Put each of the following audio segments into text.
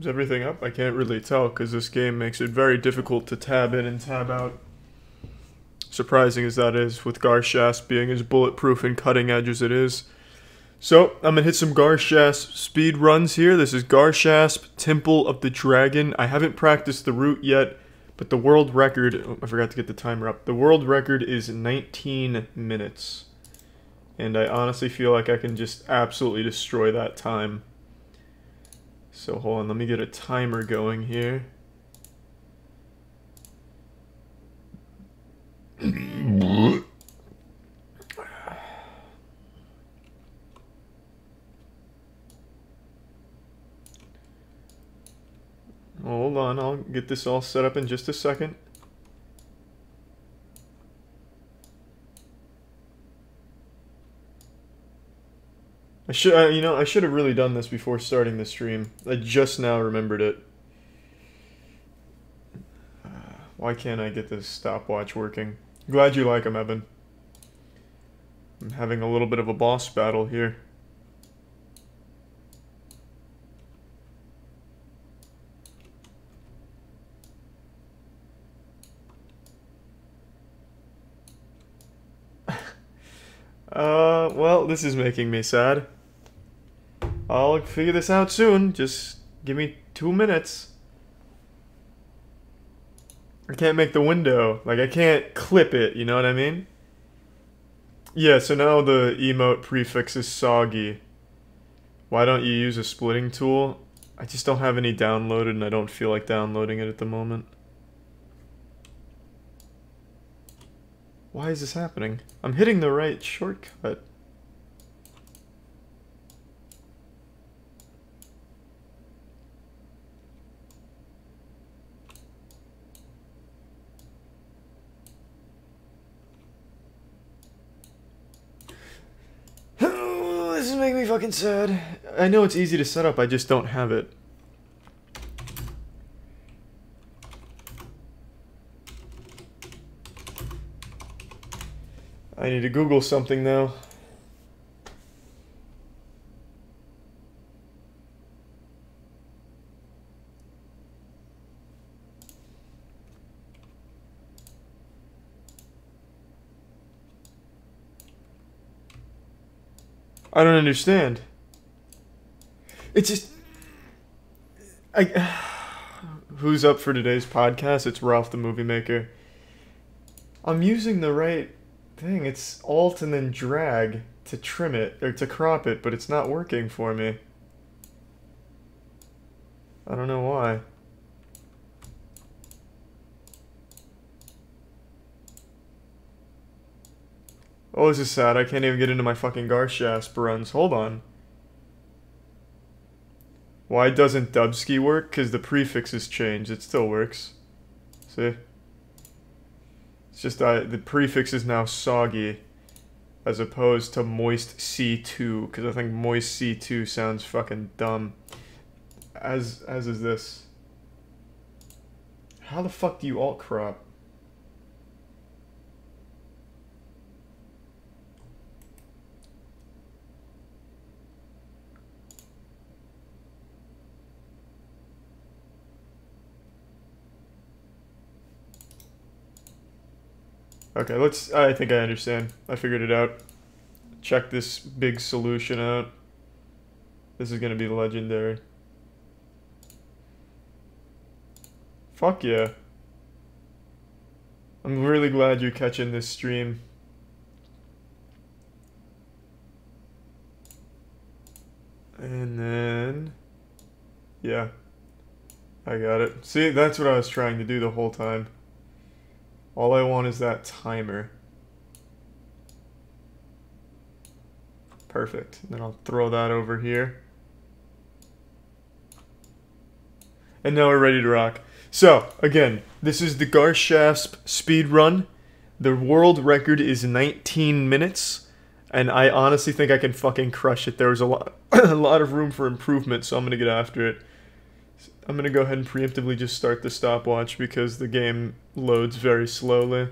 Is everything up? I can't really tell because this game makes it very difficult to tab in and tab out. Surprising as that is, with Garshasp being as bulletproof and cutting edge as it is. So, I'm gonna hit some Garshasp speed runs here. This is Garshasp, Temple of the Dragon. I haven't practiced the route yet, but the world record, oh, I forgot to get the timer up. The world record is 19 minutes. And I honestly feel like I can just absolutely destroy that time. So hold on, let me get a timer going here. Hold on, I'll get this all set up in just a second. I should, you know, I should have really done this before starting the stream. I just now remembered it. Uh, why can't I get this stopwatch working? Glad you like him, Evan. I'm having a little bit of a boss battle here. Uh, well, this is making me sad. I'll figure this out soon. Just give me two minutes. I can't make the window. Like, I can't clip it, you know what I mean? Yeah, so now the emote prefix is soggy. Why don't you use a splitting tool? I just don't have any downloaded and I don't feel like downloading it at the moment. Why is this happening? I'm hitting the right shortcut. this is making me fucking sad. I know it's easy to set up, I just don't have it. I need to Google something now. I don't understand. It's just I who's up for today's podcast? It's Ralph the Movie Maker. I'm using the right thing. It's alt and then drag to trim it, or to crop it, but it's not working for me. I don't know why. Oh, this is sad. I can't even get into my fucking Garshasp runs. Hold on. Why doesn't Dubsky work? Because the prefix has changed. It still works. See? It's just that the prefix is now soggy as opposed to moist C2 because I think moist C2 sounds fucking dumb. As as is this. How the fuck do you alt crop? Okay, let's... I think I understand. I figured it out. Check this big solution out. This is gonna be legendary. Fuck yeah. I'm really glad you're catching this stream. And then... Yeah. I got it. See, that's what I was trying to do the whole time. All I want is that timer. Perfect. Then I'll throw that over here. And now we're ready to rock. So, again, this is the Garshasp speed run. The world record is 19 minutes, and I honestly think I can fucking crush it. There was a lot, a lot of room for improvement, so I'm gonna get after it. I'm to go ahead and preemptively just start the stopwatch because the game loads very slowly.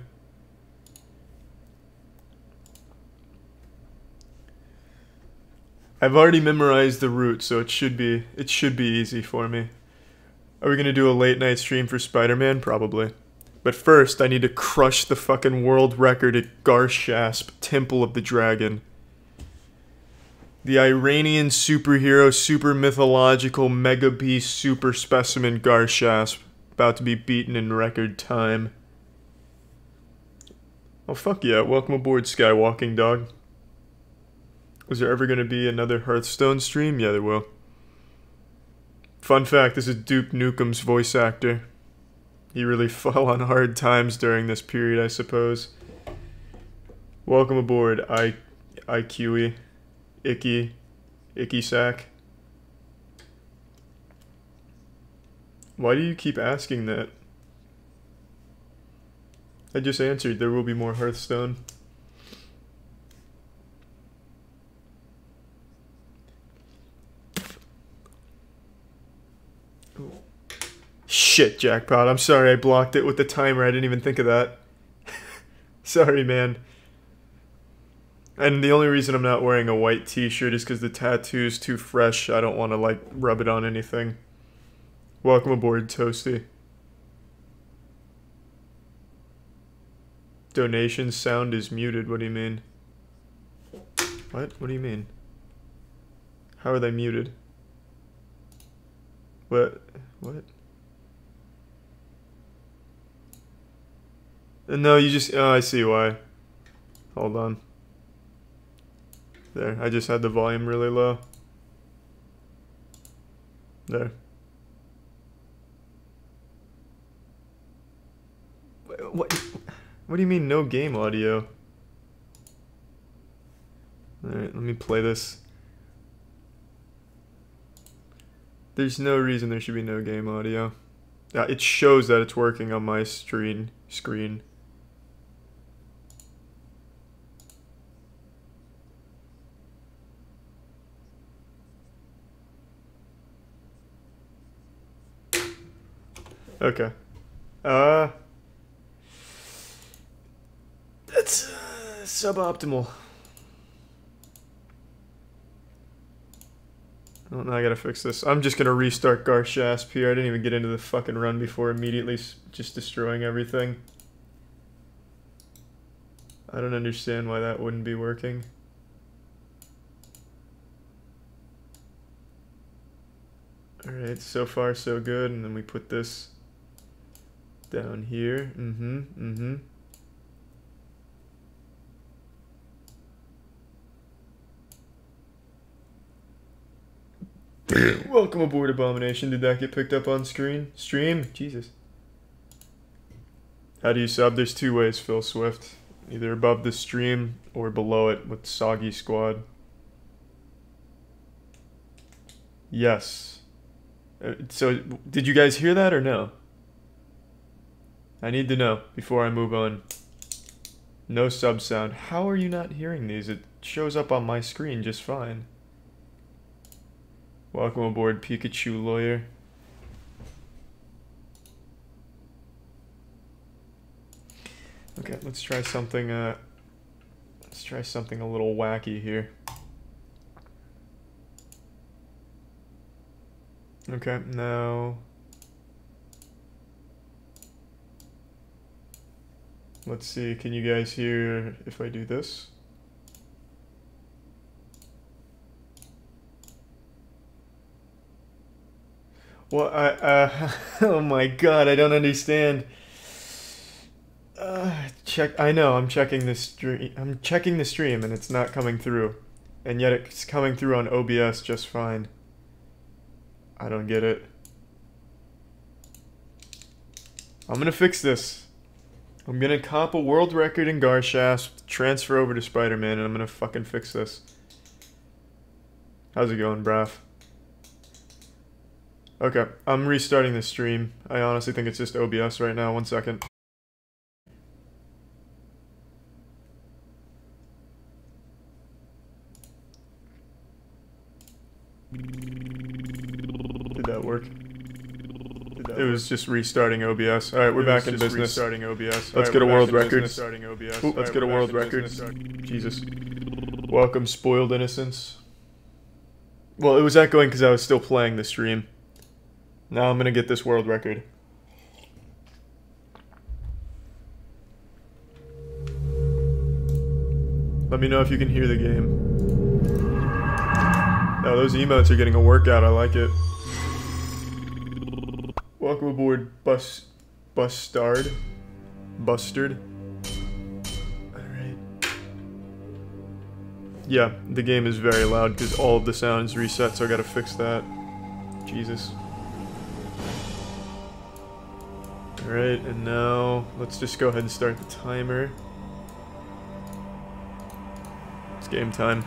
I've already memorized the route, so it should be it should be easy for me. Are we gonna do a late night stream for Spider Man? Probably. But first, I need to crush the fucking world record at Garshasp, Temple of the Dragon. The Iranian superhero, super mythological mega beast super specimen Garshasp, about to be beaten in record time. Oh fuck yeah, welcome aboard Skywalking Dog. Was there ever gonna be another Hearthstone stream? Yeah, there will. Fun fact, this is Duke Nukem's voice actor. He really fell on hard times during this period, I suppose. Welcome aboard, I IQE. Icky. Icky sack. Why do you keep asking that? I just answered there will be more Hearthstone. Shit, jackpot. I'm sorry I blocked it with the timer. I didn't even think of that. sorry, man. And the only reason I'm not wearing a white t-shirt is because the tattoo's too fresh. I don't want to, like, rub it on anything. Welcome aboard, Toasty. Donation sound is muted. What do you mean? What? What do you mean? How are they muted? What? What? Uh, no, you just... Oh, I see why. Hold on. There, I just had the volume really low. There. What? What do you mean no game audio? Alright, let me play this. There's no reason there should be no game audio. Yeah, it shows that it's working on my screen. Screen. Okay. Uh. That's uh, suboptimal. Oh, now I gotta fix this. I'm just gonna restart Garshasp here. I didn't even get into the fucking run before immediately just destroying everything. I don't understand why that wouldn't be working. Alright, so far so good, and then we put this down here. Mm-hmm, mm-hmm. Welcome aboard, Abomination. Did that get picked up on screen? Stream? Jesus. How do you sub? There's two ways, Phil Swift. Either above the stream or below it with Soggy Squad. Yes. Uh, so, did you guys hear that or no? I need to know before I move on. No sub sound. How are you not hearing these? It shows up on my screen just fine. Welcome aboard, Pikachu Lawyer. Okay, let's try something, uh, let's try something a little wacky here. Okay, now... Let's see, can you guys hear if I do this? Well, I, uh, oh my god, I don't understand. Uh, check, I know, I'm checking the stream, I'm checking the stream and it's not coming through. And yet it's coming through on OBS just fine. I don't get it. I'm gonna fix this. I'm gonna cop a world record in Garshasp, transfer over to Spider-Man, and I'm gonna fucking fix this. How's it going, Braff? Okay, I'm restarting the stream. I honestly think it's just OBS right now. One second. Did that work? It was just restarting OBS. All right, we're back in business. Restarting OBS. Let's get a world record. Starting OBS. Let's get a world record. Jesus. Welcome, spoiled innocence. Well, it was echoing because I was still playing the stream. Now I'm gonna get this world record. Let me know if you can hear the game. Oh, those emotes are getting a workout. I like it. Welcome aboard, Bus, Bustard, Bustard. All right. Yeah, the game is very loud because all of the sounds reset, so I gotta fix that. Jesus. Alright, and now let's just go ahead and start the timer. It's game time.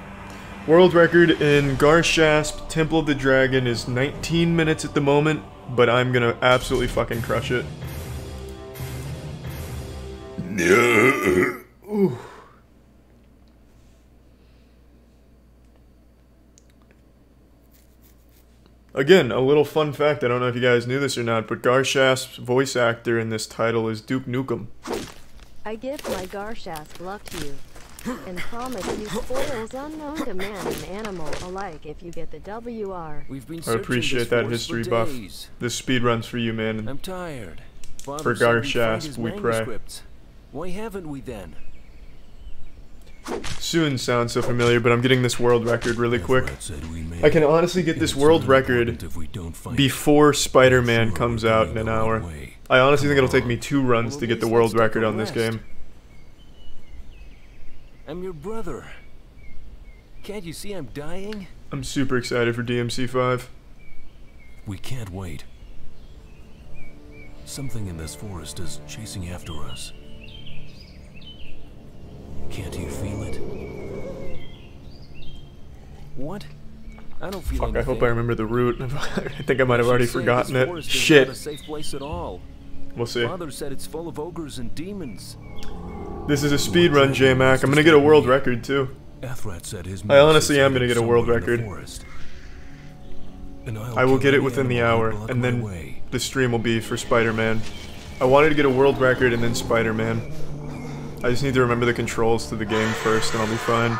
World record in Garshasp Temple of the Dragon is 19 minutes at the moment, but I'm gonna absolutely fucking crush it. Ooh. Again, a little fun fact, I don't know if you guys knew this or not, but Garshasp's voice actor in this title is Duke Nukem. I give my Garshasp luck to you, and promise you spoils unknown to man and animal alike if you get the WR. We've been I appreciate that history buff. days. This speed runs for you, man. I'm tired. Father For said we'd find Garshasp, we pray. Why haven't we then? Soon sounds so familiar, but I'm getting this world record really quick. Efrat said we may I can honestly get this world record important if we don't fight. before Spider-Man comes out in an hour. I honestly think it'll take me two runs to get the world record on this game. I'm your brother. Can't you see I'm dying? I'm super excited for DMC5. We can't wait. Something in this forest is chasing after us. Can't you feel it? What? I don't feel Fuck, I hope I remember the route. I think I might have already forgotten it. Shit. Not a safe place at all. We'll see. Father said it's full of ogres and demons. This is a speed run, J-Mac. I'm gonna get a world record, too. Said his I honestly am gonna get a world somewhere in the record. And I'll I will kill get it within the hour, and then way. the stream will be for Spider-Man. I wanted to get a world record and then Spider-Man. I just need to remember the controls to the game first, and I'll be fine.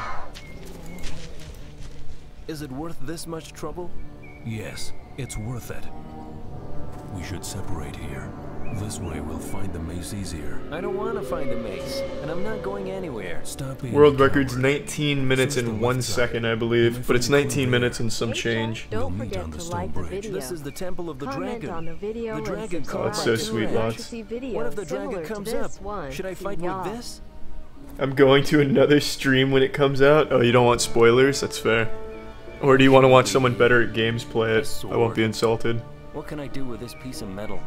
Is it worth this much trouble? Yes, it's worth it. We should separate here. This way we'll find the mace easier. I don't want to find a mace, and I'm not going anywhere. Stop being World record's 19 minutes and 1 second, I believe, but it's 19 minutes and some change. Don't We'll meet on forget the to like the video. This is the temple of the Comment dragon. on the video The and dragon subscribe called That's so sweet, watch Lots. to see videos What if the dragon comes up? One. Should I fight with this? I'm going to another stream when it comes out. Oh, you don't want spoilers? That's fair. Or do you want to watch someone better at games play it? I won't be insulted. What can I do with this piece of metal?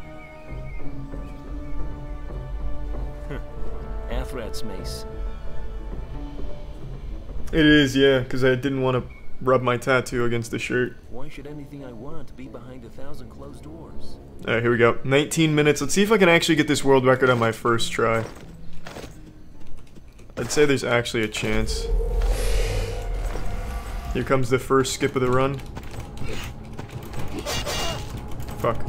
Mace. It is, yeah, because I didn't want to rub my tattoo against the shirt. Why should anything I want be behind a thousand closed doors? Alright, here we go. 19 minutes. Let's see if I can actually get this world record on my first try. I'd say there's actually a chance. Here comes the first skip of the run. Fuck.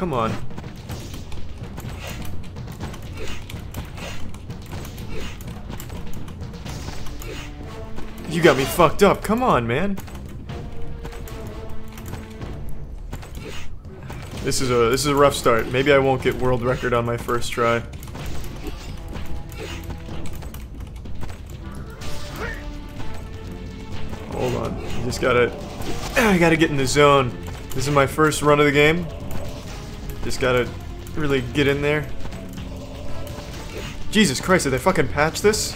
Come on. You got me fucked up. Come on, man. This is a this is a rough start. Maybe I won't get world record on my first try. Hold on. Just gotta I gotta get in the zone. This is my first run of the game. Just gotta really get in there. Jesus Christ, did they fucking patch this?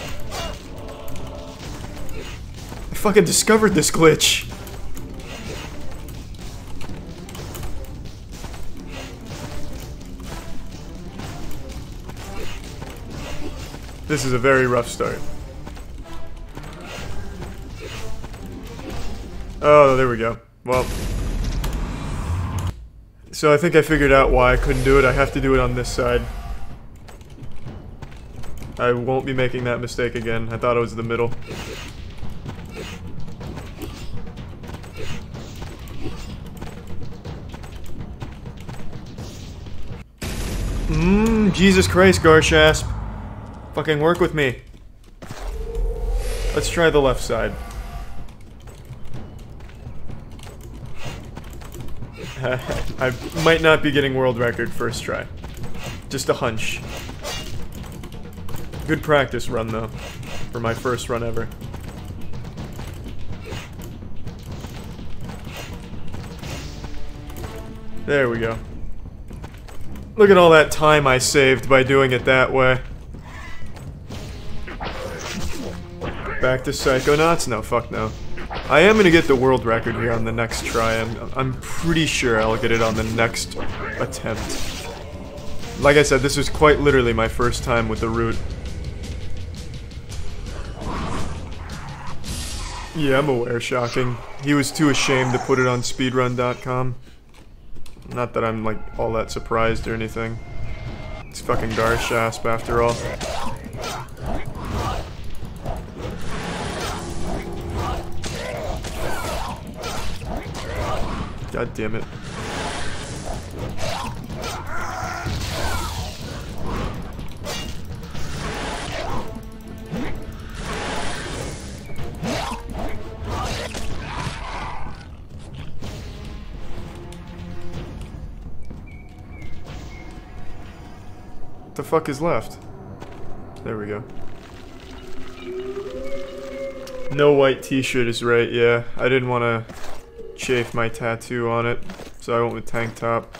I fucking discovered this glitch. This is a very rough start. Oh, there we go. Well. So I think I figured out why I couldn't do it. I have to do it on this side. I won't be making that mistake again. I thought it was the middle. Mmm, Jesus Christ, Garshasp. Fucking work with me. Let's try the left side. I might not be getting world record first try. Just a hunch. Good practice run though, for my first run ever. There we go. Look at all that time I saved by doing it that way. Back to Psychonauts? No, fuck no. I am gonna get the world record here on the next try. I'm, I'm pretty sure I'll get it on the next attempt. Like I said, this was quite literally my first time with the route. Yeah, I'm aware, shocking. He was too ashamed to put it on speedrun.com. Not that I'm like all that surprised or anything. It's fucking Garshasp after all. God damn it. The fuck is left? There we go. No white t-shirt is right, yeah. I didn't want to chafe my tattoo on it, so I went with tank top.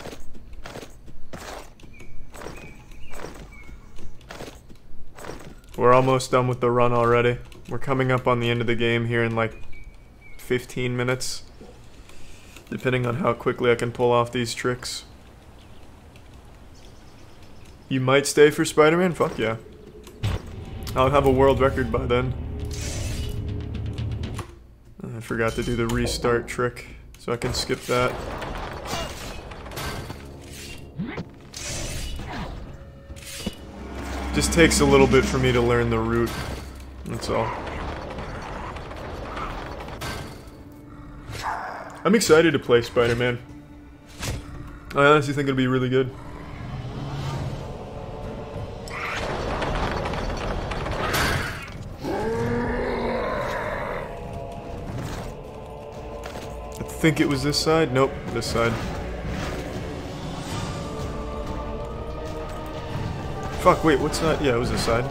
We're almost done with the run already. We're coming up on the end of the game here in like 15 minutes. Depending on how quickly I can pull off these tricks. You might stay for Spider-Man? Fuck yeah. I'll have a world record by then. I forgot to do the restart trick, so I can skip that. Just takes a little bit for me to learn the route. That's all. I'm excited to play Spider-Man. I honestly think it'll be really good. Think it was this side. Nope, this side. Fuck, wait, what's that? Yeah, it was this side.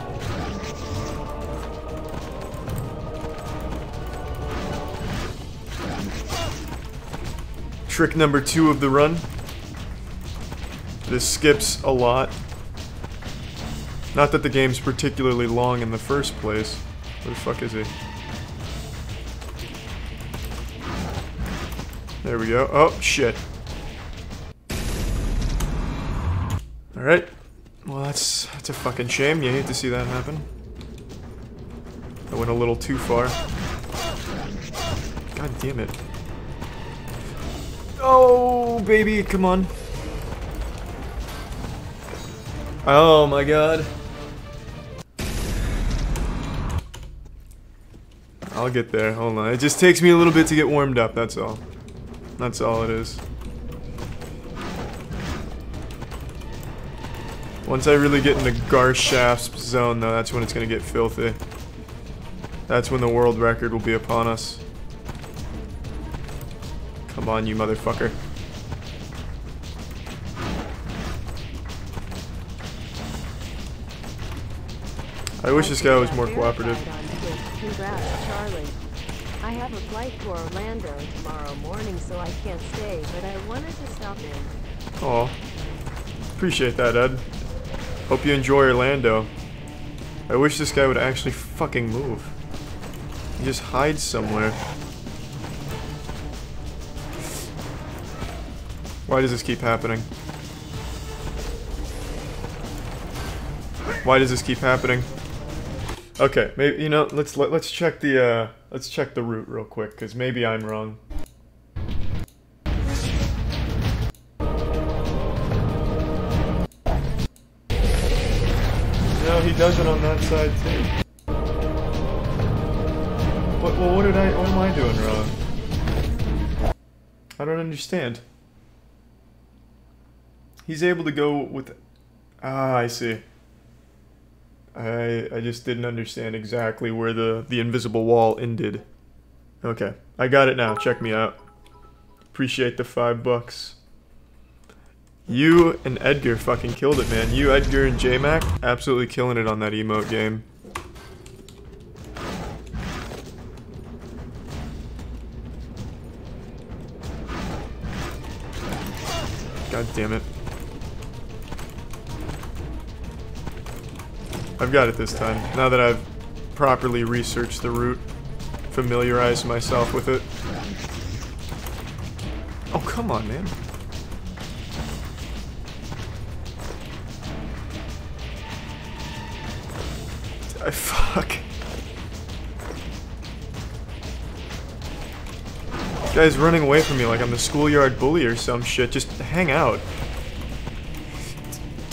Trick number two of the run. This skips a lot. Not that the game's particularly long in the first place. Where the fuck is he? There we go. Oh, shit. Alright. Well, that's, that's a fucking shame. You hate to see that happen. I went a little too far. God damn it. Oh, baby, come on. Oh my god. I'll get there, hold on. It just takes me a little bit to get warmed up, that's all. That's all it is. Once I really get into Garshasp's zone, though, that's when it's going to get filthy. That's when the world record will be upon us. Come on, you motherfucker. I wish this guy was more cooperative. Congrats, Charlie. I have a flight to Orlando tomorrow morning, so I can't stay, but I wanted to stop in. Oh, Appreciate that, Ed. Hope you enjoy Orlando. I wish this guy would actually fucking move. He just hides somewhere. Why does this keep happening? Why does this keep happening? Okay, maybe you know, let's let, let's check the uh let's check the route real quick cuz maybe I'm wrong. No, he does it on that side too. What well what did I what am I doing wrong? I don't understand. He's able to go with Ah, I see. I I just didn't understand exactly where the the invisible wall ended. Okay, I got it now. Check me out. Appreciate the five bucks. You and Edgar fucking killed it, man. You, Edgar, and J-Mac absolutely killing it on that emote game. God damn it. I've got it this time. Now that I've properly researched the route, familiarized myself with it. Oh, come on, man. I fuck. Guy's running away from me like I'm the schoolyard bully or some shit. Just hang out.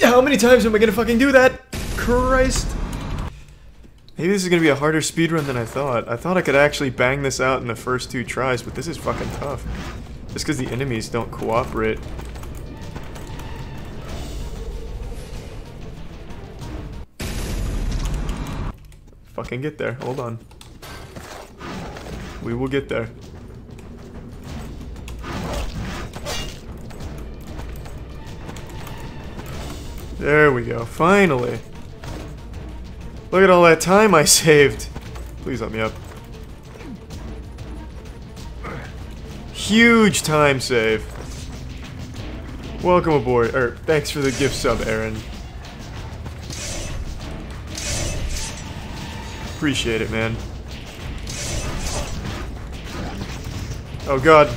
How many times am I gonna fucking do that? Christ. Maybe this is gonna be a harder speedrun than I thought. I thought I could actually bang this out in the first two tries, but this is fucking tough. Just because the enemies don't cooperate. Fucking get there. Hold on. We will get there. There we go. Finally. Look at all that time I saved. Please let me up. Huge time save. Welcome aboard. Or, thanks for the gift sub, Aaron. Appreciate it, man. Oh god.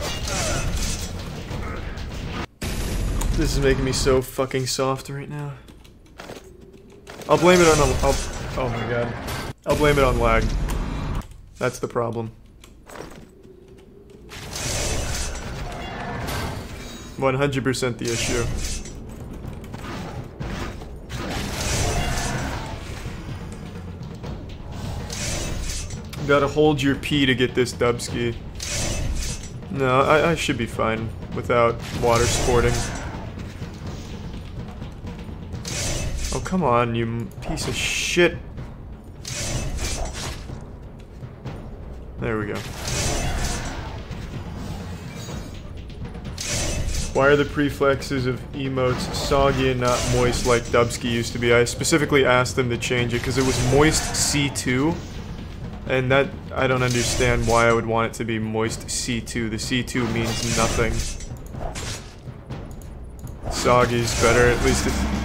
This is making me so fucking soft right now. I'll blame it on a, I'll, oh my god. I'll blame it on lag. That's the problem. 100% the issue. Gotta hold your P to get this Dubski. No, I, I should be fine without water sporting. Oh, come on, you piece of shit. There we go. Why are the prefixes of emotes soggy and not moist like Dubski used to be? I specifically asked them to change it because it was moist C2. And that, I don't understand why I would want it to be moist C2. The C2 means nothing. Soggy's better, at least.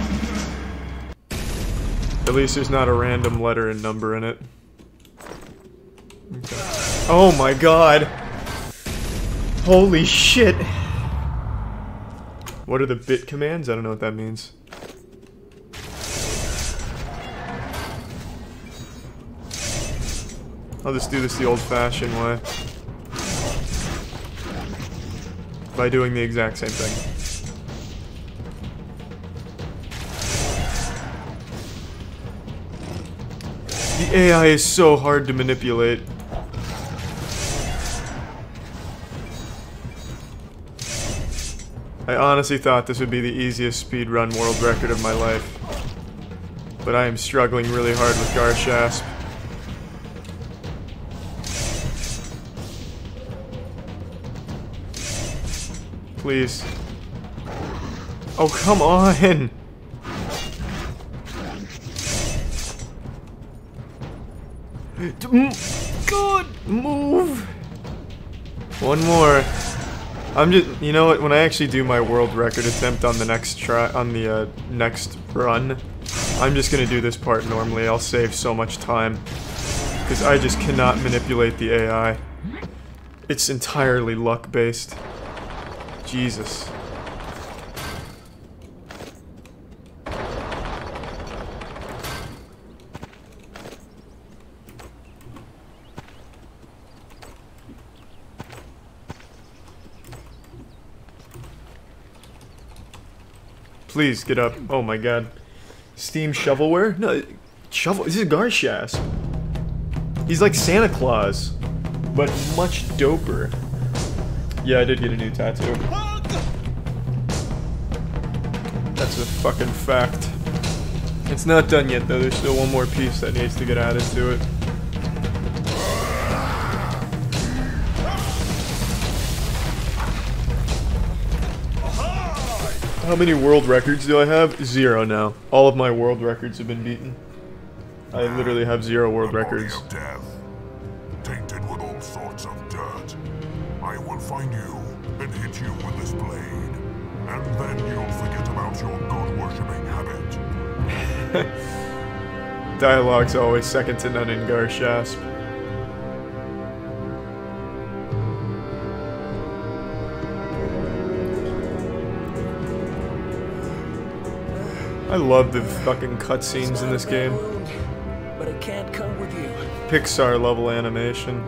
At least there's not a random letter and number in it. Okay. Oh my god! Holy shit! What are the bit commands? I don't know what that means. I'll just do this the old-fashioned way. By doing the exact same thing. AI is so hard to manipulate. I honestly thought this would be the easiest speedrun world record of my life. But I am struggling really hard with Garshasp. Please. Oh, come on! God, move! One more. I'm just, you know what, when I actually do my world record attempt on the next try, on the uh, next run, I'm just gonna do this part normally. I'll save so much time. Because I just cannot manipulate the AI. It's entirely luck-based. Jesus. Please get up. Oh my god. Steam shovelware? No, shovel. This is Garshasp. He's like Santa Claus, but much doper. Yeah, I did get a new tattoo. That's a fucking fact. It's not done yet though, there's still one more piece that needs to get added to it. How many world records do I have? Zero now. All of my world records have been beaten. I literally have zero world records. death, tainted with all sorts of dirt. I will find you and hit you with this blade. And then you'll forget about your god-worshipping habit. Dialogue's always second to none in Garshasp. I love the fucking cutscenes in this game. But it can't come with you. Pixar level animation.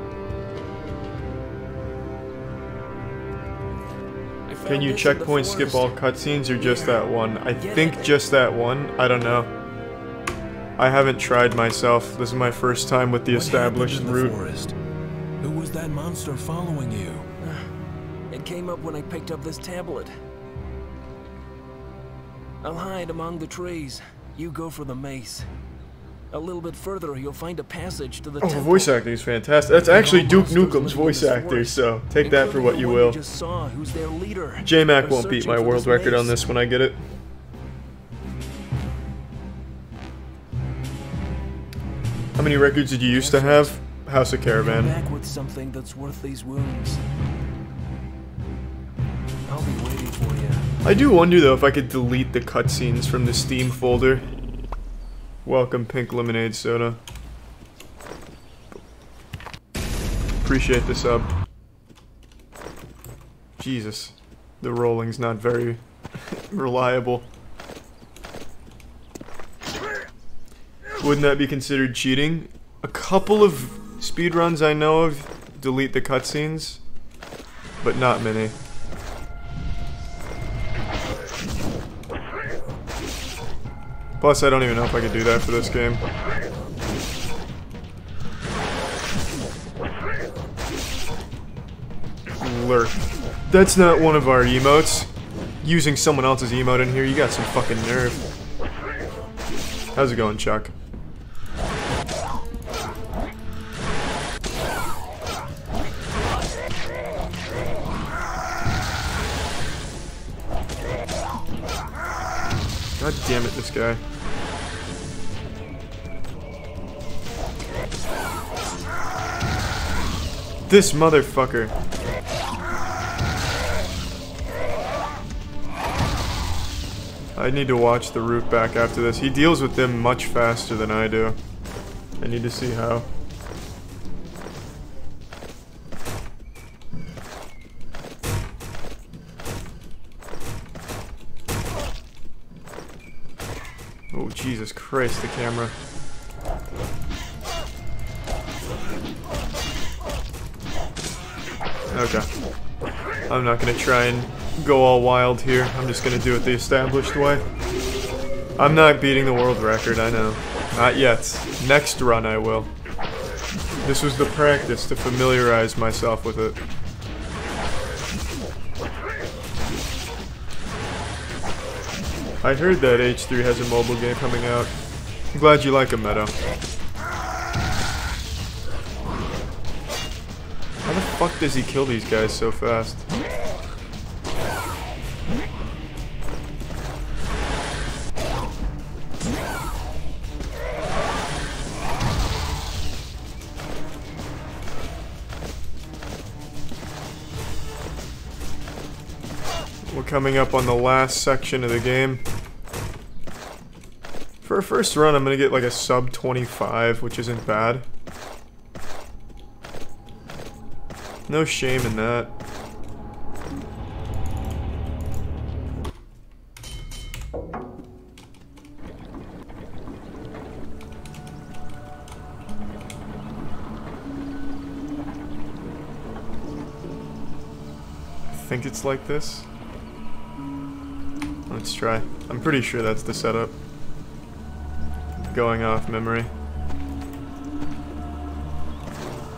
Can you this in the checkpoint skip all cutscenes or just that one? I think just that one. I don't know. I haven't tried myself. This is my first time with the What happened established in the route. forest? Who was that monster following you? It came up when I picked up this tablet. I'll hide among the trees. You go for the mace. A little bit further, you'll find a passage to the Oh, temple. voice acting is fantastic. That's actually Duke Nukem's voice actor, so take that for what you Including the one will. just saw, who's their leader. J-Mac won't beat my world record on this when I get it. How many records did you used to have? House of Caravan. back with something that's worth these wounds. I do wonder though if I could delete the cutscenes from the Steam folder. Welcome, Pink Lemonade Soda. Appreciate the sub. Jesus. The rolling's not very reliable. Wouldn't that be considered cheating? A couple of speedruns I know of delete the cutscenes, but not many. Plus, I don't even know if I could do that for this game. Lurk. That's not one of our emotes. Using someone else's emote in here, you got some fucking nerve. How's it going, Chuck? God damn it, this guy. This motherfucker. I need to watch the route back after this. He deals with them much faster than I do. I need to see how. Christ, the camera. Okay. I'm not gonna try and go all wild here. I'm just gonna do it the established way. I'm not beating the world record, I know. Not yet. Next run I will. This was the practice to familiarize myself with it. I heard that H3 has a mobile game coming out. I'm glad you like it, Meadow. How the fuck does he kill these guys so fast? We're coming up on the last section of the game. For a first run, I'm gonna get like a sub 25, which isn't bad. No shame in that. Think it's like this. Let's try. I'm pretty sure that's the setup going off memory.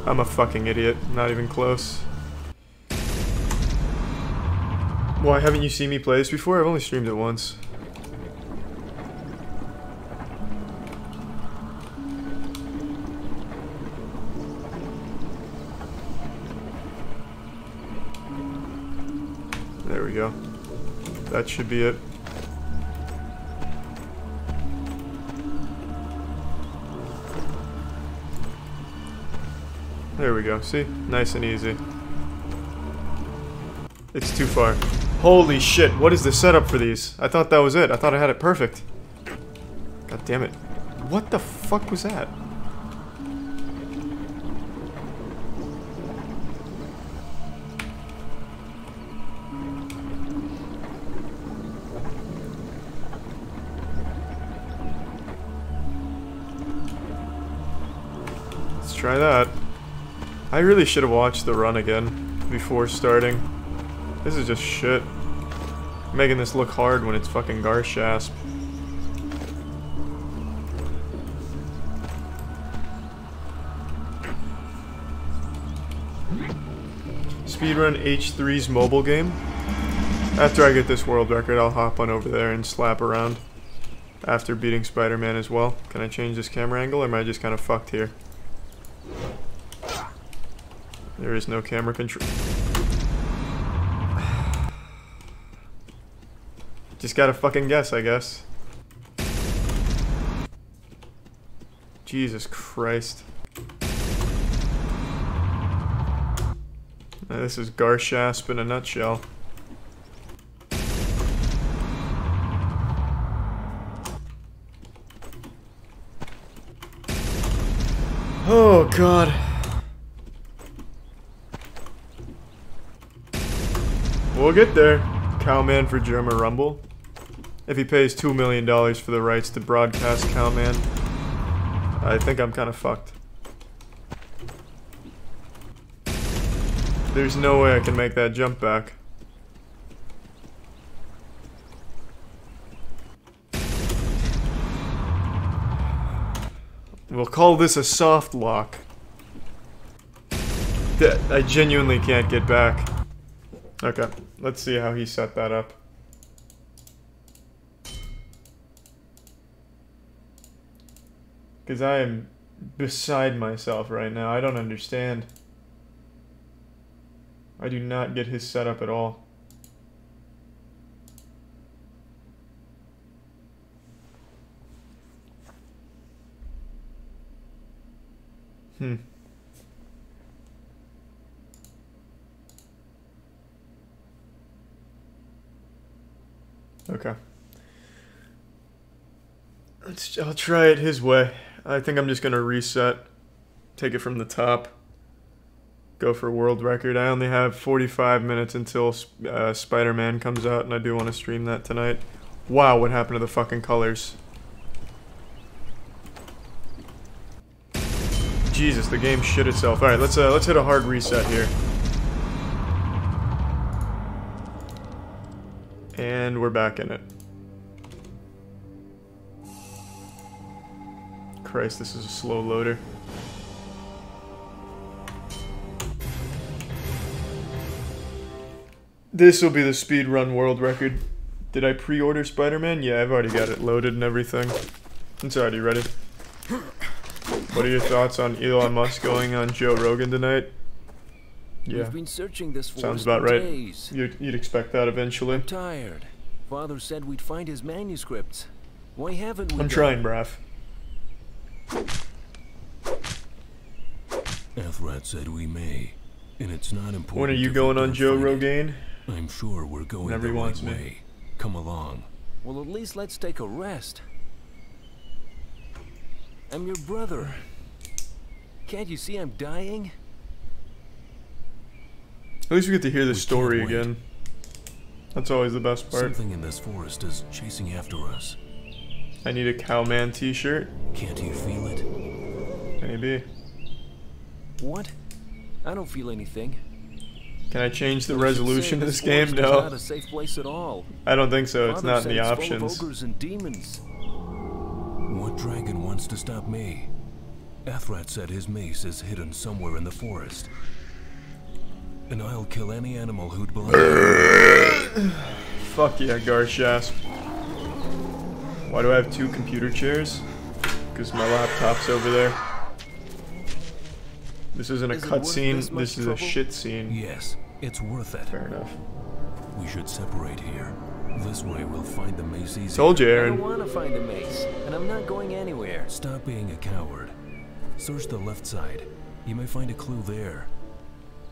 I'm a fucking idiot. Not even close. Why haven't you seen me play this before? I've only streamed it once. There we go. That should be it. There we go. See? Nice and easy. It's too far. Holy shit, what is the setup for these? I thought that was it. I thought I had it perfect. God damn it. What the fuck was that? Let's try that. I really should have watched the run again before starting. This is just shit. Making this look hard when it's fucking Garshasp. Speedrun H3's mobile game. After I get this world record, I'll hop on over there and slap around. After beating Spider-Man as well. Can I change this camera angle or am I just kind of fucked here? There is no camera control. Just gotta fucking guess, I guess. Jesus Christ. This is Garshasp in a nutshell. Oh god. We'll get there. Cowman for German Rumble. If he pays $2 million for the rights to broadcast Cowman, I think I'm kind of fucked. There's no way I can make that jump back. We'll call this a soft lock. I genuinely can't get back. Okay, let's see how he set that up. Because I am beside myself right now. I don't understand. I do not get his setup at all. Hmm. Okay. Let's, I'll try it his way. I think I'm just gonna reset, take it from the top, go for world record. I only have 45 minutes until uh, Spider-Man comes out, and I do want to stream that tonight. Wow, what happened to the fucking colors? Jesus, the game shit itself. All right, let's uh, let's hit a hard reset here. And we're back in it. Christ, this is a slow loader. This will be the speed run world record. Did I pre-order Spider-Man? Yeah, I've already got it loaded and everything. It's already ready. What are your thoughts on Elon Musk going on Joe Rogan tonight? Yeah, We've been searching this for sounds about right. days. You'd, you'd expect that eventually. I'm tired. Father said we'd find his manuscripts. Why haven't we? I'm trying? Braff. Athrat said we may, and it's not important. When are you going on Joe it. Rogan? I'm sure we're going Whenever the right wants me. way. Come along. Well, at least let's take a rest. I'm your brother. Can't you see I'm dying? At least we get to hear the story again. That's always the best part. Something in this forest is chasing after us. I need a cowman t-shirt. Can't you feel it? Maybe. What? I don't feel anything. Can I change the resolution of this game? forest is not No. a safe place at all. I don't think so. It's Father not in said the it's full of options. ogres and demons. What dragon wants to stop me? Athrat said his mace is hidden somewhere in the forest. And I'll kill any animal who'd believe. me. Fuck yeah, Garshasp. Why do I have two computer chairs? Because my laptop's over there. This isn't a Is cutscene. this This is a shit scene. Yes, it's worth it. Fair enough. We should separate here. This way we'll find the mace easier. Told you, Aaron. I don't want to find a mace, and I'm not going anywhere. Stop being a coward. Search the left side. You may find a clue there.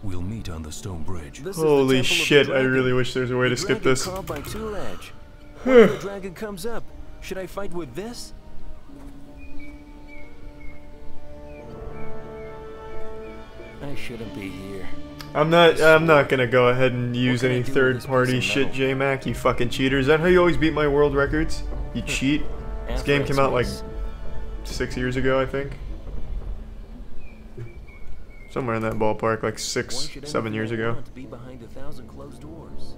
We'll meet on the stone bridge. This Holy Temple of the shit, I really wish there was a way The to skip this. carved by Turaj. What if the dragon comes up? Should I fight with this? I shouldn't be here. I'm not I'm not gonna go ahead and use any third party shit, metal? J-Mac, you fucking cheater. Is that how you always beat my world records? You hmm. cheat? This game came out like six years ago, I think. Somewhere in that ballpark, like six, seven years ago. be behind a thousand closed doors?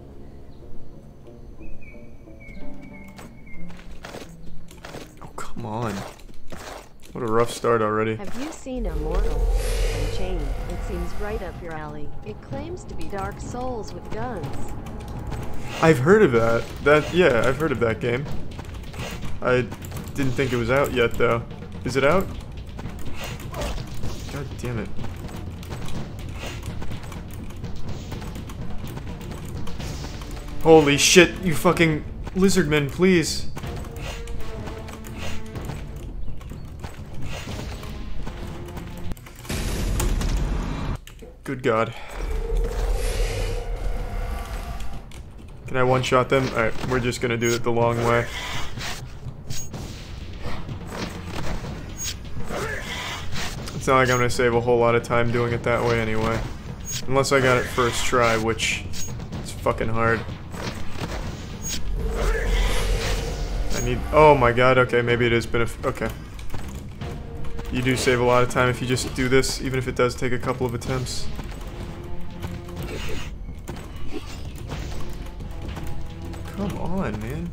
Oh, come on. What a rough start already. Have you seen Immortal? Unchained. It seems right up your alley. It claims to be Dark Souls with guns. I've heard of that. That yeah, I've heard of that game. I didn't think it was out yet though. Is it out? God damn it. Holy shit, you fucking lizardman, please. Good god. Can I one-shot them? Alright, we're just gonna do it the long way. It's not like I'm gonna save a whole lot of time doing it that way anyway. Unless I got it first try, which is fucking hard. Need- oh my god, okay, maybe it is f- okay. You do save a lot of time if you just do this, even if it does take a couple of attempts. Come on, man.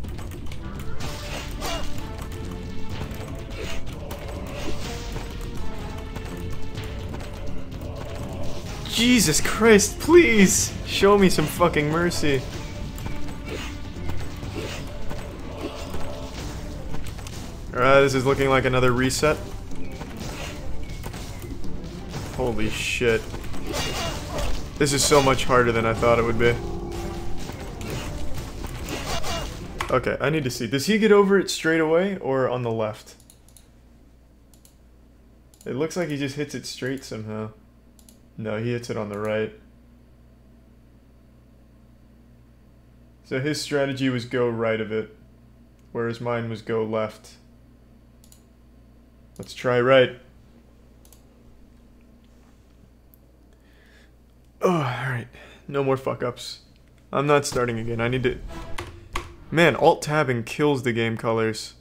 Jesus Christ, please! Show me some fucking mercy. Alright, this is looking like another reset. Holy shit. This is so much harder than I thought it would be. Okay, I need to see. Does he get over it straight away or on the left? It looks like he just hits it straight somehow. No, he hits it on the right. So his strategy was go right of it, whereas mine was go left. Let's try right. Oh, alright. No more fuck ups. I'm not starting again. I need to. Man, alt tabbing kills the game colors.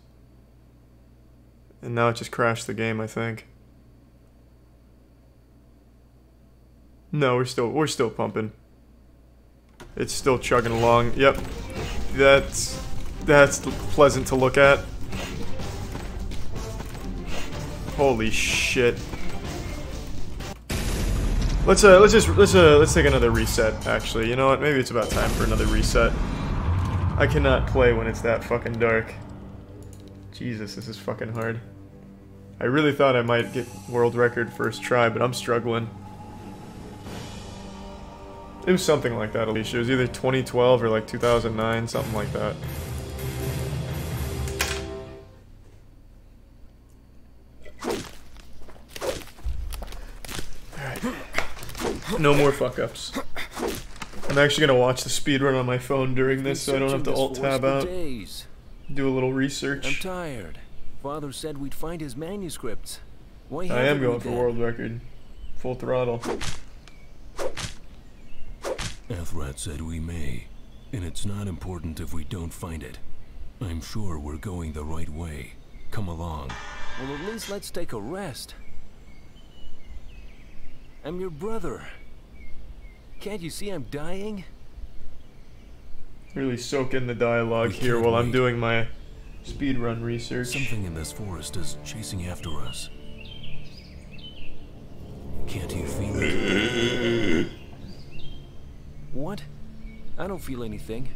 And now it just crashed the game, I think. No, we're still we're still pumping. It's still chugging along. Yep. That's that's pleasant to look at. Holy shit. Let's uh let's just let's uh let's take another reset actually. You know what? Maybe it's about time for another reset. I cannot play when it's that fucking dark. Jesus, this is fucking hard. I really thought I might get world record first try, but I'm struggling. It was something like that, Alicia. It was either 2012 or like 2009, something like that. No more fuck ups. I'm actually gonna watch the speedrun on my phone during this so I don't have to alt tab out. Days. Do a little research. I'm tired. Father said we'd find his manuscripts. Why I am haven't we going for world record. Full throttle. Athrat said we may, and it's not important if we don't find it. I'm sure we're going the right way. Come along. Well, at least let's take a rest. I'm your brother. Can't you see I'm dying? Really soak in the dialogue We here while I'm doing my speedrun research. Something in this forest is chasing after us. Can't you feel it? What? I don't feel anything.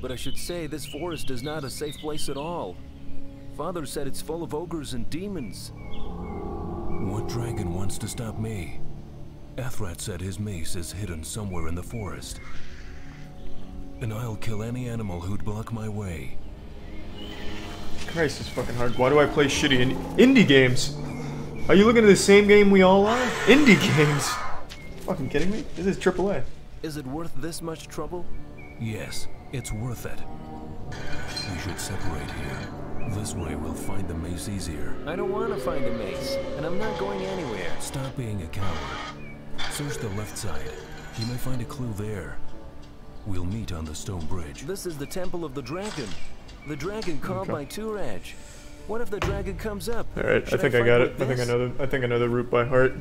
But I should say, this forest is not a safe place at all. Father said it's full of ogres and demons. What dragon wants to stop me? Athrat said his mace is hidden somewhere in the forest. And I'll kill any animal who'd block my way. Christ, it's fucking hard. Why do I play shitty in indie games? Are you looking at the same game we all are? Indie games. Fucking kidding me? This is AAA. Is it worth this much trouble? Yes, it's worth it. We should separate here. This way we'll find the mace easier. I don't want to find a mace, and I'm not going anywhere. Stop being a coward. Search the left side. You may find a clue there. We'll meet on the stone bridge. This is the Temple of the Dragon. The dragon called by Turaj. What if the dragon comes up? All right, I think I fight got with it. I think I know the. I think I know the route by heart.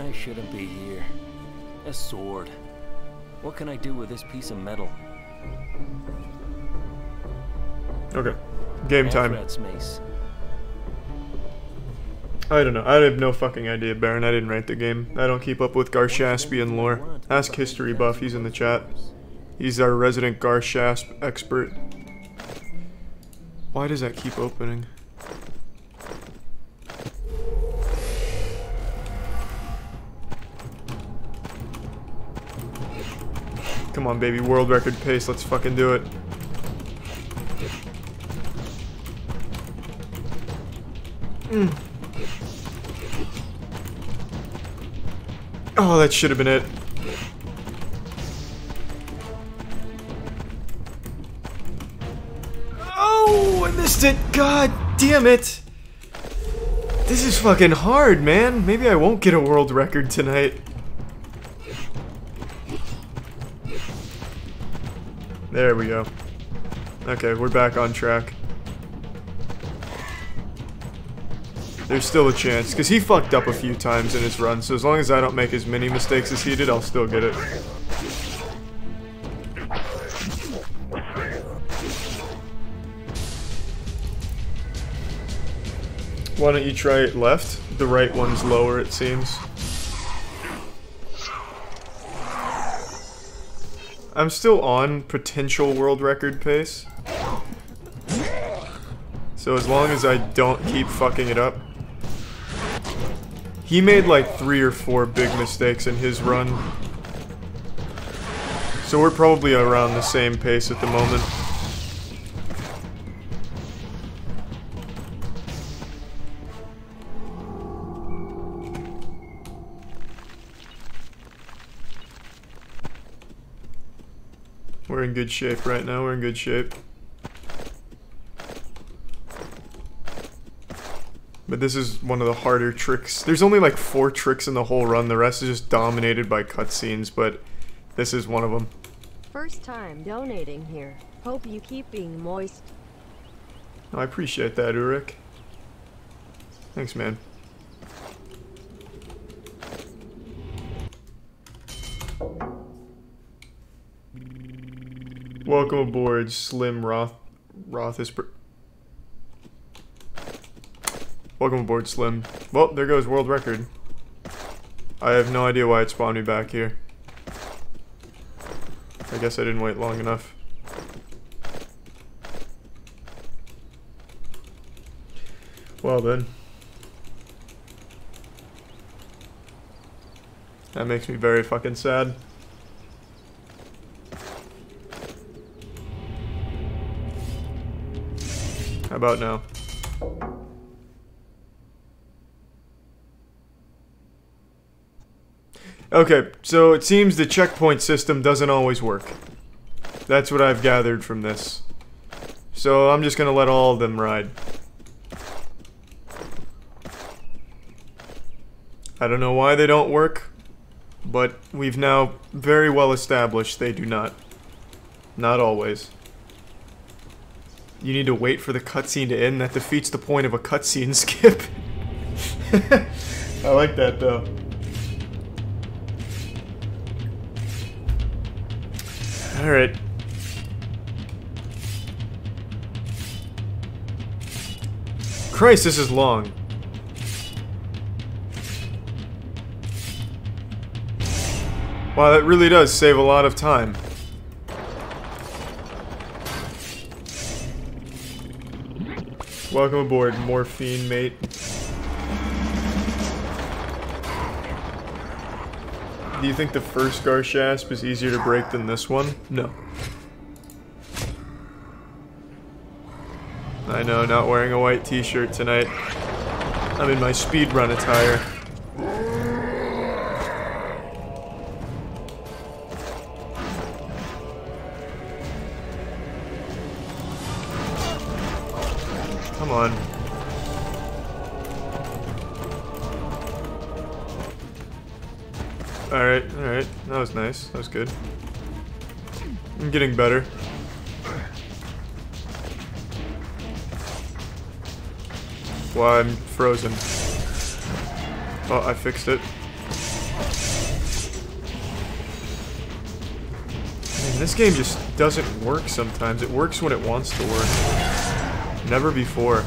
I shouldn't be here. A sword. What can I do with this piece of metal? Okay, game time. Mace. I don't know. I have no fucking idea, Baron. I didn't write the game. I don't keep up with Garshaspian lore. Ask History Buff. He's in the chat. He's our resident Garshasp expert. Why does that keep opening? Come on, baby. World record pace. Let's fucking do it. Mm. Oh, that should have been it. Oh, I missed it. God damn it. This is fucking hard, man. Maybe I won't get a world record tonight. There we go. Okay, we're back on track. There's still a chance, because he fucked up a few times in his run, so as long as I don't make as many mistakes as he did, I'll still get it. Why don't you try it left? The right one's lower, it seems. I'm still on potential world record pace. So as long as I don't keep fucking it up. He made like three or four big mistakes in his run. So we're probably around the same pace at the moment. We're in good shape right now, we're in good shape. But this is one of the harder tricks. There's only like four tricks in the whole run. The rest is just dominated by cutscenes, but this is one of them. First time donating here. Hope you keep being moist. Oh, I appreciate that, Uruk. Thanks, man. Welcome aboard, Slim Roth Rothesper. Welcome aboard, Slim. Well, there goes world record. I have no idea why it spawned me back here. I guess I didn't wait long enough. Well then. That makes me very fucking sad. How about now? Okay, so it seems the checkpoint system doesn't always work. That's what I've gathered from this. So I'm just gonna let all of them ride. I don't know why they don't work, but we've now very well established they do not. Not always. You need to wait for the cutscene to end. That defeats the point of a cutscene skip. I like that though. Alright. Christ, this is long. Wow, that really does save a lot of time. Welcome aboard, Morphine Mate. Do you think the first Garshasp is easier to break than this one? No. I know, not wearing a white t-shirt tonight. I'm in my speedrun attire. Come on. That was nice. That was good. I'm getting better. Why I'm frozen. Oh, I fixed it. Man, this game just doesn't work sometimes. It works when it wants to work. Never before.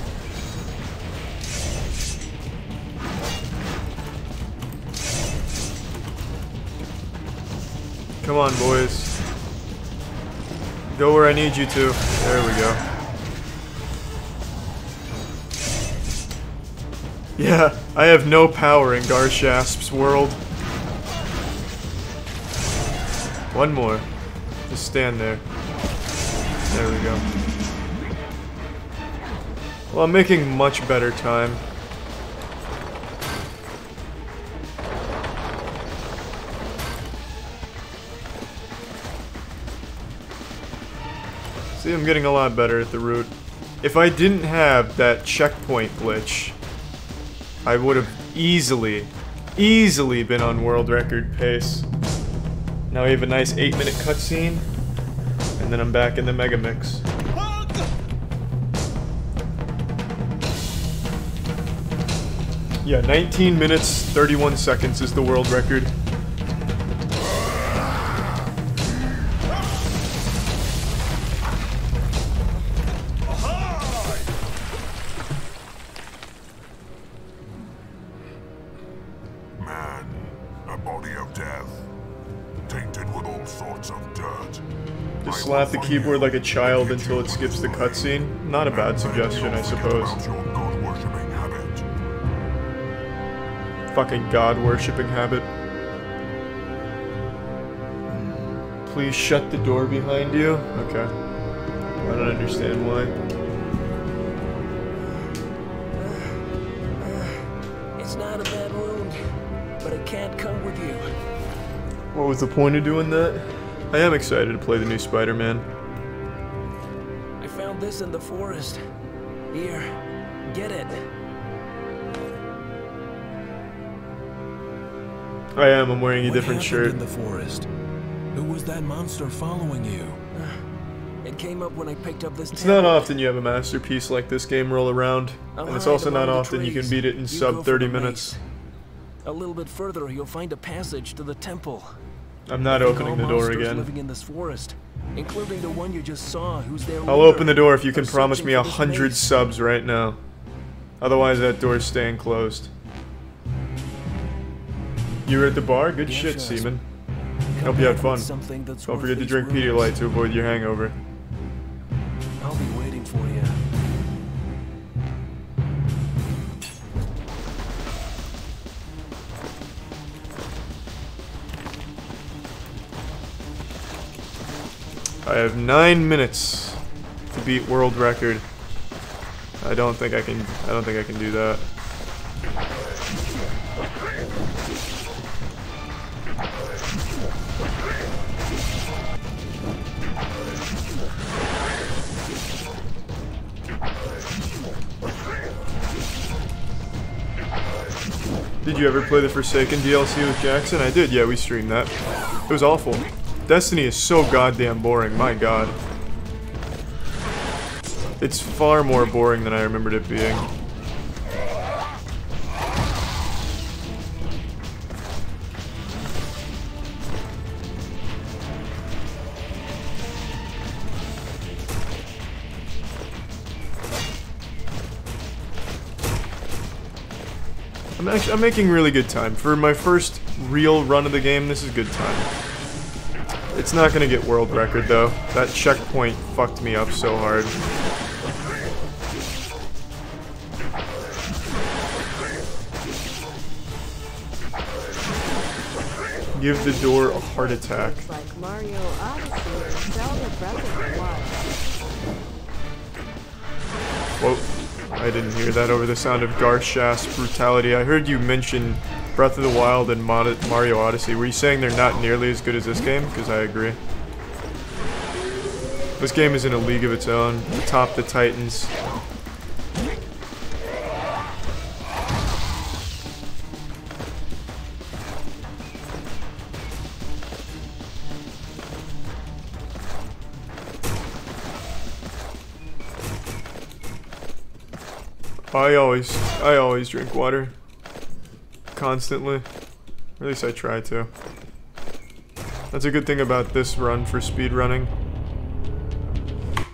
Come on, boys. Go where I need you to. There we go. Yeah, I have no power in Garshasp's world. One more. Just stand there. There we go. Well, I'm making much better time. See, I'm getting a lot better at the route. If I didn't have that checkpoint glitch, I would have easily, easily been on world record pace. Now we have a nice 8 minute cutscene, and then I'm back in the Mega Mix. Yeah, 19 minutes, 31 seconds is the world record. Slap the keyboard like a child until it skips the cutscene. Not a bad suggestion, I suppose. About your god-worshipping habit. Fucking god worshipping habit. Please shut the door behind you. Okay. I don't understand why. It's not a bad wound, but it can't come with you. What was the point of doing that? I am excited to play the new Spider-Man. I found this in the forest. Here, get it. I am. I'm wearing a What different happened shirt. in the forest? Who was that monster following you? It came up when I picked up this. It's not often you have a masterpiece like this game roll around, I'll and it's also not among the often you can beat it in You sub 30 minutes. maze. A little bit further, you'll find a passage to the temple. I'm not opening the door again. Living in this forest, including the one you just saw, who's their I'll open the door if you can promise me a hundred subs right now. Otherwise, that door's staying closed. You were at the bar? Good shit. Seaman. Hope you had fun. with something that's Don't forget to drink. Pedialyte to avoid your hangover. I have nine minutes to beat world record. I don't think I can. I don't think I can do that. Did you ever play the Forsaken DLC with Jackson? I did, yeah, we streamed that. It was awful. Destiny is so goddamn boring, my god. It's far more boring than I remembered it being. I'm actually I'm making really good time. For my first real run of the game, this is good time. It's not gonna get world record though. That checkpoint fucked me up so hard. Give the door a heart attack. Whoa. I didn't hear that over the sound of Garshasp brutality. I heard you mention Breath of the Wild and Mod Mario Odyssey. Were you saying they're not nearly as good as this game? Because I agree. This game is in a league of its own. Top the Titans. I always, I always drink water. Constantly. Or at least I try to. That's a good thing about this run for speed running.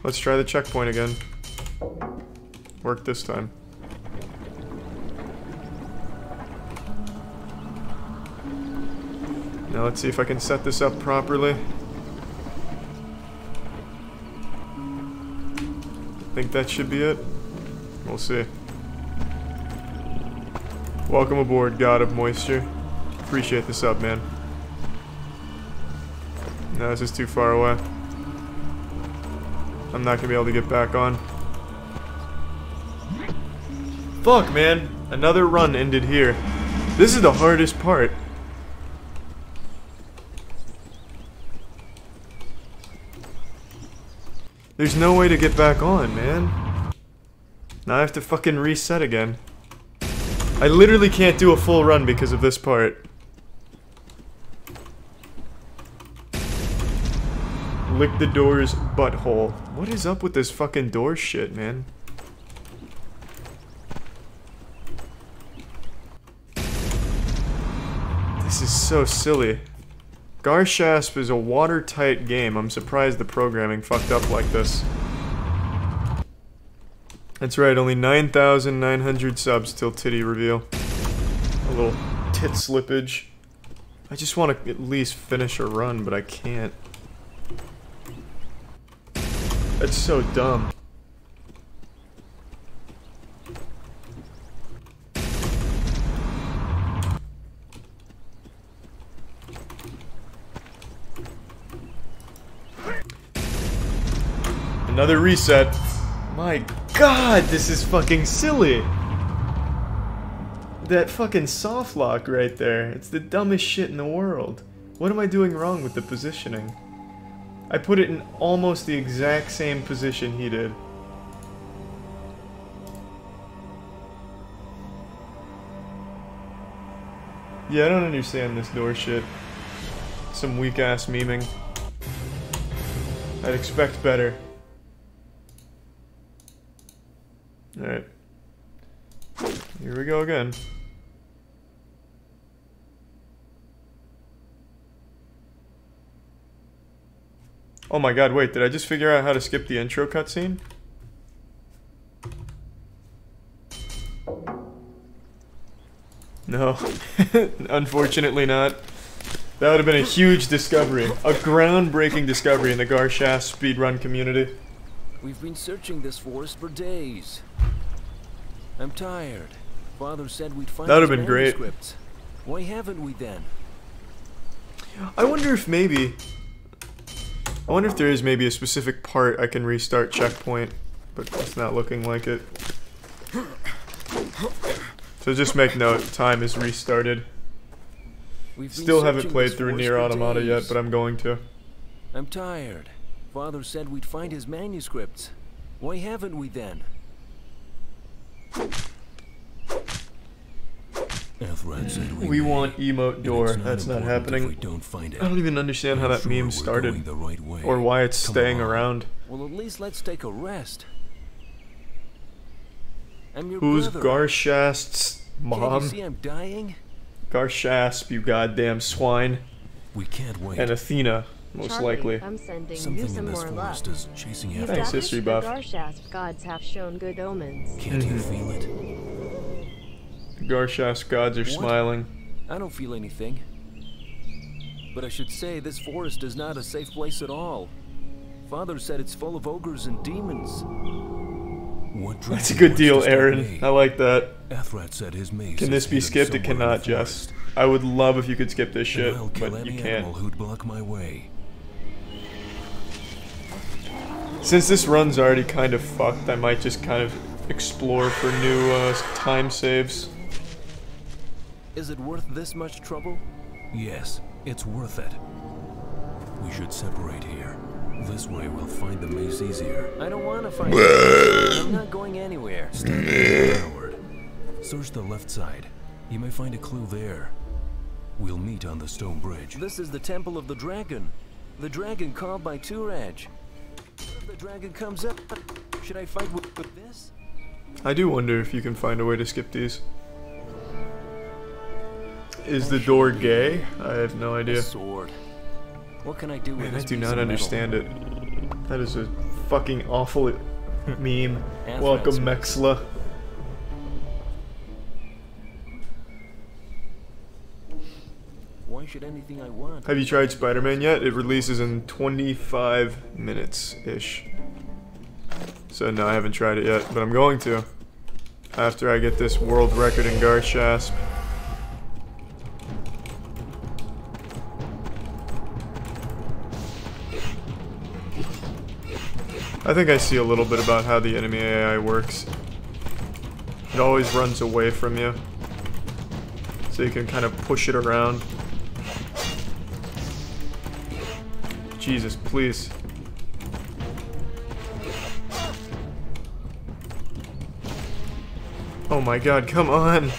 Let's try the checkpoint again. Work this time. Now let's see if I can set this up properly. I think that should be it. We'll see. Welcome aboard, God of Moisture. Appreciate the sub, man. No, this is too far away. I'm not gonna be able to get back on. Fuck, man. Another run ended here. This is the hardest part. There's no way to get back on, man. Now I have to fucking reset again. I literally can't do a full run because of this part. Lick the door's butthole. What is up with this fucking door shit, man? This is so silly. Garshasp is a watertight game. I'm surprised the programming fucked up like this. That's right, only 9,900 subs till titty reveal. A little tit slippage. I just want to at least finish a run, but I can't. That's so dumb. Another reset. My god, this is fucking silly. That fucking soft lock right there. It's the dumbest shit in the world. What am I doing wrong with the positioning? I put it in almost the exact same position he did. Yeah, I don't understand this door shit. Some weak ass memeing. I'd expect better. Alright. Here we go again. Oh my god, wait, did I just figure out how to skip the intro cutscene? No. Unfortunately not. That would have been a huge discovery. A groundbreaking discovery in the Garshasp speedrun community. We've been searching this forest for days. I'm tired. Father said we'd find That'd his have been great. manuscripts. Why haven't we then? I wonder if maybe... I wonder if there is maybe a specific part I can restart checkpoint, but it's not looking like it. So just make note, time is restarted. We've Still haven't played through for Automata yet, but I'm going to. I'm tired. Father said we'd find his manuscripts. Why haven't we then? Athrat said we, We want emote door. it's not That's not important happening. we don't find it. I don't even understand how I'm that sure meme started. the right way. Or why it's Come staying along. around. Well, at least let's take a rest. I'm your Who's brother. Garshasp's Can't you mom? see I'm dying? Garshasp, you goddamn swine. We can't wait. And Athena, most Charlie, likely. I'm sending Something you some in this more love. forest is chasing You've after Thanks, got us. history buff. The Garshasp gods have shown good omens. Can't you Mm-hmm. feel it? Garshasp gods are What? smiling. I don't feel anything. But I should say this forest is not a safe place at all. Father said it's full of ogres and demons. What That's a good deal, Aaron. I like that. Athrat said his mace. Can this be skipped? It cannot, the Jess. I would love if you could skip this shit, but you can't. who'd block my way. Since this run's already kind of fucked, I might just kind of explore for new uh, time saves. Is it worth this much trouble? Yes, it's worth it. We should separate here. This way we'll find the maze easier. I don't want to find it. I'm not going anywhere. Stand Howard. Search the left side. You may find a clue there. We'll meet on the stone bridge. This is the Temple of the Dragon. The dragon called by Turaj. The dragon comes up? Should I fight with, with this? I do wonder if you can find a way to skip these. Is the door gay? I have no idea. sword. What can I do with Man, I do not metal? understand it. That is a fucking awful meme. Welcome. Mexla. Why should anything I want? Have you tried Spider-Man yet? It releases in 25 minutes-ish. So no, I haven't tried it yet, but I'm going to. After I get this world record in Garshasp. I think I see a little bit about how the enemy AI works. It always runs away from you. So you can kind of push it around. Jesus, please. Oh my god, come on!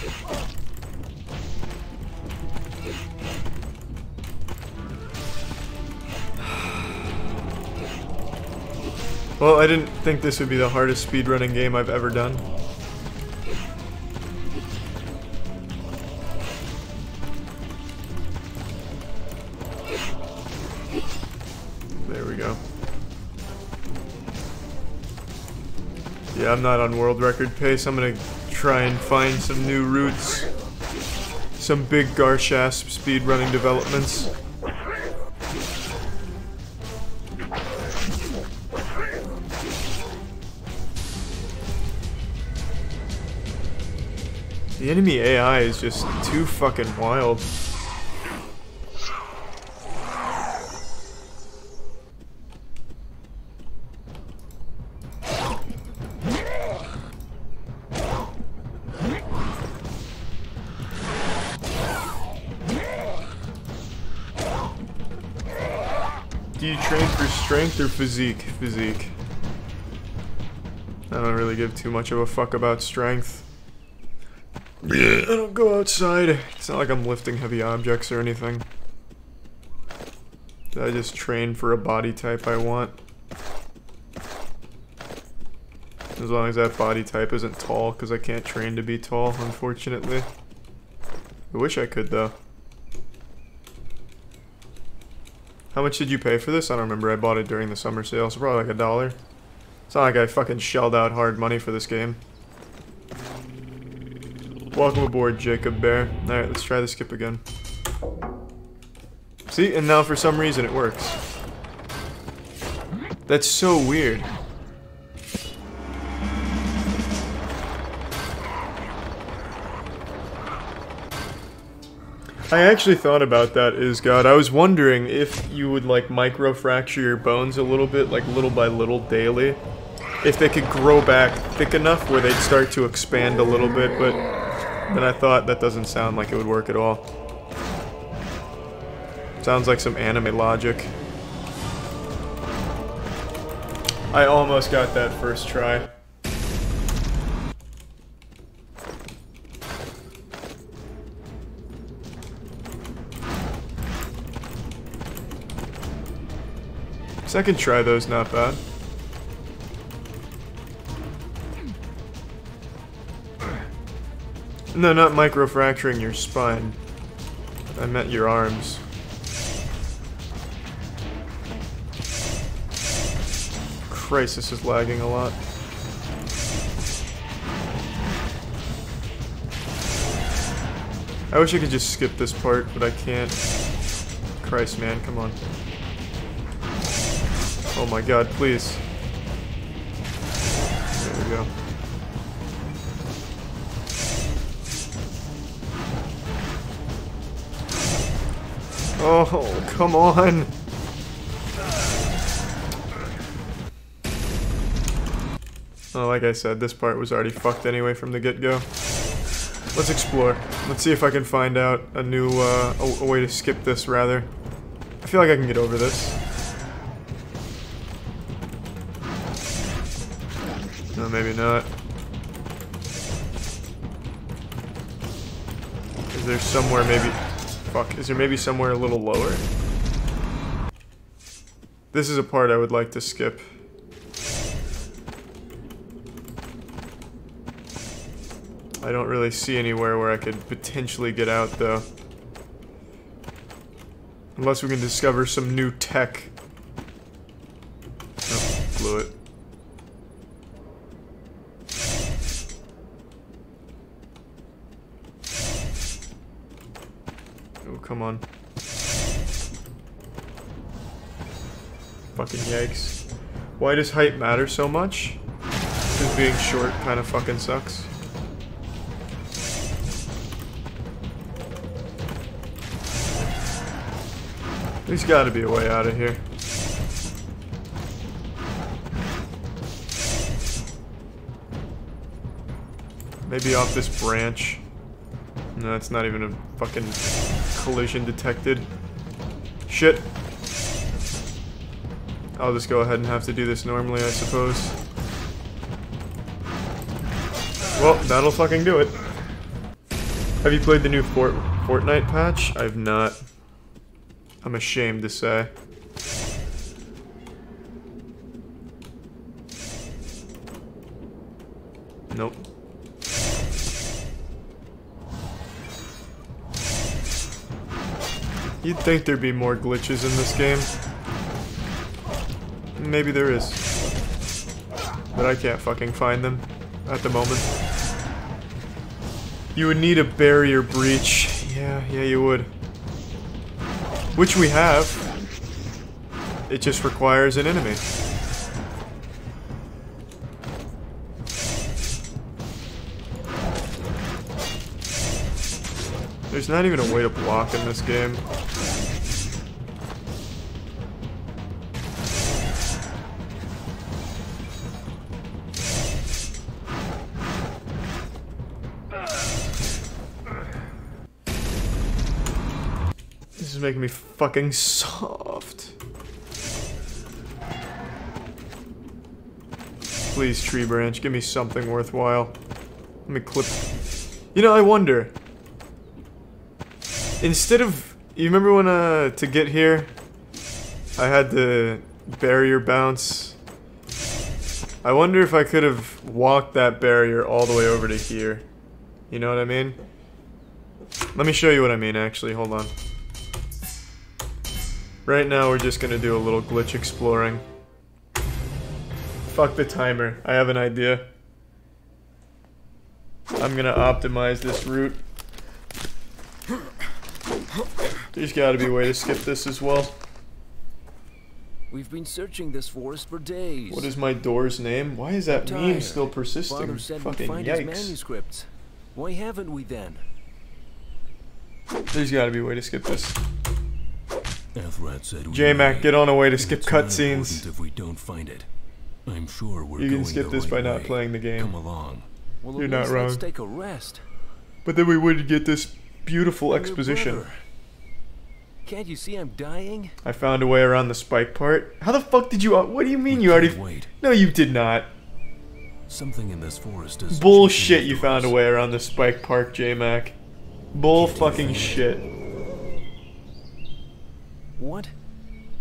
Well, I didn't think this would be the hardest speedrunning game I've ever done. Yeah, I'm not on world record pace. I'm gonna try and find some new routes. Some big Garshasp speedrunning developments. The enemy AI is just too fucking wild. Strength or physique? Physique. I don't really give too much of a fuck about strength. I don't go outside. It's not like I'm lifting heavy objects or anything. I just train for a body type I want. As long as that body type isn't tall, because I can't train to be tall, unfortunately. I wish I could, though. How much did you pay for this? I don't remember. I bought it during the summer sale, so probably like a dollar. It's not like I fucking shelled out hard money for this game. Welcome aboard, Jacob Bear. Alright, let's try the skip again. See? And now for some reason it works. That's so weird. I actually thought about that, is God. I was wondering if you would like microfracture your bones a little bit, like little by little daily. If they could grow back thick enough where they'd start to expand a little bit, but then I thought that doesn't sound like it would work at all. Sounds like some anime logic. I almost got that first try. Second try though's not bad. No, not microfracturing your spine. I meant your arms. Christ, this is lagging a lot. I wish I could just skip this part, but I can't. Christ, man, come on. Oh my god, please. There we go. Oh, come on! Like I said, this part was already fucked anyway from the get-go. Let's explore. Let's see if I can find out a new, uh, a, a way to skip this, rather. I feel like I can get over this. Maybe not. Is there somewhere maybe... Fuck, is there maybe somewhere a little lower? This is a part I would like to skip. I don't really see anywhere where I could potentially get out, though. Unless we can discover some new tech. Oh, blew it. Oh, come on. Fucking yikes. Why does height matter so much? Because being short kind of fucking sucks. There's gotta be a way out of here. Maybe off this branch. No, it's not even a fucking collision detected. Shit. I'll just go ahead and have to do this normally, I suppose. Well, that'll fucking do it. Have you played the new Fort Fortnite patch? I've not. I'm ashamed to say. Nope. You'd think there'd be more glitches in this game. Maybe there is. But I can't fucking find them at the moment. You would need a barrier breach. Yeah, yeah you would. Which we have. It just requires an enemy. There's not even a way to block in this game. Making me fucking soft. Please, tree branch, give me something worthwhile. Let me clip. You know, I wonder. Instead of, you remember when uh to get here, I had the barrier bounce. I wonder if I could have walked that barrier all the way over to here. You know what I mean? Let me show you what I mean. Actually, hold on. Right now, we're just gonna do a little glitch exploring. Fuck the timer. I have an idea. I'm gonna optimize this route. There's gotta be a way to skip this as well. We've been searching this forest for days. What is my door's name? Why is that meme still persisting? Father said Fucking find his yikes. manuscripts. Why haven't we then? There's gotta be a way to skip this. Athrat said J-Mac, get on a way to skip It's cutscenes. important If we don't find it, I'm sure we're You going can skip the this by right not way. playing the game. Come along. Well, You're not least let's wrong. take a rest. But then we would get this beautiful Your exposition. Can't you see I'm dying? I found a way around the spike part. How the fuck did you? What do you mean We you already? wait. No, you did not. Something in this forest is Bullshit. You the found a way around the spike park, J Mac. Bull fucking shit. What?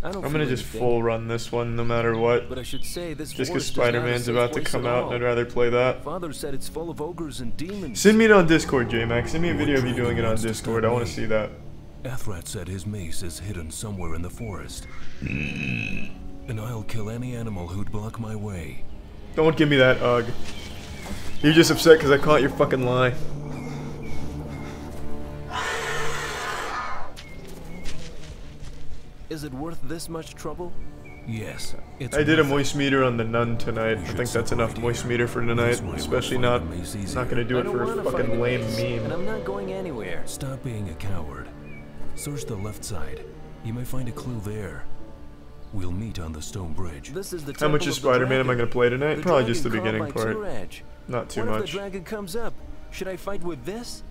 I don't I'm gonna just anything. full run this one no matter what. But I should say this Just because forest is not a Spider-Man's about to come out, and I'd rather play that. Father said it's full of ogres and demons. Send me it on Discord, J Mac. Send me a video of you doing it on Discord. I want to see that. Athrat said his mace is hidden somewhere in the forest. Hmm. And I'll kill any animal who'd block my way. Don't give me that ugh. You're just upset because I caught your fucking lie. Is it worth this much trouble? Yes, it's I did a worth it. moist meter on the nun tonight. I think that's enough moist meter for tonight. Especially not. the Not gonna do I it for a fucking the lame maze, And. I'm not going anywhere. Stop being a coward. Search the left side. You may find a clue there. We'll meet on the stone bridge. This is the How much Temple of of Spider-Man am I going to play tonight? The Probably just the beginning part. Not too what if much. the dragon comes up? Should I fight with this?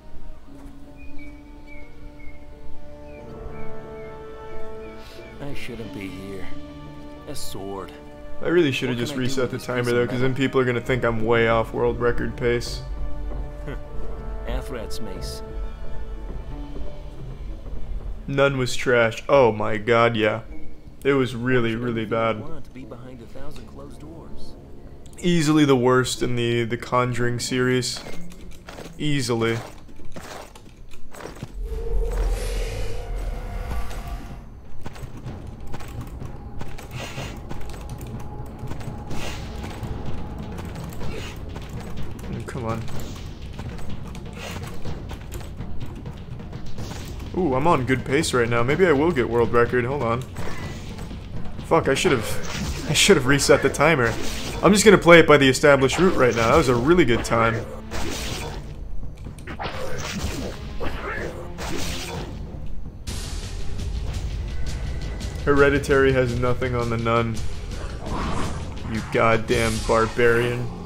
I shouldn't be here. A sword. I really should have just can I do reset the timer though, because then people are going to think I'm way off world record pace. Athrat's mace. None was trash. Oh my god, yeah. It was really, really bad. Want to be behind a thousand closed doors. Easily the worst in the, the Conjuring series. Easily. Ooh, I'm on good pace right now. Maybe I will get world record. Hold on. Fuck, I should have I should have reset the timer. I'm just gonna play it by the established route right now. That was a really good time. Hereditary has nothing on the nun. You goddamn barbarian.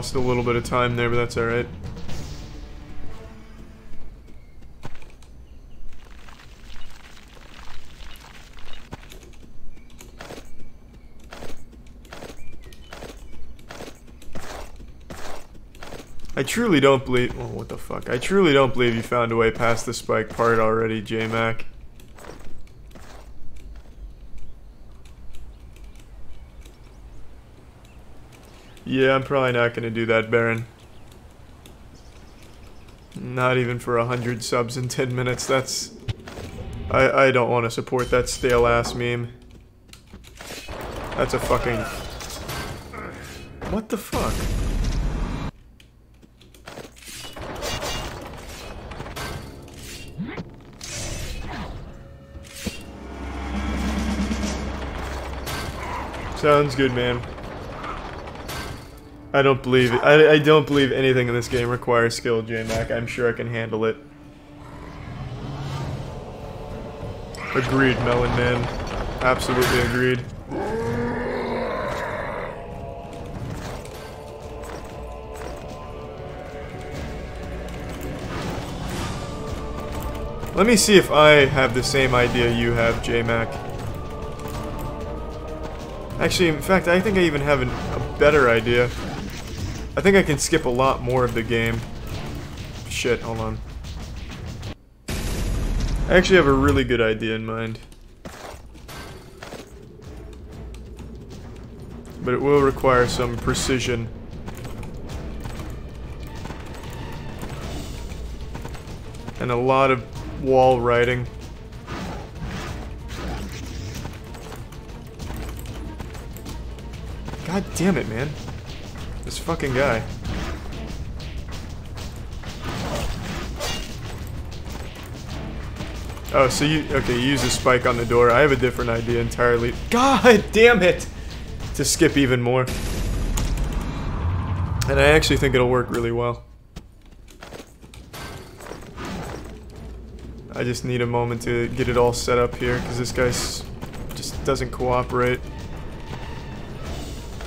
Lost a little bit of time there, but that's alright. I truly don't believe. Oh, what the fuck? I truly don't believe you found a way past the spike part already, J Yeah, I'm probably not gonna do that, Baron. Not even for a hundred subs in ten minutes. That's. I I don't want to support that stale ass meme. That's a fucking. What the fuck? Sounds good, man. I don't believe it. I, I don't believe anything in this game requires skill, J-Mac. I'm sure I can handle it. Agreed, Melon Man. Absolutely agreed. Let me see if I have the same idea you have, J-Mac. Actually, in fact, I think I even have an, a better idea. I think I can skip a lot more of the game. Shit, hold on. I actually have a really good idea in mind. But it will require some precision. And a lot of wall riding. God damn it, man. Fucking guy. Oh, so you okay? You use a spike on the door. I have a different idea entirely. God damn it! To skip even more, and I actually think it'll work really well. I just need a moment to get it all set up here because this guy's just doesn't cooperate.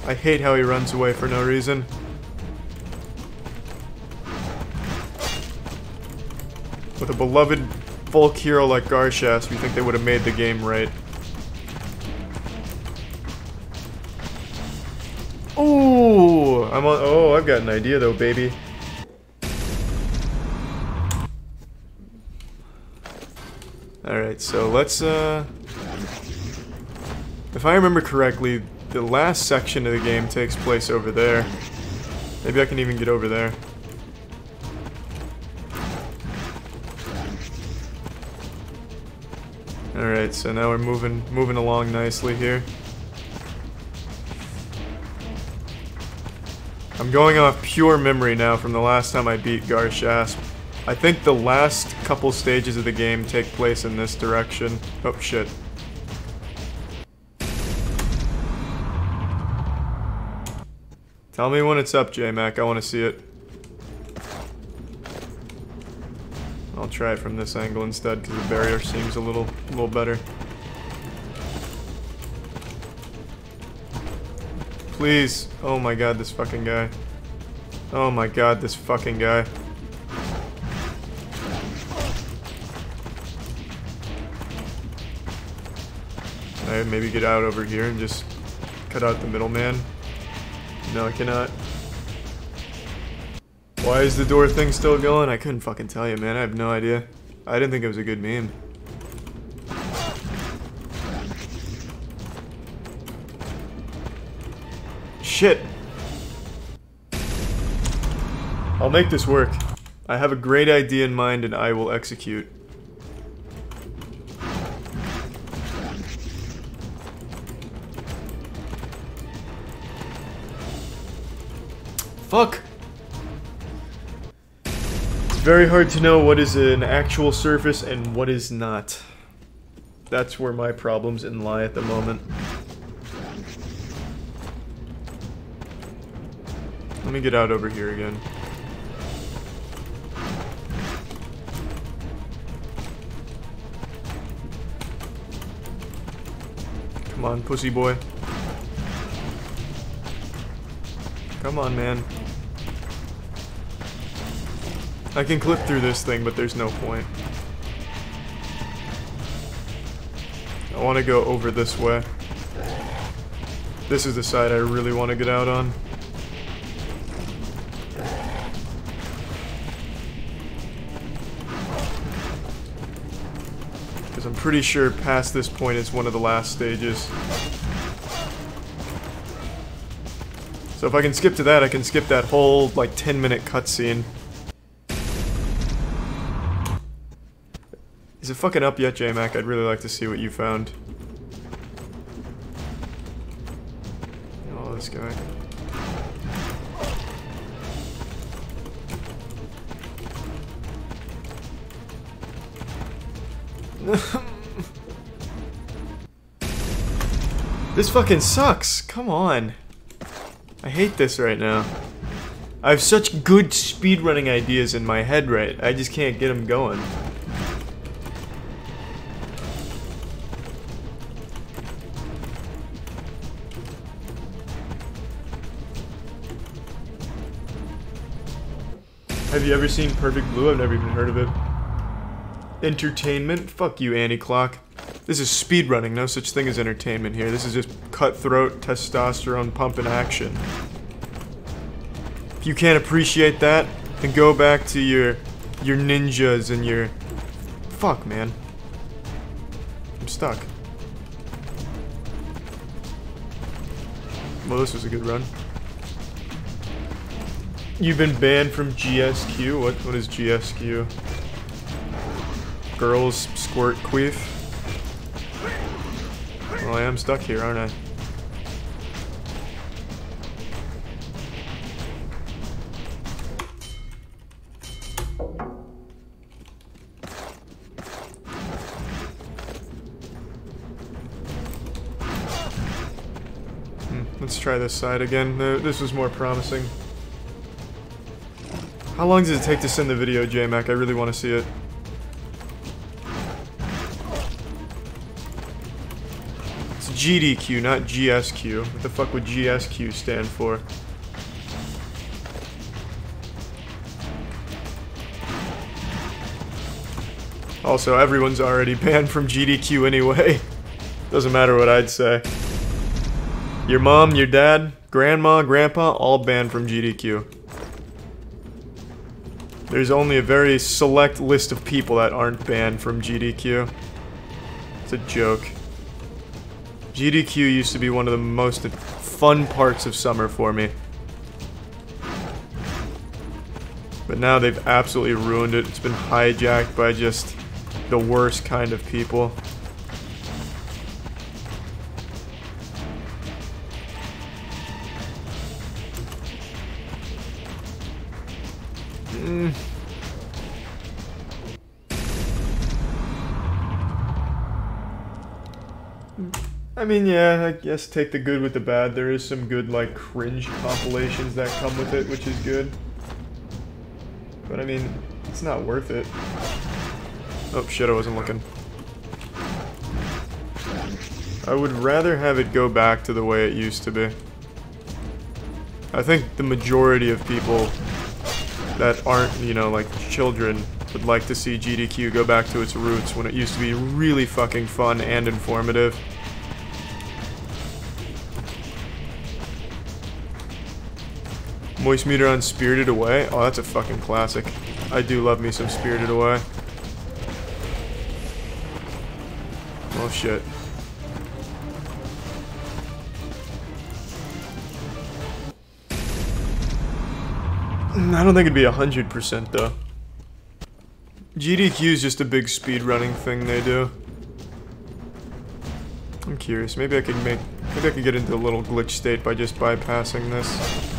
I hate how he runs away for no reason. With a beloved folk hero like Garshasp, we think they would have made the game right. Ooh, I'm on. Oh, I've got an idea though, baby. All right, so let's. uh... If I remember correctly, the last section of the game takes place over there. Maybe I can even get over there. Alright, so now we're moving moving along nicely here. I'm going off pure memory now from the last time I beat Garshasp. I think the last couple stages of the game take place in this direction. Oh shit. Tell me when it's up, J-Mac. I want to see it. I'll try it from this angle instead, because the barrier seems a little, a little better. Please. Oh my god, this fucking guy. Oh my god, this fucking guy. I maybe get out over here and just cut out the middleman? No, I cannot. Why is the door thing still going? I couldn't fucking tell you, man. I have no idea. I didn't think it was a good meme. Shit. I'll make this work. I have a great idea in mind and I will execute. Fuck! It's very hard to know what is an actual surface and what is not. That's where my problems in lie at the moment. Let me get out over here again. Come on, pussy boy. Come on, man. I can clip through this thing, but there's no point. I want to go over this way. This is the side I really want to get out on. Because I'm pretty sure past this point is one of the last stages. So if I can skip to that, I can skip that whole, like, 10 minute cutscene. Is it fucking up yet, J-Mac? I'd really like to see what you found. Oh, this guy. this fucking sucks. Come on. I hate this right now. I have such good speedrunning ideas in my head right. I just can't get them going. Have you ever seen Perfect Blue? I've never even heard of it. Entertainment? Fuck you, Annie Clock. This is speedrunning, no such thing as entertainment here. This is just cutthroat, testosterone pumping action. If you can't appreciate that, then go back to your your ninjas and your... Fuck, man. I'm stuck. Well, this was a good run. You've been banned from GSQ? What, what is GSQ? Girls squirt queef? Well, I am stuck here, aren't I? Hmm, let's try this side again. This was more promising. How long does it take to send the video, JMac? I really want to see it. It's GDQ, not GSQ. What the fuck would GSQ stand for? Also, everyone's already banned from GDQ anyway. Doesn't matter what I'd say. Your mom, your dad, grandma, grandpa, all banned from GDQ. There's only a very select list of people that aren't banned from GDQ. It's a joke. GDQ used to be one of the most fun parts of summer for me. But now they've absolutely ruined it. It's been hijacked by just the worst kind of people. I mean, yeah, I guess take the good with the bad. There is some good, like, cringe compilations that come with it, which is good. But I mean, it's not worth it. Oh shit, I wasn't looking. I would rather have it go back to the way it used to be. I think the majority of people that aren't, you know, like children would like to see GDQ go back to its roots when it used to be really fucking fun and informative. Moist meter on Spirited Away. Oh, that's a fucking classic. I do love me some Spirited Away. Oh shit. I don't think it'd be 100% though. GDQ is just a big speedrunning thing they do. I'm curious. Maybe I could make... Maybe I could get into a little glitch state by just bypassing this.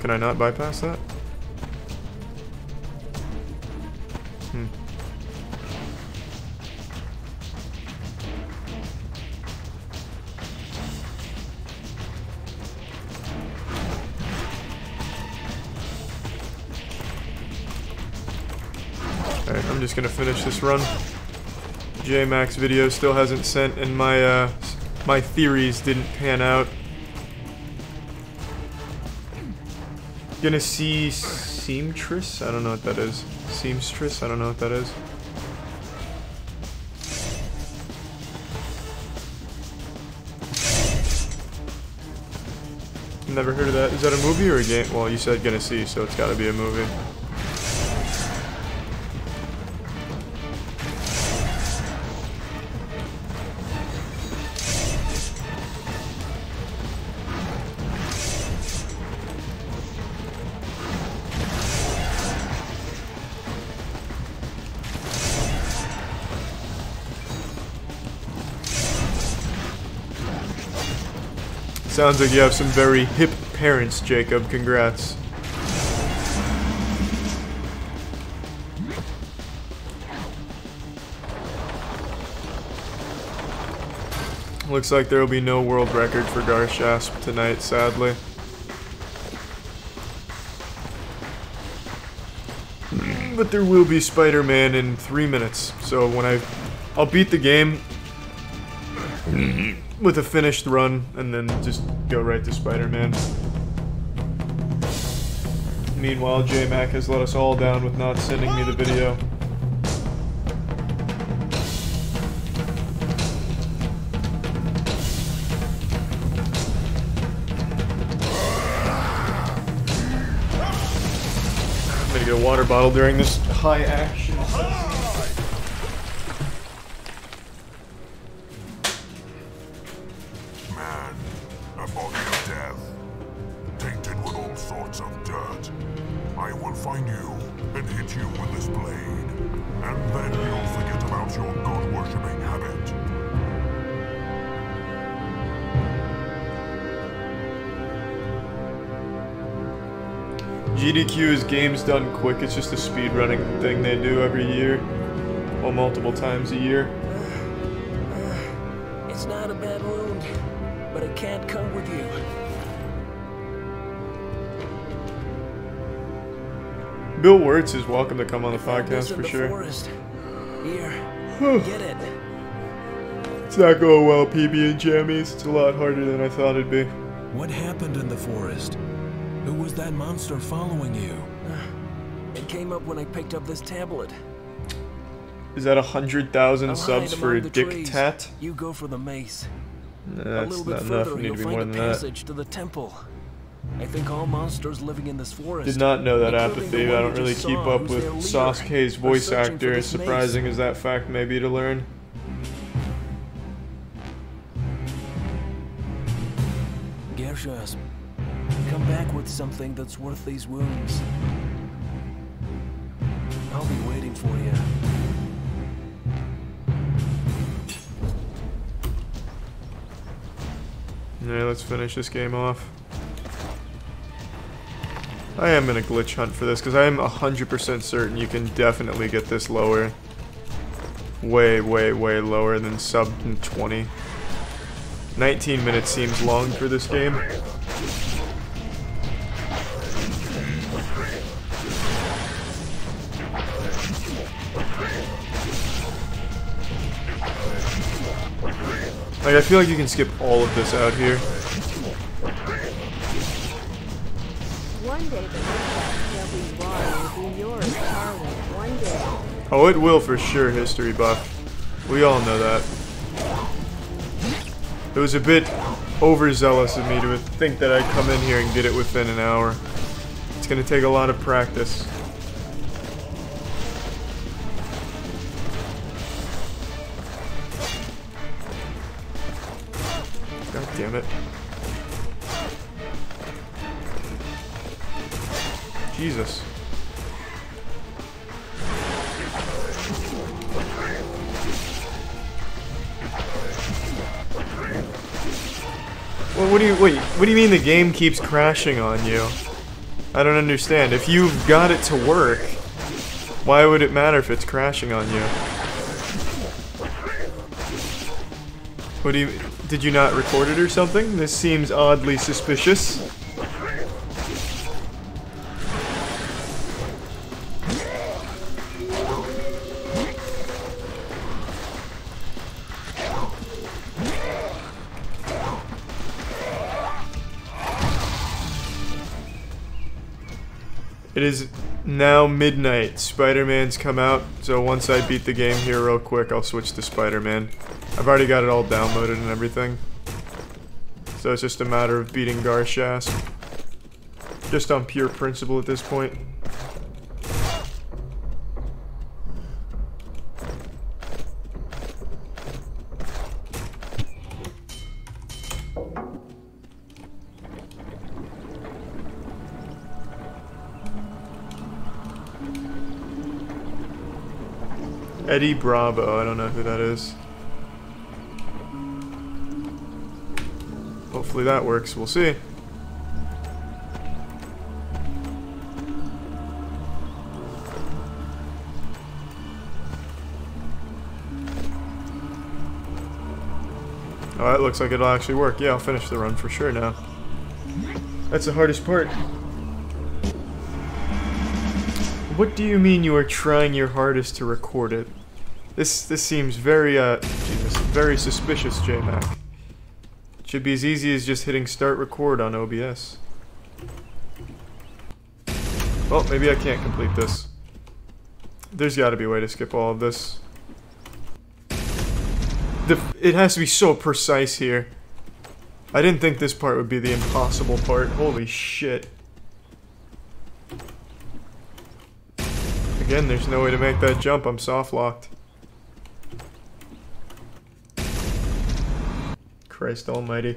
Can I not bypass that? Hmm. Alright, I'm just gonna finish this run. J-Mac's video still hasn't sent and my, uh, my theories didn't pan out. Gonna see seamstress? I don't know what that is. Seamstress? I don't know what that is. Never heard of that. Is that a movie or a game? Well, you said gonna see, so it's gotta be a movie. Sounds like you have some very hip parents, Jacob. Congrats. Looks like there will be no world record for Garshasp tonight, sadly. Hmm, but there will be Spider-Man in three minutes, so when I... I'll beat the game hmm. With a finished run and then just go right to Spider-Man. Meanwhile, J-Mac has let us all down with not sending me the video. I'm gonna get a water bottle during this high action. Quick. It's just a speedrunning thing they do every year. Well, multiple times a year. It's not a bad wound, but it can't come with you. Bill Wirtz is welcome to come on the Found this podcast in for the sure. Forest. Here, get it. It's not going well, PB and Jammies. It's a lot harder than I thought it'd be. What happened in the forest? Who was that monster following you? Came up when I picked up this tablet. Is that a hundred thousand subs for a among the dick trees. tat? You go for the mace. Nah, that's a little not bit further, need you'll find a than that. passage to the temple. I think all monsters living in this forest. Did not know that apathy. I don't really keep up with. Sasuke's voice actor, as this mace. surprising as that fact may be to learn. Garshasp, come back with something that's worth these wounds. I'll be waiting for you. Let's finish this game off. I am gonna glitch hunt for this because I am 100% certain you can definitely get this lower. Way, way, way lower than sub 20. 19 minutes seems long for this game. Like, I feel like you can skip all of this out here. One day the Minecraft W will be yours, Charlie. One day. Oh, it will for sure, History Buff. We all know that. It was a bit overzealous of me to think that I'd come in here and get it within an hour. It's gonna take a lot of practice. Damn it. Jesus. What do you wait? What do you mean the game keeps crashing on you? I don't understand. If you've got it to work, why would it matter if it's crashing on you? What do you? Did you not record it or something? This seems oddly suspicious. It is now midnight. Spider-Man's come out, so once I beat the game here real quick, I'll switch to Spider-Man. I've already got it all downloaded and everything. So it's just a matter of beating Garshasp. Just on pure principle at this point. Eddie Bravo, I don't know who that is. Hopefully that works, we'll see. Oh, that looks like it'll actually work. Yeah, I'll finish the run for sure now. That's the hardest part. What do you mean you are trying your hardest to record it? This this seems very uh Jesus, very suspicious, JMac. Should be as easy as just hitting start record on OBS. Well, maybe I can't complete this. There's got to be a way to skip all of this. The, it has to be so precise here. I didn't think this part would be the impossible part. Holy shit. Again, there's no way to make that jump. I'm soft locked. Christ almighty.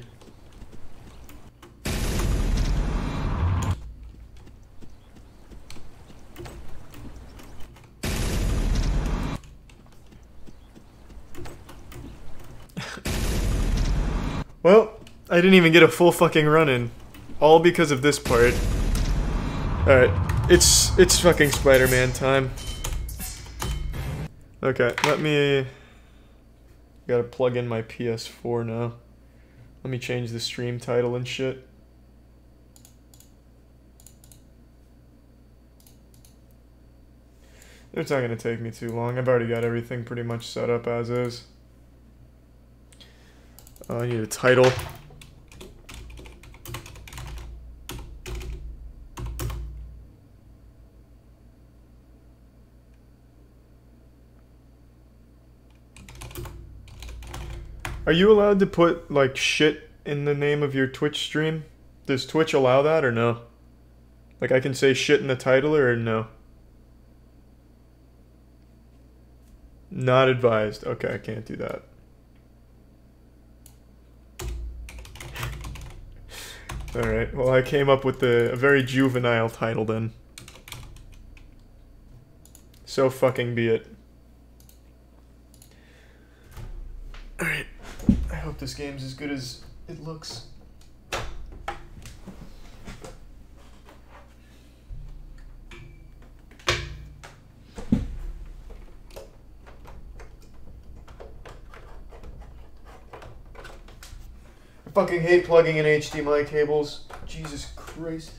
well, I didn't even get a full fucking run in. All because of this part. Alright, it's it's fucking Spider-Man time. Okay, let me gotta plug in my PS4 now. Let me change the stream title and shit. It's not gonna take me too long. I've already got everything pretty much set up as is. Uh, I need a title. Are you allowed to put like shit in the name of your Twitch stream? Does Twitch allow that or no? Like I can say shit in the title or no? Not advised. Okay, I can't do that. Alright, well I came up with the, a very juvenile title then. So fucking be it. Alright this game's as good as it looks. I fucking hate plugging in HDMI cables. Jesus Christ.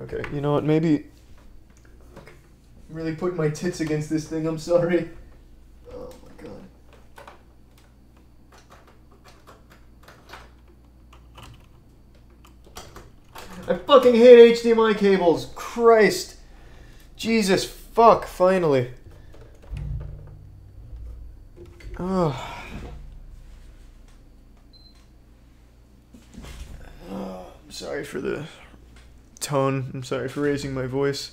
Okay, you know what? Maybe. I'm really putting my tits against this thing. I'm sorry. I fucking hate HDMI cables. Christ. Jesus fuck, finally. Oh. Oh, I'm sorry for the tone. I'm sorry for raising my voice.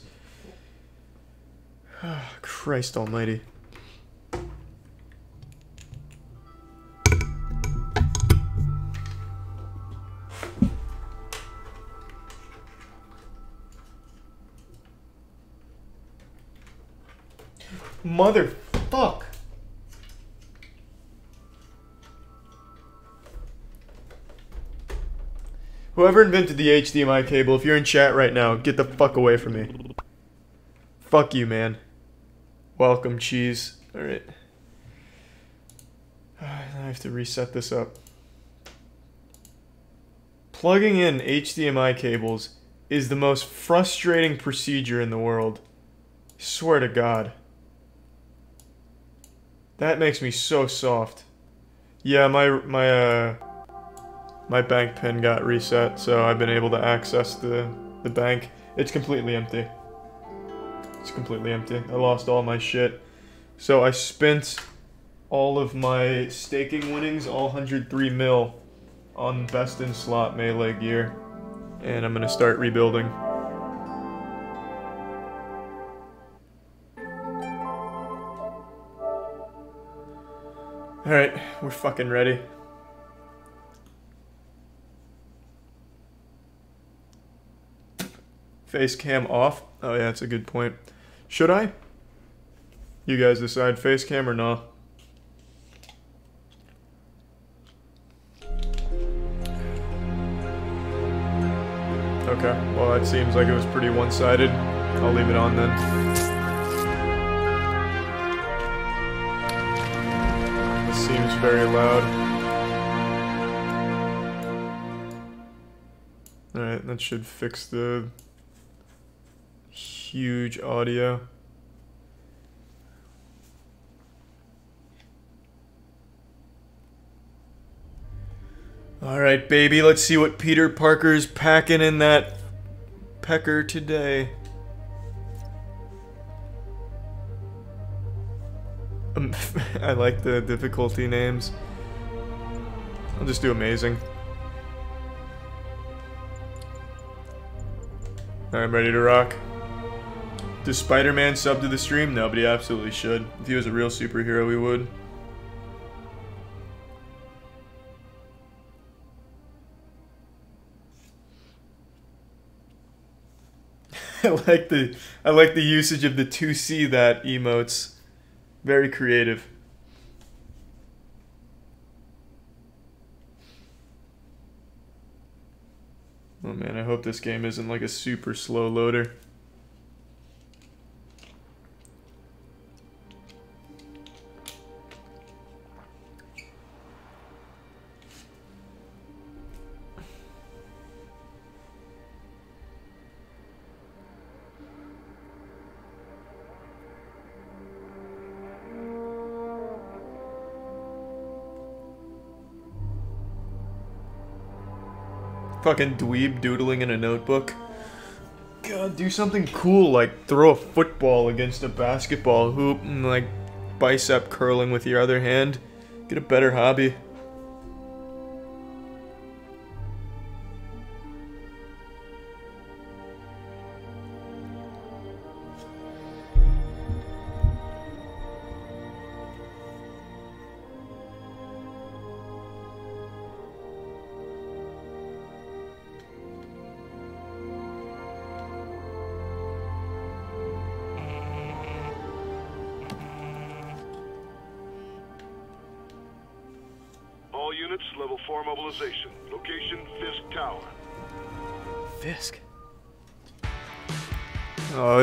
Christ almighty. Motherfuck. Whoever invented the HDMI cable, if you're in chat right now, get the fuck away from me. Fuck you, man. Welcome, cheese. Alright. I have to reset this up. Plugging in HDMI cables is the most frustrating procedure in the world. Swear to God. That makes me so soft. Yeah, my my uh my bank pin got reset, so I've been able to access the the bank. It's completely empty. It's completely empty. I lost all my shit. So I spent all of my staking winnings, all 103 mil, on best in slot melee gear. And I'm gonna start rebuilding. Alright, we're fucking ready. Face cam off. Oh yeah, that's a good point. Should I? You guys decide face cam or no. Okay, well that seems like it was pretty one-sided. I'll leave it on then. Very loud. Alright, that should fix the huge audio. Alright, baby, let's see what Peter Parker's packing in that pecker today. I like the difficulty names. I'll just do amazing. I'm ready to rock. Does Spider-Man sub to the stream? No, but he absolutely should. If he was a real superhero, he would. I like the I like the usage of the 2C that emotes. Very creative. Oh man, I hope this game isn't like a super slow loader. Fucking dweeb doodling in a notebook. God, do something cool like throw a football against a basketball hoop and like bicep curling with your other hand. Get a better hobby.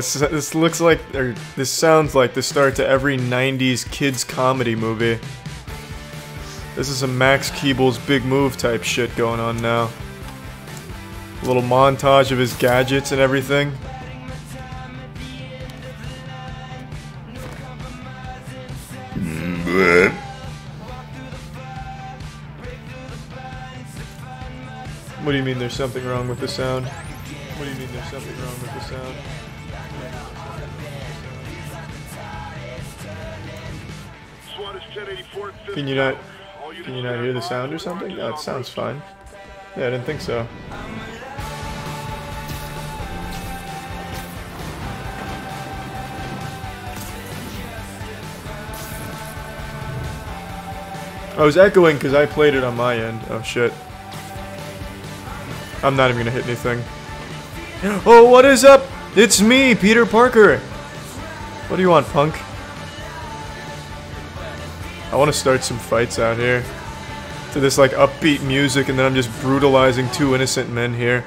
This this looks like or this sounds like the start to every '90s kids comedy movie. This is some Max Keeble's big move type shit going on now. A little montage of his gadgets and everything. What do you mean there's something wrong with the sound? What do you mean there's something wrong with the sound? Can you not can you not hear the sound or something? No, it sounds fine. Yeah, I didn't think so. I was echoing because I played it on my end. Oh shit. I'm not even gonna hit anything. Oh, what is up? It's me, Peter Parker. What do you want, punk? I want to start some fights out here. To this like upbeat music and then I'm just brutalizing two innocent men here.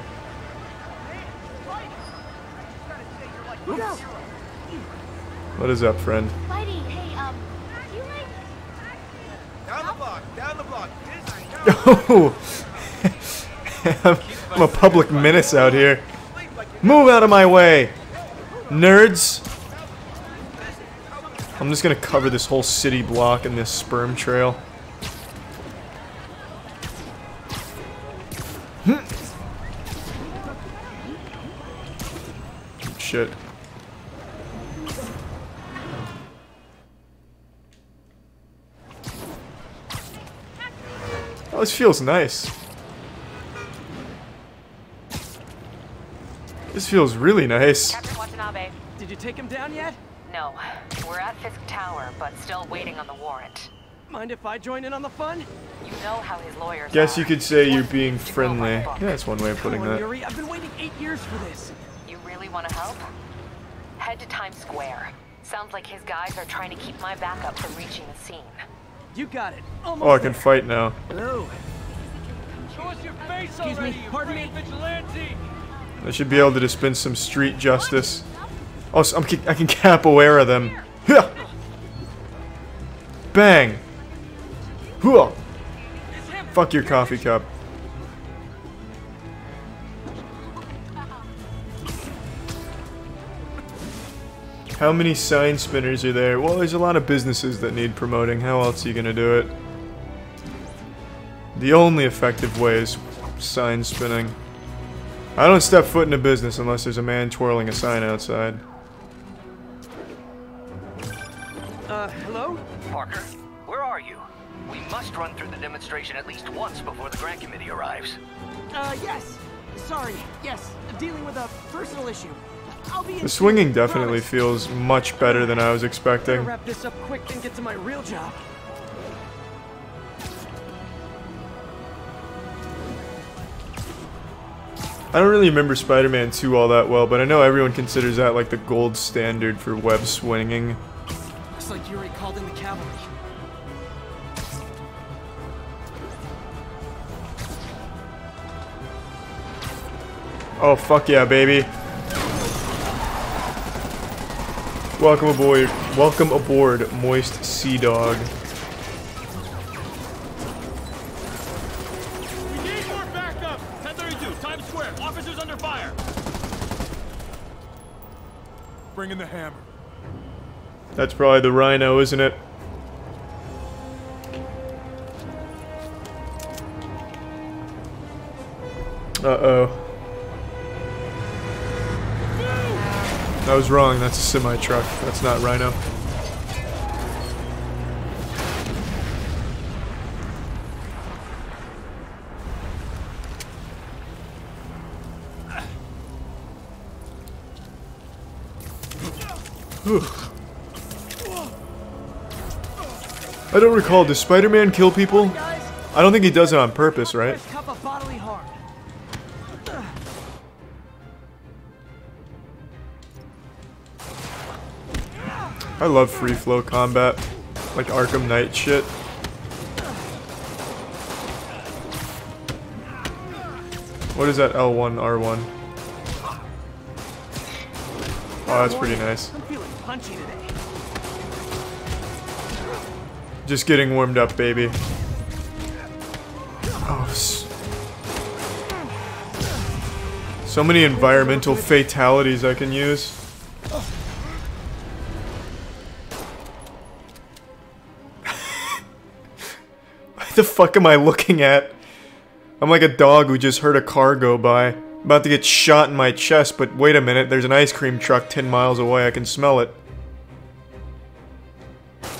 What is up, friend? Whitey, hey, um, do you like... Down the block, down the block. Oh! I'm a public menace out here. Move out of my way! Nerds! I'm just gonna cover this whole city block in this sperm trail. Shit. Oh, this feels nice. This feels really nice. Captain Watanabe. Did you take him down yet? No. We're at Fisk Tower, but still waiting on the warrant. Mind if I join in on the fun? You know how his lawyers Guess are. you could say you're being to go by friendly. Yeah, that's one way of putting Come on, that. Yuri. I've been waiting eight years for this. You really want to help? Head to Times Square. Sounds like his guys are trying to keep my backup from reaching the scene. You got it. Almost Oh, I can there. fight now. Hello. Show us your face Excuse already, me, you pardon me. vigilante! I should be able to dispense some street justice. Oh, so I'm, I can capoeira them. Bang! Fuck your coffee cup. How many sign spinners are there? Well, there's a lot of businesses that need promoting. How else are you gonna do it? The only effective way is sign spinning. I don't step foot in a business unless there's a man twirling a sign outside. Parker, where are you? We must run through the demonstration at least once before the grant committee arrives. Uh, yes. Sorry. Yes. Dealing with a personal issue. I'll be in The swinging soon, definitely promise. feels much better than I was Better expecting. wrap this up quick and get to my real job. I don't really remember Spider-Man 2 all that well, but I know everyone considers that like the gold standard for web swinging. Oh fuck yeah, baby. Welcome aboard. Welcome aboard, Moist Sea Dog. We need more backup! 1032, Times Square, officers under fire! Bring in the hammer. That's probably the Rhino, isn't it? Uh-oh. I was wrong, that's a semi-truck. That's not Rhino. I don't recall, does Spider-Man kill people? I don't think he does it on purpose, right? I love free flow combat. Like Arkham Knight shit. What is that L1, R1? Oh, that's pretty nice. I'm feeling punchy today. Just getting warmed up, baby. Oh, so many environmental fatalities I can use. The fuck am I looking at? I'm like a dog who just heard a car go by. About to get shot in my chest, but wait a minute, there's an ice cream truck 10 miles away, I can smell it.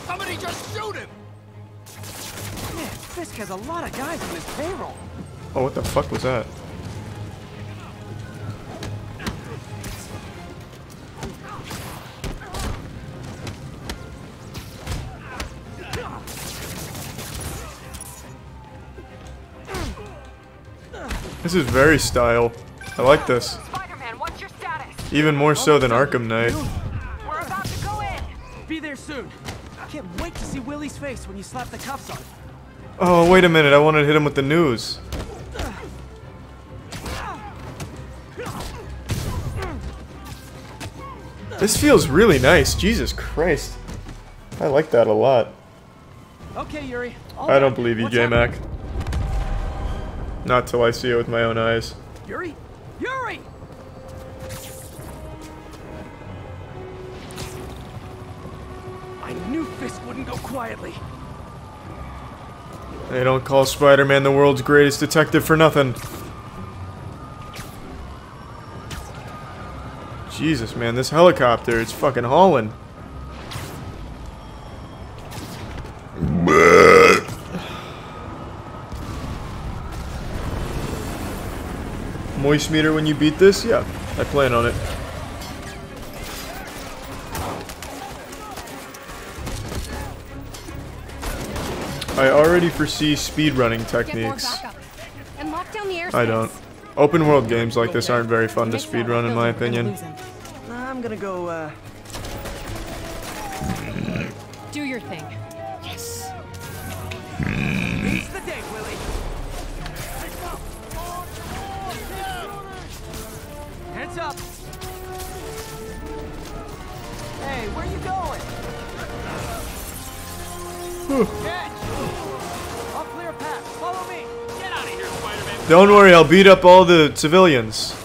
Somebody just shoot him! Man, Fisk has a lot of guys on his payroll. Oh, what the fuck was that? This is very style. I like this. What's your? Even more so than Arkham Knight. We're about to go in. Be there soon. Can't wait to see Willie's face when you slap the cuffs on. Oh, wait a minute, I wanted to hit him with the news. This feels really nice, Jesus Christ. I like that a lot. Okay, Yuri. all I don't done. believe you, What's J-Mac. Happening? Not till I see it with my own eyes. Yuri? Yuri! I knew Fisk wouldn't go quietly. They don't call Spider-Man the world's greatest detective for nothing. Jesus, man, this helicopter, it's fucking hauling. Moist meter when you beat this? Yeah, I plan on it. I already foresee speedrunning techniques. And lock down the. I don't. Open world games like this aren't very fun to speedrun in my opinion. I'm gonna go, uh... Do your thing. Yes! It's the day, Don't worry, I'll beat up all the civilians.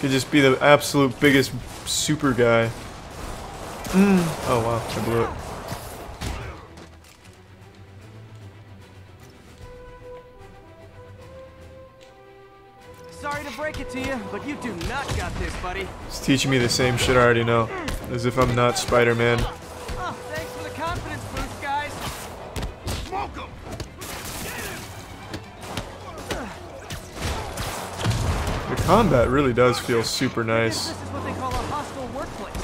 Could just be the absolute biggest super guy. Mm. Oh wow, I blew it. Sorry to break it to you, but you do not got this, buddy. It's teaching me the same shit I already know. As if I'm not Spider-Man. Combat really does feel super nice. This is what they call a hostile workplace.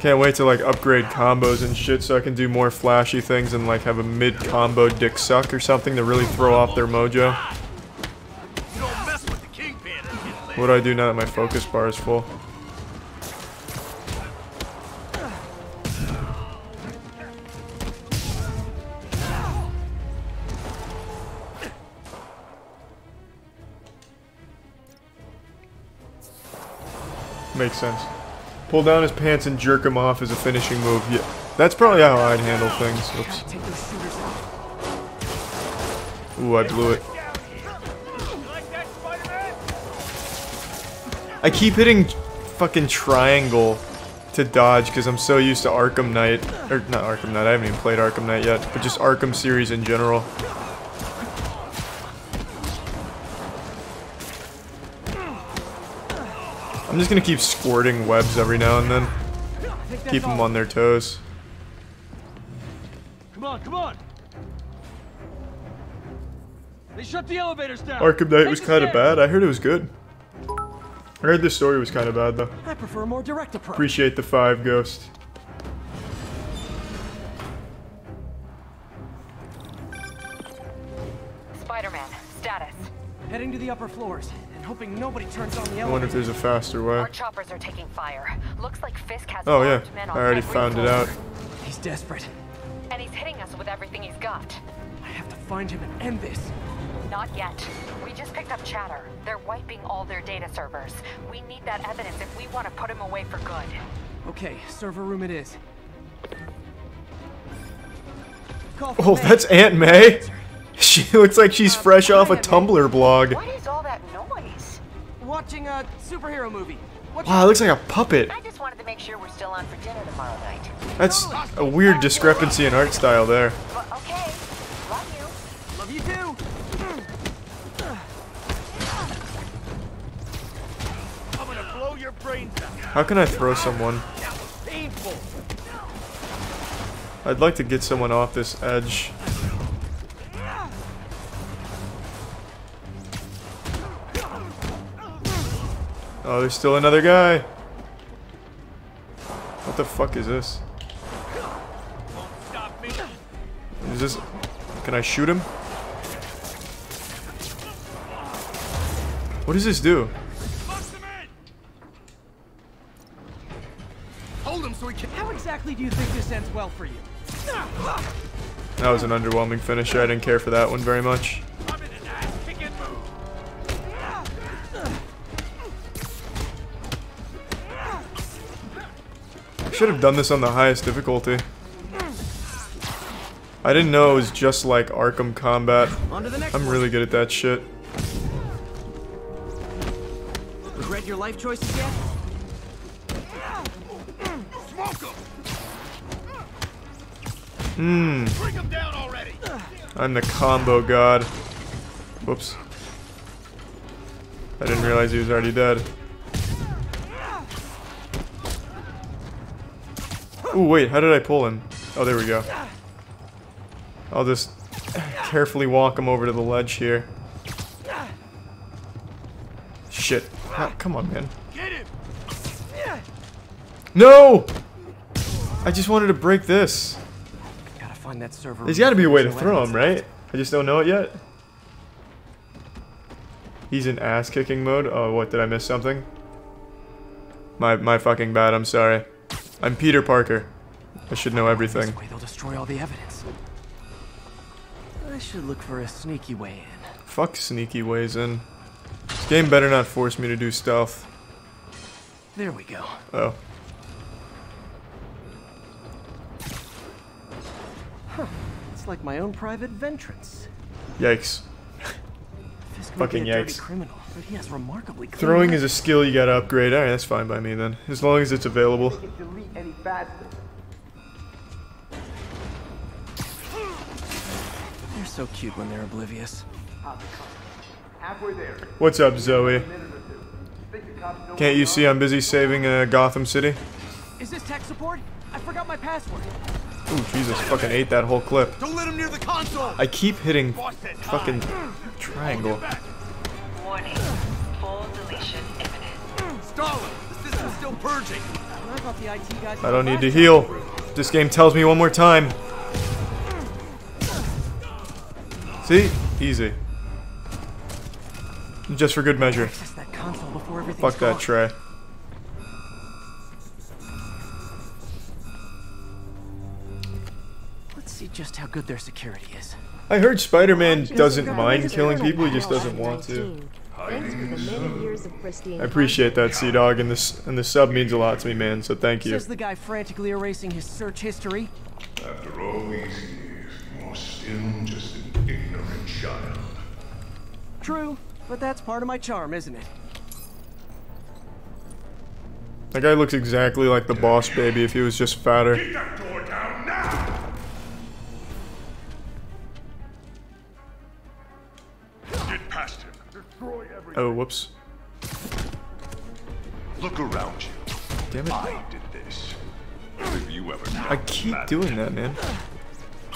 Can't wait to like upgrade combos and shit so I can do more flashy things and like have a mid combo dick suck or something to really throw off their mojo. You don't mess with the Kingpin. What do I do now that my focus bar is full? Makes sense. Pull down his pants and jerk him off as a finishing move. Yeah, that's probably how I'd handle things. Oops. Ooh, I blew it. I keep hitting fucking triangle to dodge because I'm so used to Arkham Knight. Or, not Arkham Knight, I haven't even played Arkham Knight yet, but just Arkham series in general. I'm just gonna keep squirting webs every now and then. I think that's Keep them on their toes. Come on, come on. They shut the elevators down. Arkham Knight Take was kind of bad. I heard it was good. I heard the story was kind of bad though. I prefer a more direct approach. Appreciate the five, Ghost. Spider-Man, status. Heading to the upper floors and hoping nobody turns on the I wonder if there's a faster way. Our choppers are taking fire. Looks like Fisk has Oh yeah, men on I already every found it out. He's desperate. And he's hitting us with everything he's got. I have to find him and end this. Not yet. We just picked up chatter. They're wiping all their data servers. We need that evidence if we want to put him away for good. Okay, server room it is. Call Oh, May. that's Aunt May. She looks like she's um, fresh off a Tumblr blog. Watching a superhero movie. What's Wow, it looks like a puppet. I just wanted to make sure we're still on for dinner tomorrow night. That's a weird discrepancy in art style there. Well, okay. Love you. Love you too. I'm gonna blow your brains out. How can I throw someone? Painful. I'd like to get someone off this edge. Oh, there's still another guy. What the fuck is this? Is this... Can I shoot him? What does this do? Box him in. Hold him so he can. How exactly do you think this ends well for you? That was an underwhelming finisher. I didn't care for that one very much. Should have done this on the highest difficulty. I didn't know it was just like Arkham Combat. On to the next I'm really good at that shit. Regret your life choices yet? Smoke him. Bring him down already. I'm the combo god. Whoops. I didn't realize he was already dead. Ooh, wait, how did I pull him? Oh, there we go. I'll just carefully walk him over to the ledge here. Shit. Ah, come on, man. No! I just wanted to break this. Gotta find that server. There's gotta be a way to throw him, right? I just don't know it yet. He's in ass-kicking mode. Oh, what, did I miss something? My, my fucking bad, I'm sorry. I'm Peter Parker. I should know everything. This way they'll destroy all the evidence. I should look for a sneaky way in. Fuck sneaky ways in. This game better not force me to do stealth. There we go. Oh. Huh. It's like my own private ventrance. Yikes. Fucking be a dirty yikes. criminal, but he has remarkably clean Throwing record. is a skill you gotta upgrade. Alright, that's fine by me then. As long as it's available. They're so cute when they're oblivious. What's up, Zoe? Can't you see I'm busy saving uh, Gotham City? Is this tech support? I forgot my password. Ooh, Jesus, fucking ate that whole clip. Don't let him near the console. I keep hitting fucking time. triangle. Warning. Full deletion imminent. Stalin, the system's still purging. I thought the IT guys I don't need to heal. This game tells me one more time. See? Easy. Just for good measure. That console before everything's Fuck that gone. tray. Let's see just how good their security is. I heard Spider-Man doesn't mind killing people, he just doesn't want to. 19. Thanks for the many years of pristine I appreciate that, Sea Dog, and this and the sub means a lot to me, man. So thank you. Says the guy frantically erasing his search history. After all these years, you're still just an ignorant child. True, but that's part of my charm, isn't it? That guy looks exactly like the boss baby if he was just fatter. Get that door down now! Get past him. Destroy everything. Oh, whoops. Look around you. Damn it. I did this. Have you ever I keep doing that, man.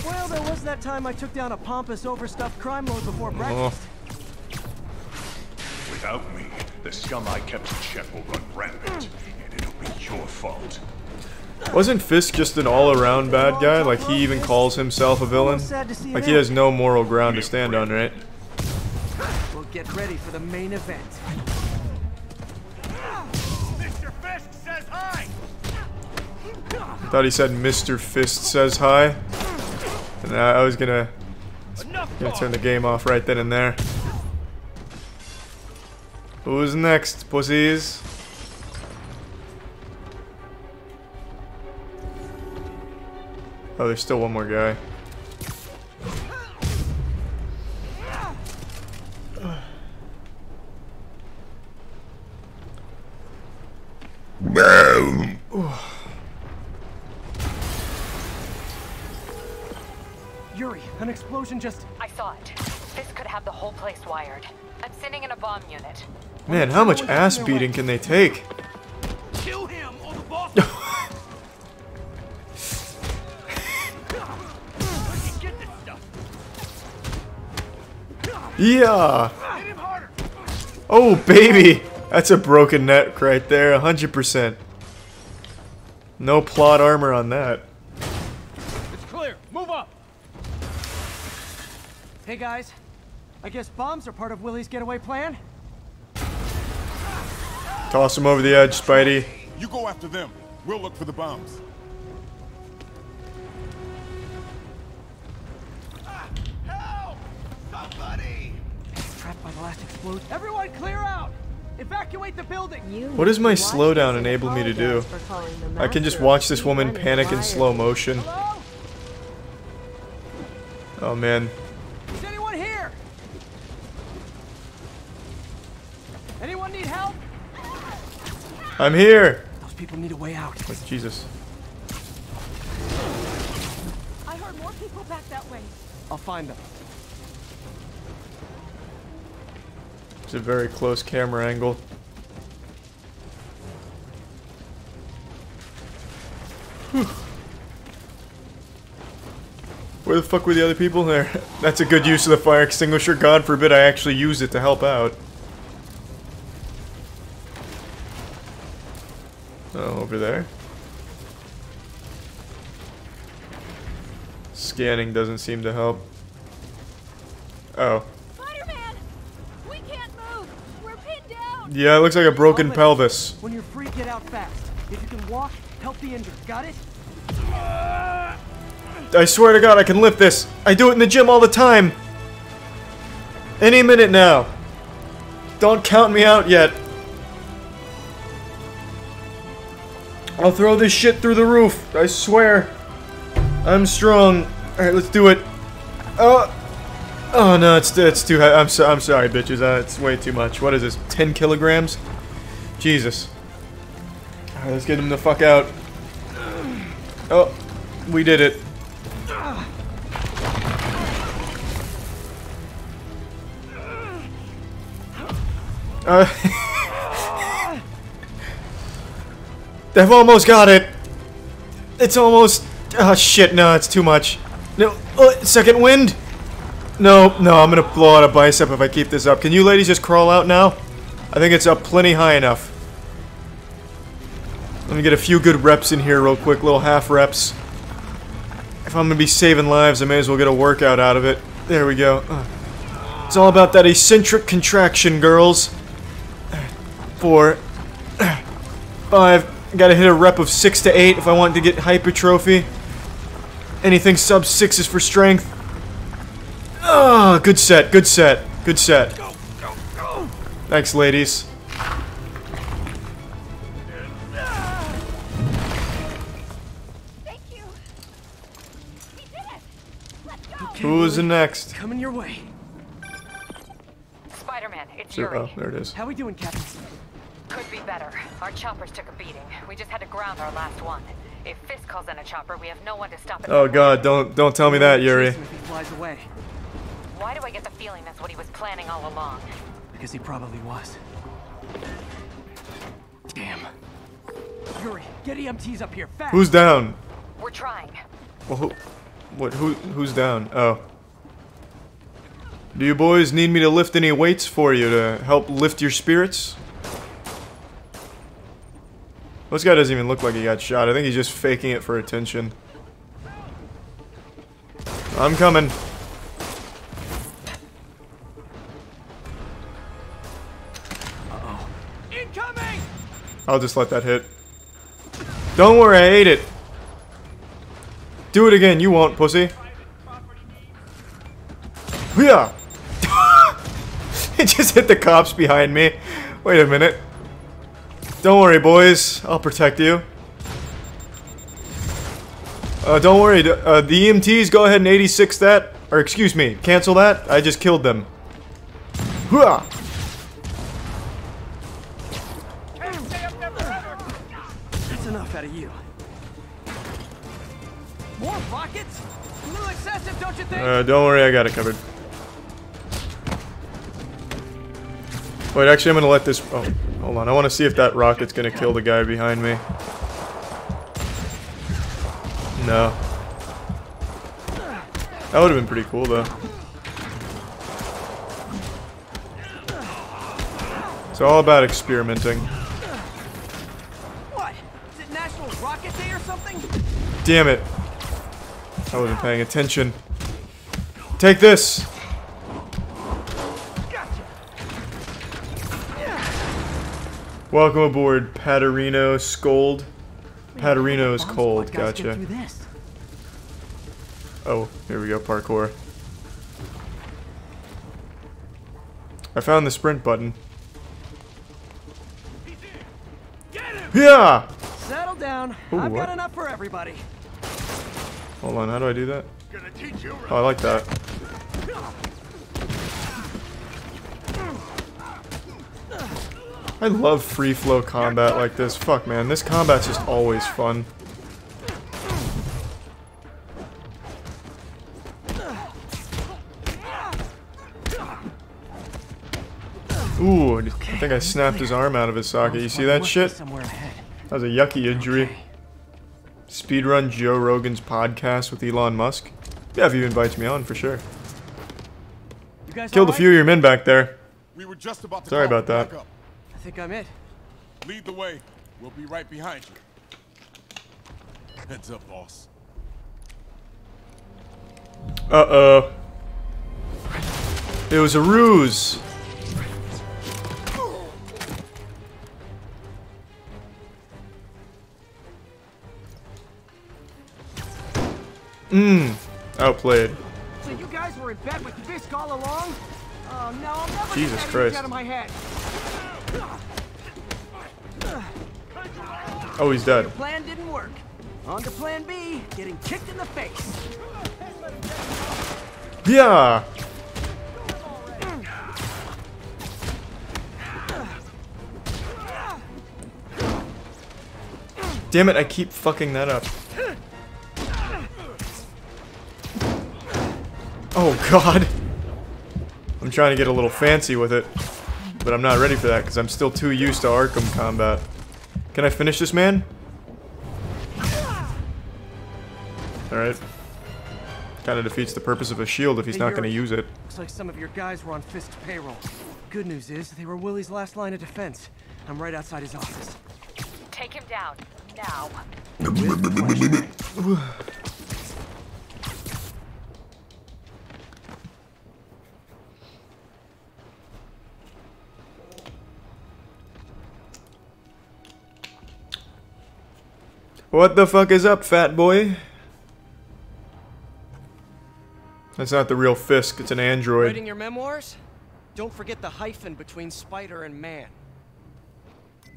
Well, there was that time I took down a pompous, overstuffed crime lord before oh. breakfast. Without me, the scum I kept in check will run rampant, and it'll be your fault. Wasn't Fisk just an all-around bad guy? Like he even calls himself a villain? Sad to see Like he has no moral ground to stand on, right? We'll get ready for the main event. Mr. Fisk says hi. I thought he said Mr. Fist says hi. And I I was gonna, gonna turn the game off right then and there. Who's next, pussies? Oh, there's still one more guy. Yuri, an explosion just... I saw it. This could have the whole place wired. I'm sending in a bomb unit. Man, how much ass beating can they take? Kill him or the boss... yeah! Oh, baby! That's a broken neck right there, 100%. No plot armor on that. It's clear. Move up. Hey guys, I guess bombs are part of Willie's getaway plan? Toss him over the edge, Spidey. You go after them. We'll look for the bombs. Ah, help! Somebody! Trapped by the last explosion. Everyone clear out! Evacuate the building! You What does my slowdown enable me to do? apologize for calling the I can just watch this woman speedrunning panic in slow motion. Hello? Oh man. Is anyone here? Anyone need help? I'm here! Those people need a way out. Oh, Jesus. I heard more people back that way. I'll find them. It's a very close camera angle. Whew. Where the fuck were the other people there? That's a good use of the fire extinguisher. God forbid I actually use it to help out. Oh, over there. Scanning doesn't seem to help. Oh. Yeah, it looks like a broken pelvis. When you're free, get out fast. If you can walk, help the injured. Got it? I swear to God, I can lift this. I do it in the gym all the time. Any minute now. Don't count me out yet. I'll throw this shit through the roof. I swear. I'm strong. All right, let's do it. Oh, oh no, it's it's too high. I'm so, I'm sorry, bitches. Uh, it's way too much. What is this? 10 kilograms? Jesus. All right, let's get him the fuck out. Oh, we did it. Uh, I've almost got it. It's almost. Oh shit! No, it's too much. No, uh, second wind. No, no, I'm gonna blow out a bicep if I keep this up. Can you ladies just crawl out now? I think it's up plenty high enough. Let me get a few good reps in here real quick, little half reps. If I'm gonna be saving lives, I may as well get a workout out of it. There we go. It's all about that eccentric contraction, girls. Four, five. Gotta hit a rep of six to eight if I want to get hypertrophy. Anything sub six is for strength. Ah, good set, good set, good set. Thanks, ladies. Thank you! We did it! Let's! Who's the next? Coming your way. Spider-Man, it's Sure, Yuri. oh, there it is. How are we doing, Captain? Could be better. Our choppers took a beating. We just had to ground our last one. If Fisk calls in a chopper, we have no one to stop it. Oh god, don't don't tell me that, Yuri. If he flies away. Why do I get the feeling that's what he was planning all along? Because he probably was. Damn. Yuri, get EMTs up here, fast! Who's down? We're trying. Well, who, what? Who? Who's down? Oh. Do you boys need me to lift any weights for you to help lift your spirits? This guy doesn't even look like he got shot. I think he's just faking it for attention. I'm coming. I'll just let that hit. Don't worry, I ate it. Do it again, you won't, pussy. Yeah. it just hit the cops behind me. Wait a minute. Don't worry, boys. I'll protect you. Uh, don't worry. Uh, the EMTs, go ahead and 86 that. Or, excuse me, cancel that. I just killed them. Hooah! Uh, don't worry, I got it covered. Wait, actually, I'm gonna let this. Oh, hold on. I want to see if that rocket's gonna kill the guy behind me. No. That would have been pretty cool, though. It's all about experimenting. What? Is it National Rocket Day or something? Damn it. I wasn't paying attention. Take this! Welcome aboard, Paterino Scold. Paterino's cold, gotcha. Oh, here we go, parkour. I found the sprint button. Yeah! Settle down. Ooh, I've what? got enough for everybody. Hold on, how do I do that? Oh, I like that. I love free flow combat like this. Fuck, man, this combat's just always fun. Ooh, I think I snapped his arm out of his socket. You see that shit? Somewhere. That was a yucky injury. Speedrun Joe Rogan's podcast with Elon Musk. Yeah, if you invite me on, for sure. You guys Killed a few of your men back there. We were just about to Sorry about that. backup. I think I'm it. Lead the way. We'll be right behind you. Heads up, boss. Uh-oh. It was a ruse. Mmm. Outplayed. So you guys were in bed with Fisk all along? Oh no, I'll never Jesus get Christ. out of my head. Oh, he's dead. Your plan didn't work. On to plan B, getting kicked in the face. Yeah. Damn it, I keep fucking that up. Oh god. I'm trying to get a little fancy with it. But I'm not ready for that because I'm still too used to Arkham combat. Can I finish this man? Alright. Kinda defeats the purpose of a shield if he's Hey, not gonna use it. Looks like some of your guys were on Fisk's payroll. Good news is, they were Willie's last line of defense. I'm right outside his office. Take him down. Now. What the fuck is up, fat boy? That's not the real Fisk, it's an android. Writing your memoirs? Don't forget the hyphen between spider and man.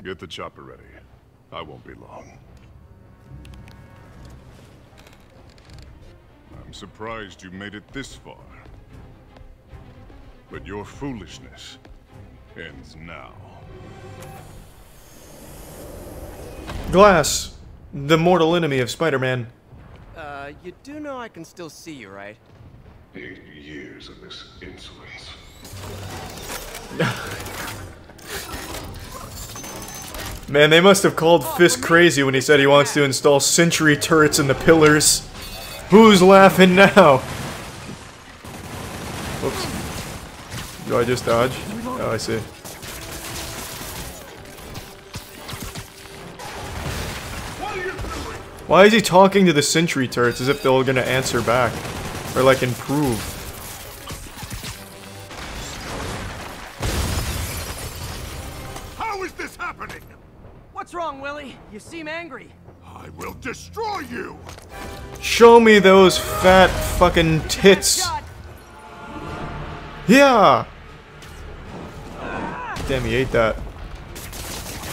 Get the chopper ready. I won't be long. I'm surprised you made it this far. But your foolishness ends now. Glass, the mortal enemy of Spider-Man. Uh, you do know I can still see you, right? Eight years of this insolence. Man, they must have called Fisk crazy when he said he wants to install sentry turrets in the pillars. Who's laughing now? Whoops. Do I just dodge? Oh, I see. Why is he talking to the sentry turrets as if they're gonna answer back? Or like improve? How is this happening? What's wrong, Willie? You seem angry. I will destroy you! Show me those fat fucking tits. Yeah! Damn, he ate that.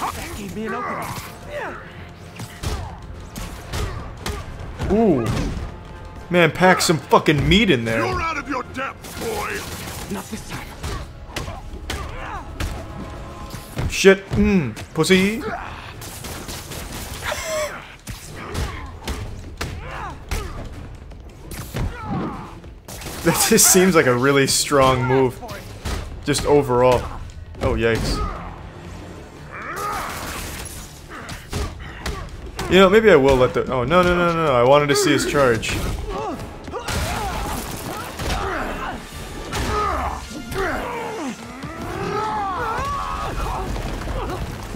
That gave me an opening. Ooh. Man, pack some fucking meat in there. You're out of your depth, boy! Not this time. Shit. Mmm. Pussy. that just seems like a really strong move. Just overall. Oh, yikes. You know, maybe I will let the- Oh, no, no, no, no, I wanted to see his charge.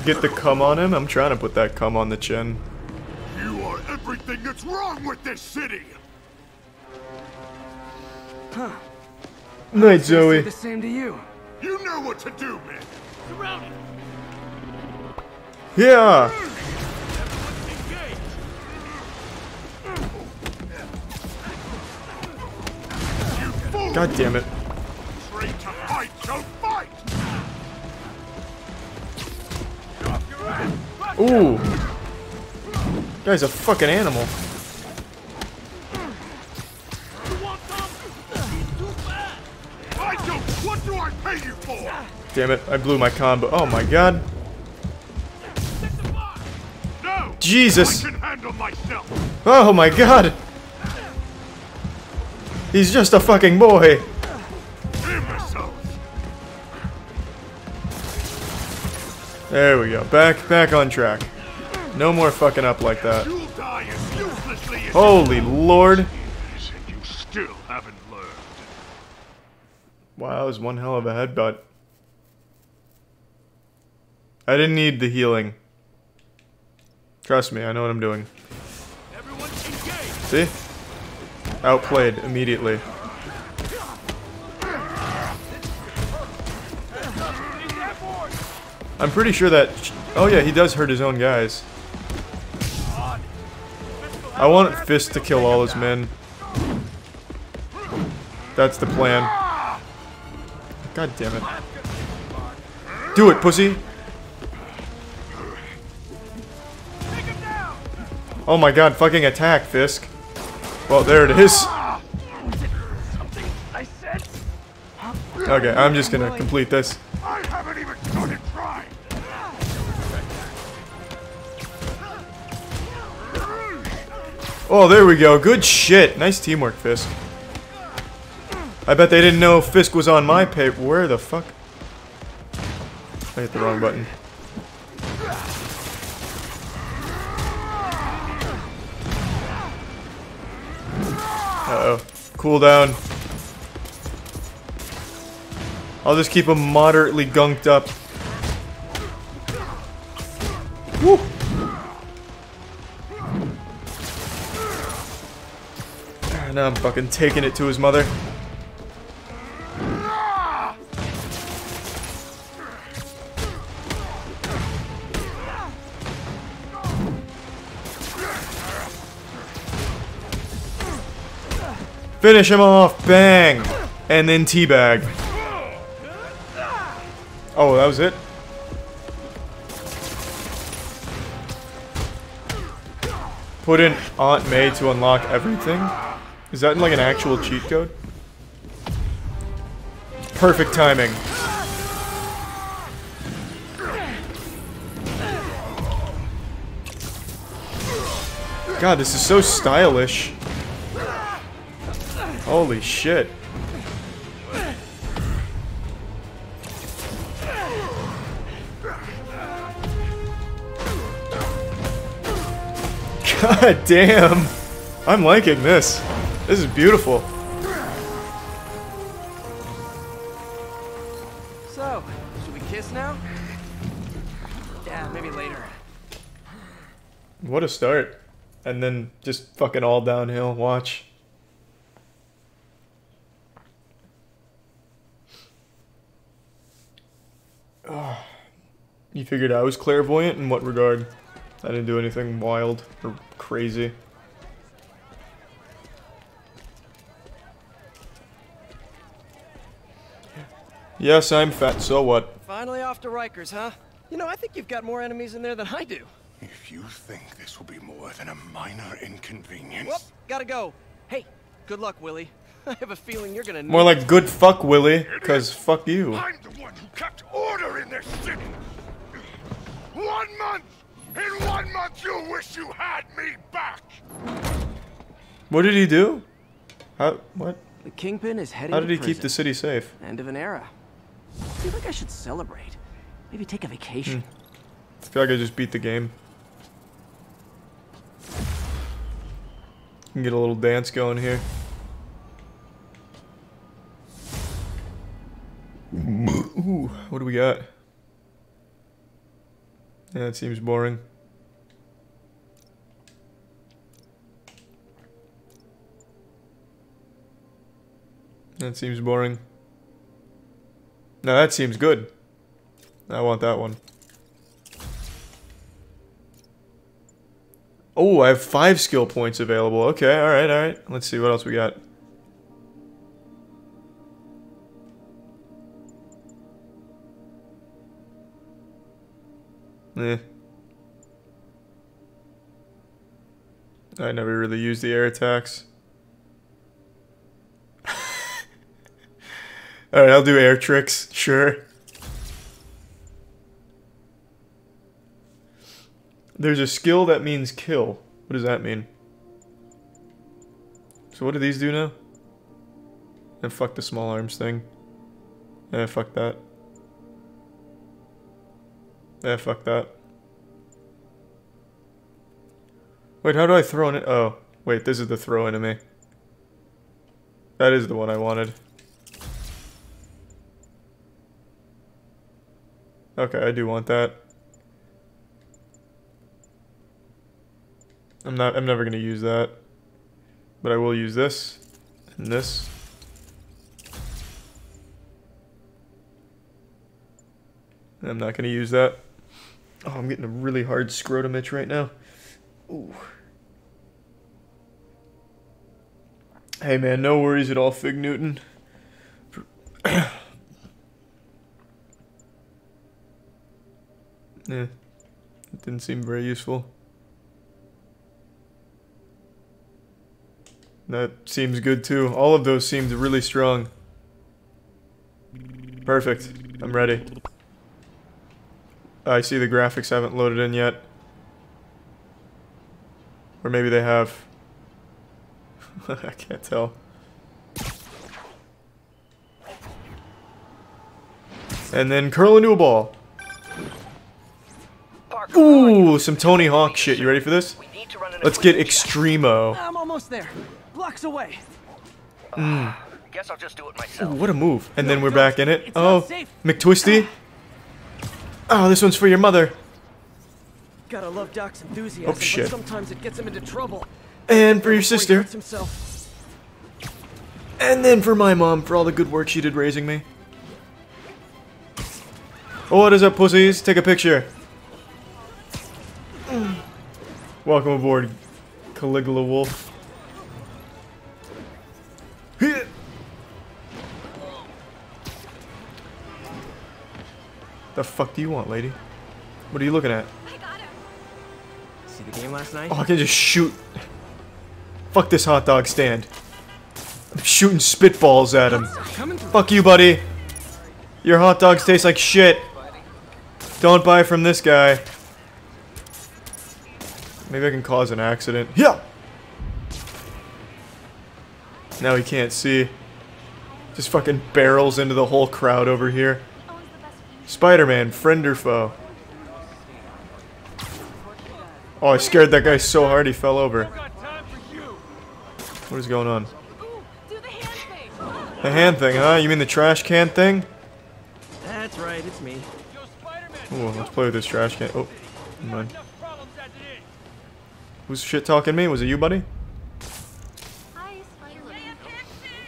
Get the cum on him? I'm trying to put that cum on the chin. You are everything that's wrong with this city! Huh. Night, Say Zoe. the same to you. You know what to do, man! Surround him! Yeah! God damn it. Trained to fight, so fight! Ooh. Guy's a fucking animal. What do I pay you for? Damn it, I blew my combo. Oh my god. No! Jesus. I can handle myself! Oh my god. He's just a fucking boy. There we go. Back, back on track. No more fucking up like that. You'll die as uselessly as Holy lord. and you still haven't learned. Wow, that was one hell of a headbutt. I didn't need the healing. Trust me, I know what I'm doing. See? Outplayed immediately. I'm pretty sure that... Oh yeah, he does hurt his own guys. I want Fist to kill all his men. That's the plan. God damn it. Do it, pussy! Oh my god, fucking attack, Fisk. Well, there it is. Okay, I'm just gonna complete this. Oh, there we go. Good shit. Nice teamwork, Fisk. I bet they didn't know Fisk was on my paper. Where the fuck? I hit the wrong button. Uh-oh. Cool down. I'll just keep him moderately gunked up. Woo! Now I'm fucking taking it to his mother. Finish him off, bang! And then teabag. Oh, that was it? Put in Aunt May to unlock everything? Is that in like an actual cheat code? Perfect timing. God, this is so stylish. Holy shit. God damn. I'm liking this. This is beautiful. So, should we kiss now? Yeah, maybe later. What a start. And then just fucking all downhill. Watch. Ah. You figured I was clairvoyant? In what regard? I didn't do anything wild or crazy. Yes, I'm fat, so what? Finally off to Rikers, huh? You know, I think you've got more enemies in there than I do. If you think this will be more than a minor inconvenience... Whoop, gotta go. Hey, good luck, Willie. I have a feeling you're gonna need More like good fuck, Willie, cause fuck you. I'm the one who kept order in this city! One month! In one month you'll wish you had me back! What did he do? How, what? The Kingpin is heading How did to he keep the city safe? End of an era. I feel like I should celebrate. Maybe take a vacation. Hmm. I feel like I just beat the game. Can get a little dance going here. Ooh, what do we got? Yeah, that seems boring. That seems boring. No, that seems good. I want that one. Oh, I have five skill points available. Okay, alright, alright. Let's see what else we got. Eh. I never really used the air attacks. Alright, I'll do air tricks, sure. There's a skill that means kill. What does that mean? So what do these do now? And fuck the small arms thing. Yeah, fuck that. Yeah, fuck that. Wait, how do I throw an... Oh, wait, this is the throw enemy. That is the one I wanted. Okay, I do want that. I'm not I'm never gonna use that. But I will use this and this. I'm not gonna use that. Oh, I'm getting a really hard scrotum itch right now. Ooh. Hey man, no worries at all, Fig Newton. Yeah. It didn't seem very useful. That seems good too. All of those seemed really strong. Perfect. I'm ready. I see the graphics haven't loaded in yet. Or maybe they have. I can't tell. And then curl into a ball. Ooh, some Tony Hawk shit. You ready for this? Let's get Extremo. I'm almost there. Blocks away. Mm. Guess I'll just do it Ooh, myself. what a move. And then we're back in it. It's Oh, safe. McTwisty. Oh, this one's for your mother. Gotta love Doc's enthusiasm, Oh, shit. sometimes it gets him into trouble. And for your sister. And then for my mom for all the good work she did raising me. Oh, what is up, pussies? Take a picture. Welcome aboard, Caligula Wolf. The fuck do you want, lady? What are you looking at? See the game last night? Oh, I can just shoot. Fuck this hot dog stand. I'm shooting spitballs at him. Fuck you, buddy. Your hot dogs taste like shit. Don't buy from this guy. Maybe I can cause an accident. Yeah! Now he can't see. Just fucking barrels into the whole crowd over here. Spider-Man, friend or foe? Oh, I scared that guy so hard he fell over. What is going on? The hand thing, huh? You mean the trash can thing? That's right, it's me. Ooh, let's play with this trash can. Oh, never mind. Who's shit talking me? Was it you, buddy?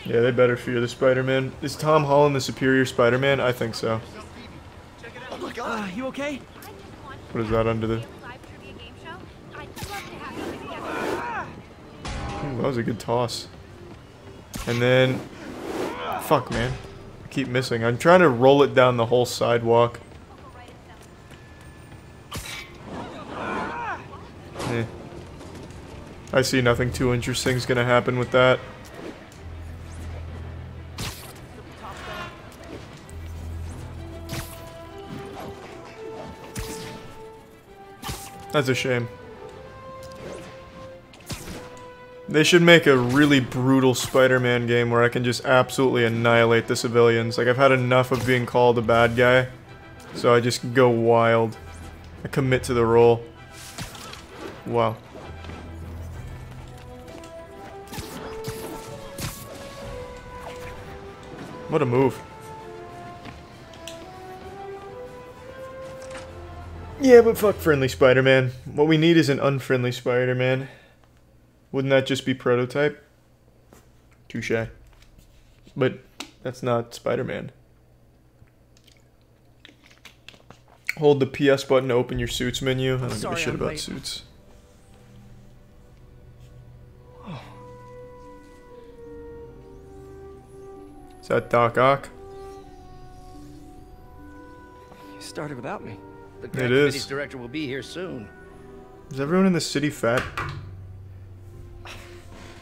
Yeah, they better fear the Spider-Man. Is Tom Holland the superior Spider-Man? I think so. God. Uh, you okay? What is that under the... Ooh, that was a good toss. And then... Fuck, man. I keep missing. I'm trying to roll it down the whole sidewalk. Eh. I see nothing too interesting's gonna happen with that. That's a shame. They should make a really brutal Spider-Man game where I can just absolutely annihilate the civilians. Like, I've had enough of being called a bad guy, so I just go wild. I commit to the role. Wow. What a move. Yeah, but fuck friendly Spider-Man. What we need is an unfriendly Spider-Man. Wouldn't that just be prototype? Touche. But that's not Spider-Man. Hold the PS button to open your suits menu. I don't Sorry give a shit I'm about late. suits. Is that Doc Ock? You started without me. The It Grand is. Director will be here soon. Is everyone in the city fat?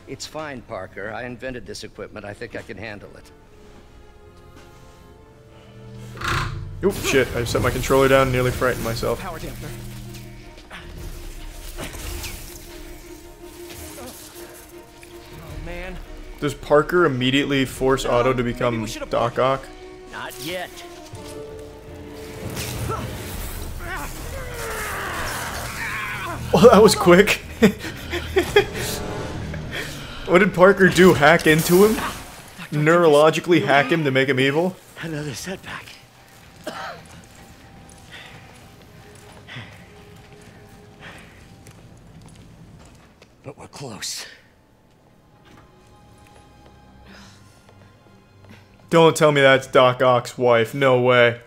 It's fine, Parker. I invented this equipment. I think I can handle it. Oop, shit. I set my controller down and nearly frightened myself. Power dampener. Oh man. Does Parker immediately force Otto to become Doc Ock? Not yet. Well, that was quick. what did Parker do? Hack into him? Neurologically hack him to make him evil? Another setback. But we're close. Don't tell me that's Doc Ock's wife. No way.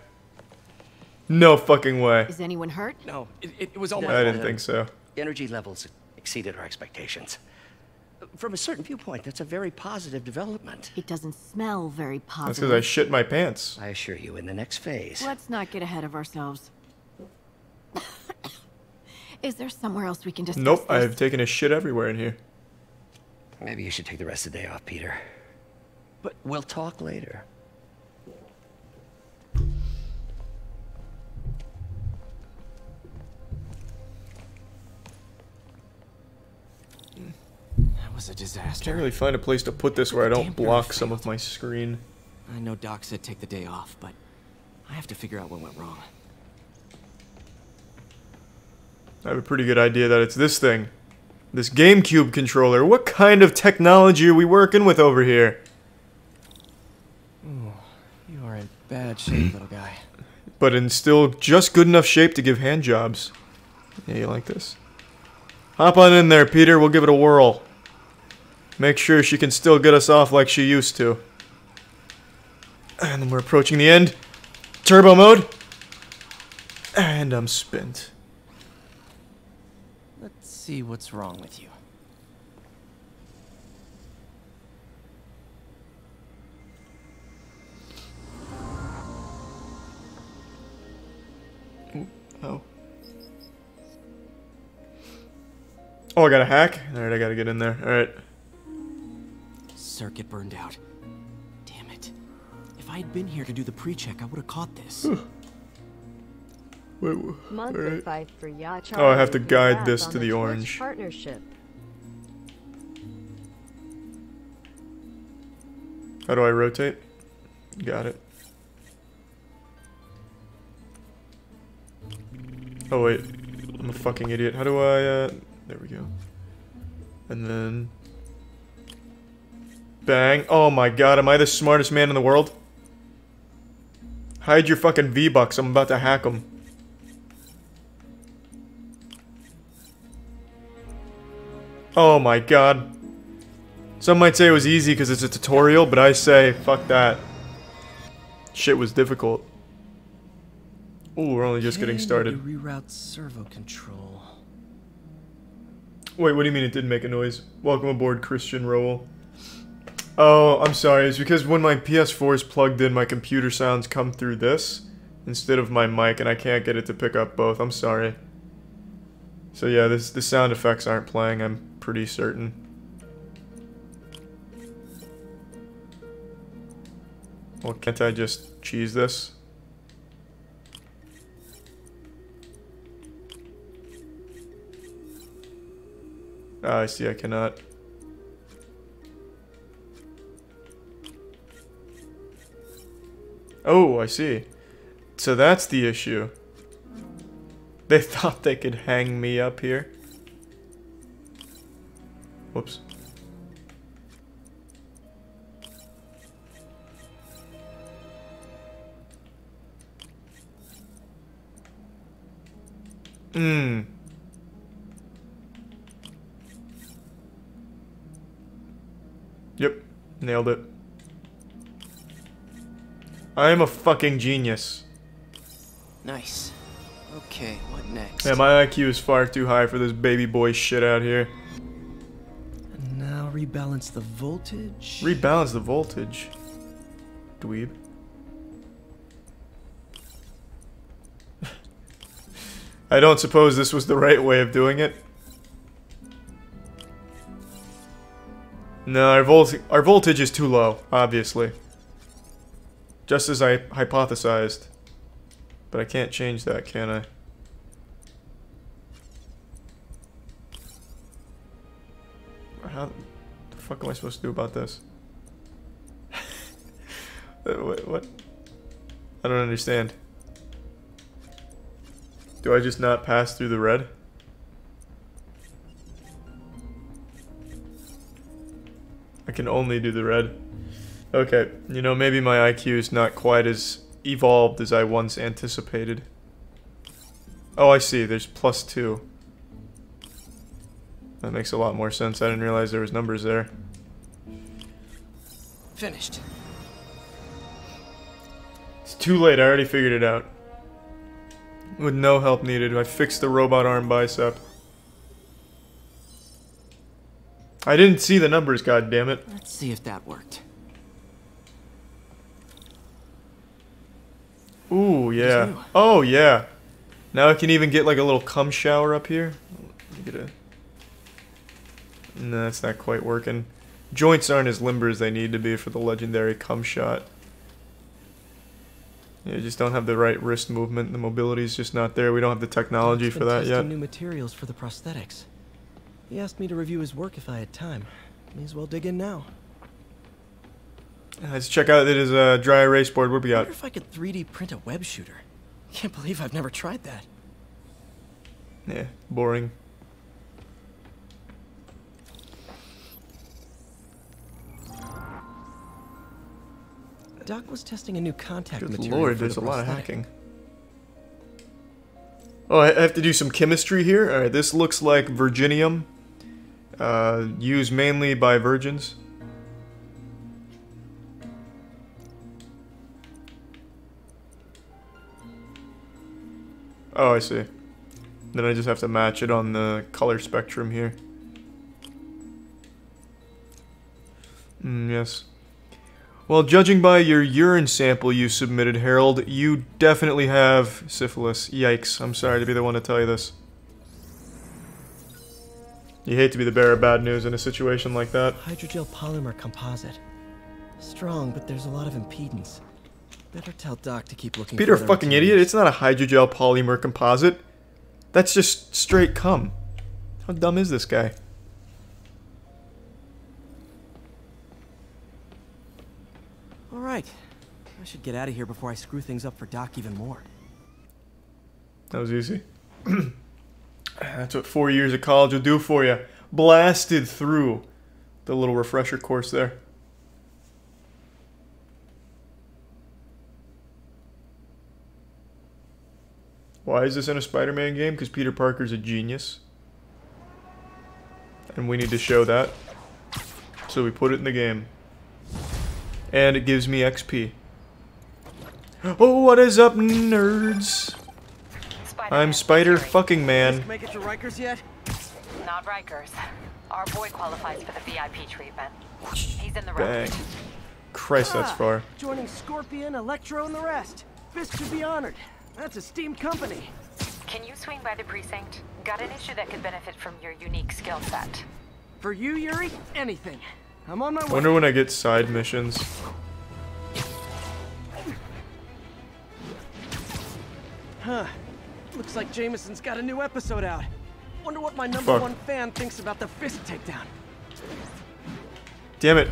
No fucking way. Is anyone hurt? No, it, it, it was all my I didn't think so. Energy levels exceeded our expectations. From a certain viewpoint, that's a very positive development. It doesn't smell very positive. That's because I shit my pants. I assure you, in the next phase. Let's not get ahead of ourselves. Is there somewhere else we can discuss Nope, this? I've taken a shit everywhere in here. Maybe you should take the rest of the day off, Peter. But we'll talk later. Was a disaster. Can't really find a place to put this where I don't block some of my screen. I know Doc said take the day off, but I have to figure out what went wrong. I have a pretty good idea that it's this thing. This GameCube controller. What kind of technology are we working with over here? Ooh, you are in bad shape, little guy. But in still just good enough shape to give hand jobs. Yeah, you like this? Hop on in there, Peter. We'll give it a whirl. Make sure she can still get us off like she used to. And then we're approaching the end. Turbo mode. And I'm spent. Let's see what's wrong with you. Oh. Oh, I got a hack? Alright, I gotta get in there. Alright. Circuit burned out. Damn it. If I had been here to do the pre-check, I would have caught this. Wait, wh- Monthly alright. fight for Ya Oh, I have to guide this to the Twitch orange. Partnership. How do I rotate? Got it. Oh wait, I'm a fucking idiot. How do I, uh, there we go. And then... Bang. Oh my god, am I the smartest man in the world? Hide your fucking V-Bucks, I'm about to hack them. Oh my god. Some might say it was easy because it's a tutorial, but I say, fuck that. Shit was difficult. Ooh, we're only just getting started. reroute servo control. Wait, what do you mean it didn't make a noise? Welcome aboard, Christian Rowell. Oh, I'm sorry. It's because when my PS4 is plugged in, my computer sounds come through this instead of my mic, and I can't get it to pick up both. I'm sorry. So yeah, this the sound effects aren't playing. I'm pretty certain. Well, can't I just cheese this? Ah, I see. I cannot. Oh, I see. So that's the issue. They thought they could hang me up here. Whoops. Hmm. Yep, nailed it. I am a fucking genius. Nice. Okay, what next? Yeah, my IQ is far too high for this baby boy shit out here. And now rebalance the voltage. Rebalance the voltage. Dweeb. I don't suppose this was the right way of doing it. No, our, volt our voltage is too low, obviously. Just as I hypothesized. But I can't change that, can I? How the fuck am I supposed to do about this? Uh, what, what? I don't understand. Do I just not pass through the red? I can only do the red. Okay, you know, maybe my IQ is not quite as evolved as I once anticipated. Oh, I see. There's plus two. That makes a lot more sense. I didn't realize there was numbers there. Finished. It's too late. I already figured it out. With no help needed, I fixed the robot arm bicep. I didn't see the numbers, God damn it! Let's see if that worked. Ooh, yeah. Oh, yeah. Now I can even get like a little cum shower up here. Get a... No, that's not quite working. Joints aren't as limber as they need to be for the legendary cum shot. You just don't have the right wrist movement. The mobility is just not there. We don't have the technology for that yet. new materials for the prosthetics. He asked me to review his work if I had time. May as well dig in now. Let's check out his uh, dry erase board. What we I got? wonder if I could 3D print a web shooter. Can't believe I've never tried that. Yeah, boring. Doc was testing a new contact Good material lord, for there's the a lot of hacking. Oh, I have to do some chemistry here? Alright, this looks like virginium. Uh, used mainly by virgins. Oh, I see. Then I just have to match it on the color spectrum here. Mm, yes. Well, judging by your urine sample you submitted, Harold, you definitely have syphilis. Yikes. I'm sorry to be the one to tell you this. You hate to be the bearer of bad news in a situation like that. Hydrogel polymer composite. Strong, but there's a lot of impedance. Better tell Doc to keep looking Peter, fucking idiot. It's not a hydrogel polymer composite. That's just straight cum. How dumb is this guy? All right. I should get out of here before I screw things up for Doc even more. That was easy. That's what four years of college will do for you. Blasted through the little refresher course there. Why is this in a Spider-Man game? Because Peter Parker's a genius. And we need to show that. So we put it in the game. And it gives me XP. Oh, what is up, nerds? I'm Spider fucking man. Make it to Rikers yet? Not Rikers. Our boy qualifies for the VIP treatment. He's in the Bang. room. Christ, that's Ah, far. Joining Scorpion, Electro, and the rest. Fisk should be honored. That's a steamed company. Can you swing by the precinct? Got an issue that could benefit from your unique skill set. For you, Yuri, anything. I'm on my way. Wonder when I get side missions. Huh. Looks like Jameson's got a new episode out. Wonder what my number Fuck. one fan thinks about the Fisk takedown. Damn it.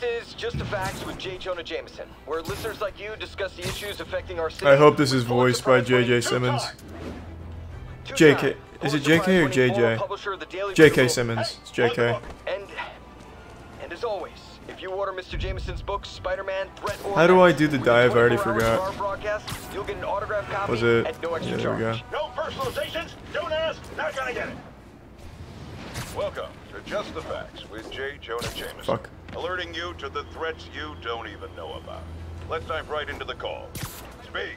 This is Just the Facts with J. Jonah Jameson, where listeners like you discuss the issues affecting our city. I hope this is voiced by Prize-winning J.J. Simmons. JK. Is it JK or Prize-winning JJ? publisher of the Daily JK Simmons. It's JK. And, and as always, if you order Mr. Jameson's book, Spider-Man, Threat or How do I do the within dive? I already forgot. of our broadcast, you'll get an autographed copy Was it? no extra Yeah, there we go. No personalizations. Don't ask. Not gonna get it. Welcome to Just the Facts with J. Jonah Jameson. Fuck. Alerting you to the threats you don't even know about. Let's dive right into the call. Speak.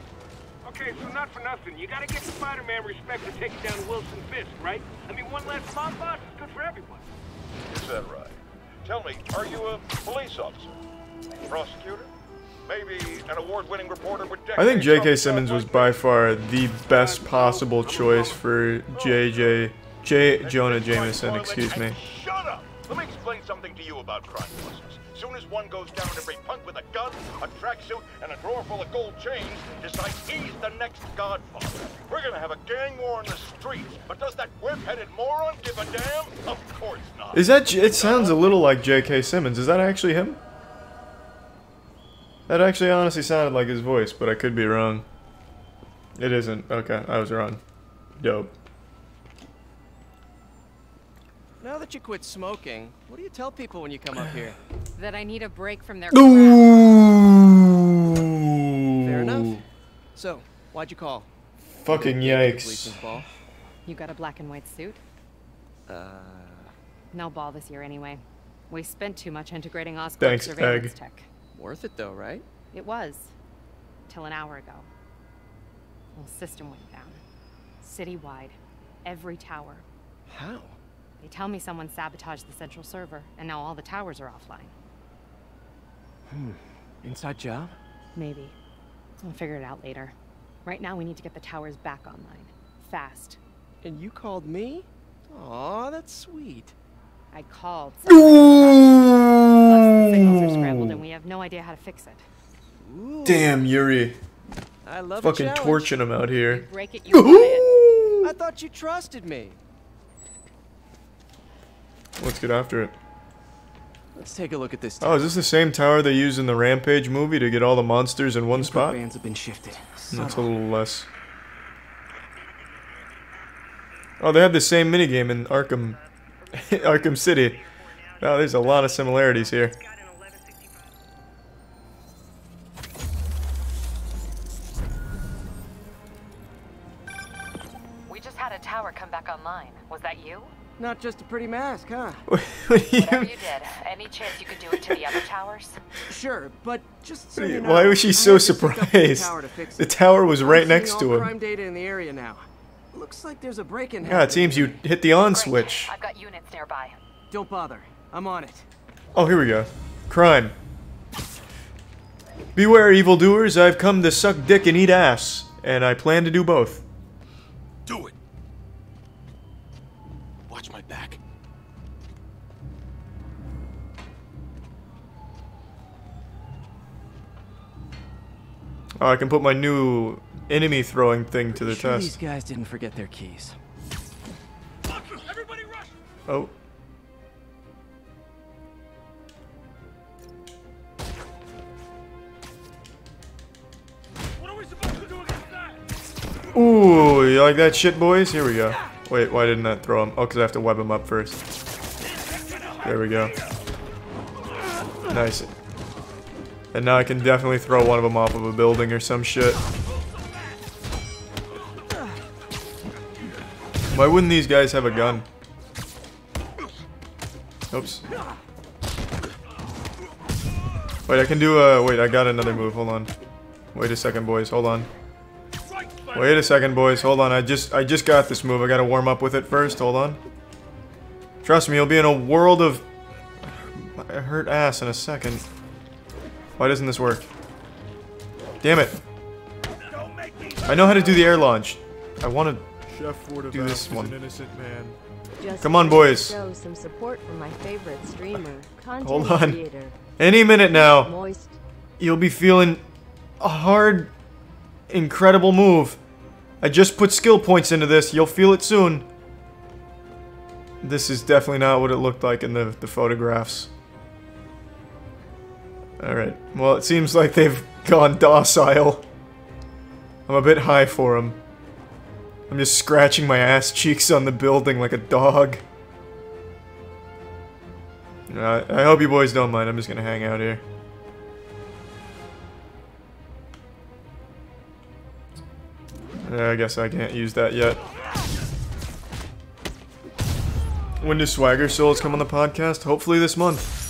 Okay, so not for nothing. You gotta give Spider-Man respect for taking down Wilson Fisk, right? I mean, one less mob boss is good for everyone. Is that right? Tell me, are you a police officer? Prosecutor? Maybe an award-winning reporter with I think J.K. Simmons was by far the best possible choice for J.J. J. Jonah Jameson, excuse me. Shut up! Let me explain something to you about crime bosses. Soon as one goes down, every punk with a gun, a tracksuit, and a drawer full of gold chains decides he's the next godfather. We're gonna have a gang war on the streets, but does that whip-headed moron give a damn? Of course not. Is that? It sounds a little like J.K. Simmons. Is that actually him? That actually honestly sounded like his voice, but I could be wrong. It isn't. Okay, I was wrong. Dope. Now that you quit smoking, what do you tell people when you come up here? That I need a break from their Ooh. Fair enough. So, why'd you call? Fucking You didn't get yikes. You got a black and white suit? Uh, No ball this year anyway. We spent too much integrating Oscorp Thanks, surveillance Egg. tech. worth it though, right? It was. Till an hour ago. The Whole system went down. Citywide. Every tower. How? They tell me someone sabotaged the central server, and now all the towers are offline. Hmm. Inside job? Maybe. We'll figure it out later. Right now, we need to get the towers back online. Fast. And you called me? Aw, that's sweet. I called. Plus, the signals are scrambled, and we have no idea how to fix it. Damn, Yuri. I love Fucking a challenge. torching him out here. Break it, you riot. I thought you trusted me. Let's get after it. Let's take a look at this. Tower. Oh, is this the same tower they used in the Rampage movie to get all the monsters in one spot? bands have been shifted. That's a little less. Oh, they have the same minigame in Arkham, Arkham City. Oh, there's a lot of similarities here. We just had a tower come back online. Was that you? Not just a pretty mask, huh? Whatever you did, any chance you could do it to the other towers? Sure, but just so you you- know, Why was she so had to sync up with the surprised? tower to The tower was I'm right next to him. crime data in the area now. Looks like there's a break-in. Yeah, it seems you hit the on switch. I've got units nearby. Don't bother. I'm on it. Oh, here we go. Crime. Beware, evildoers. I've come to suck dick and eat ass. And I plan to do both. Oh, I can put my new enemy throwing thing to the Sure test. These guys didn't forget their keys. Oh. Ooh, you like that shit, boys? Here we go. Wait, why didn't that throw him? Oh, because I have to web him up first. There we go. Nice. And now I can definitely throw one of them off of a building or some shit. Why wouldn't these guys have a gun? Oops. Wait, I can do a... Wait, I got another move. Hold on. Wait a second, boys. Hold on. Wait a second, boys. Hold on. I just I just got this move. I gotta warm up with it first. Hold on. Trust me, you'll be in a world of I hurt ass in a second. Why doesn't this work? Damn it. I know how to do the air launch. I want Chef to do this one. An innocent man. Come on, boys. Some support for my favorite streamer, Hold on. creator. Any minute now, Moist. you'll be feeling a hard, incredible move. I just put skill points into this. You'll feel it soon. This is definitely not what it looked like in the, the photographs. Alright, well it seems like they've gone docile. I'm a bit high for them. I'm just scratching my ass cheeks on the building like a dog. Uh, I hope you boys don't mind, I'm just gonna hang out here. Uh, I guess I can't use that yet. When do SwaggerSouls come on the podcast? Hopefully this month.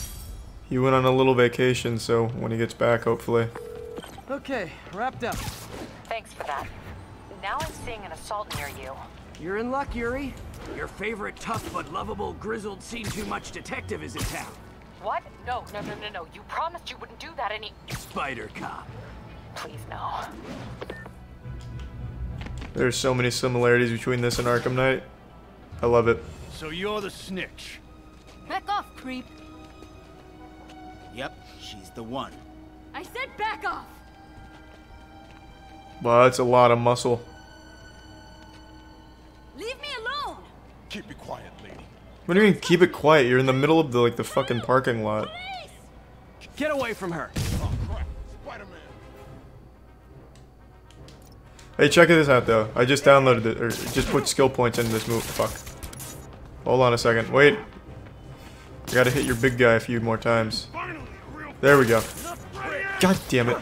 He went on a little vacation, so when he gets back, hopefully. Okay, wrapped up. Thanks for that. Now I'm seeing an assault near you. You're in luck, Yuri. Your favorite tough but lovable, grizzled, seen too much detective is in town. What? No, no, no, no, no. You promised you wouldn't do that any- Spider Cop. Please, no. There's so many similarities between this and Arkham Knight. I love it. So you're the snitch. Back off, creep. Yep, she's the one. I said back off. Wow, that's a lot of muscle. Leave me alone. Keep it quiet, lady. What do you mean, keep it quiet? You're in the middle of the, like, the fucking parking lot. Get away from her. Oh crap, Spider-Man. Hey, check this out, though. I just downloaded it, or just put skill points in this move. Fuck. Hold on a second. Wait. I gotta hit your big guy a few more times. There we go. God damn it.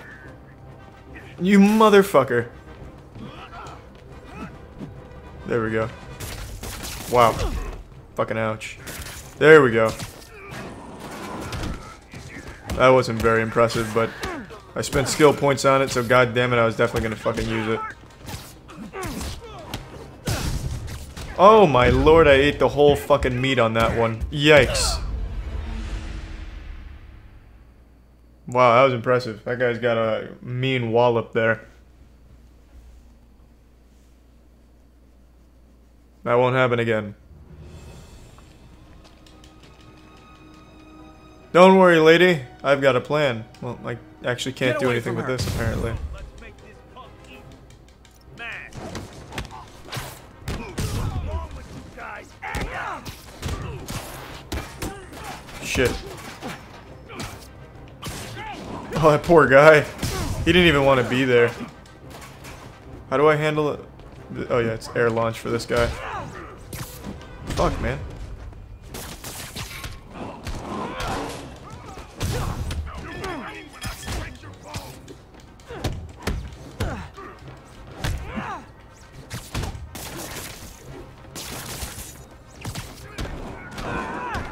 You motherfucker. There we go. Wow. Fucking ouch. There we go. That wasn't very impressive, but I spent skill points on it, so god damn it, I was definitely gonna fucking use it. Oh my lord, I ate the whole fucking meat on that one. Yikes. Wow, that was impressive. That guy's got a mean wallop there. That won't happen again. Don't worry, lady. I've got a plan. Well, I actually can't do anything with her. this, apparently. Shit. Oh, that poor guy. He didn't even want to be there. How do I handle it? Oh yeah, it's air launch for this guy. Fuck, man.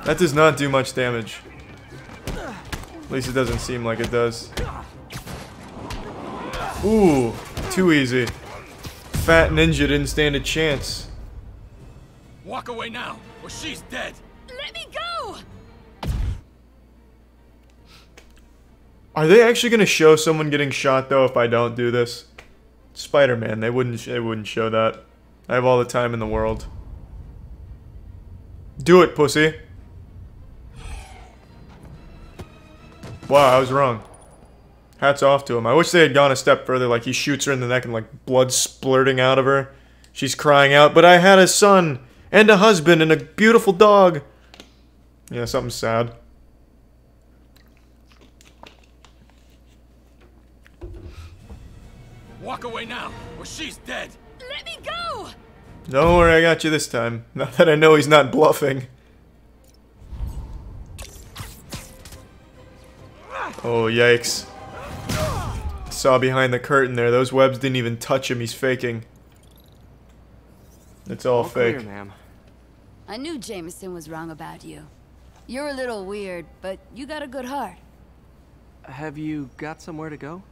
That does not do much damage. At least it doesn't seem like it does. Ooh, too easy. Fat Ninja didn't stand a chance. Walk away now, or she's dead. Let me go. Are they actually gonna show someone getting shot though if I don't do this? Spider-Man, they wouldn't. They wouldn't show that. I have all the time in the world. Do it, pussy. Wow, I was wrong. Hats off to him. I wish they had gone a step further, like he shoots her in the neck and like blood splurting out of her. She's crying out, but I had a son and a husband and a beautiful dog. Yeah, something sad. Walk away now, or she's dead. Let me go. Don't worry, I got you this time. Now that I know he's not bluffing. Oh, yikes. Saw behind the curtain there. Those webs didn't even touch him. He's faking. It's all, fake. ma'am. I knew Jameson was wrong about you. You're a little weird, but you got a good heart. Have you got somewhere to go?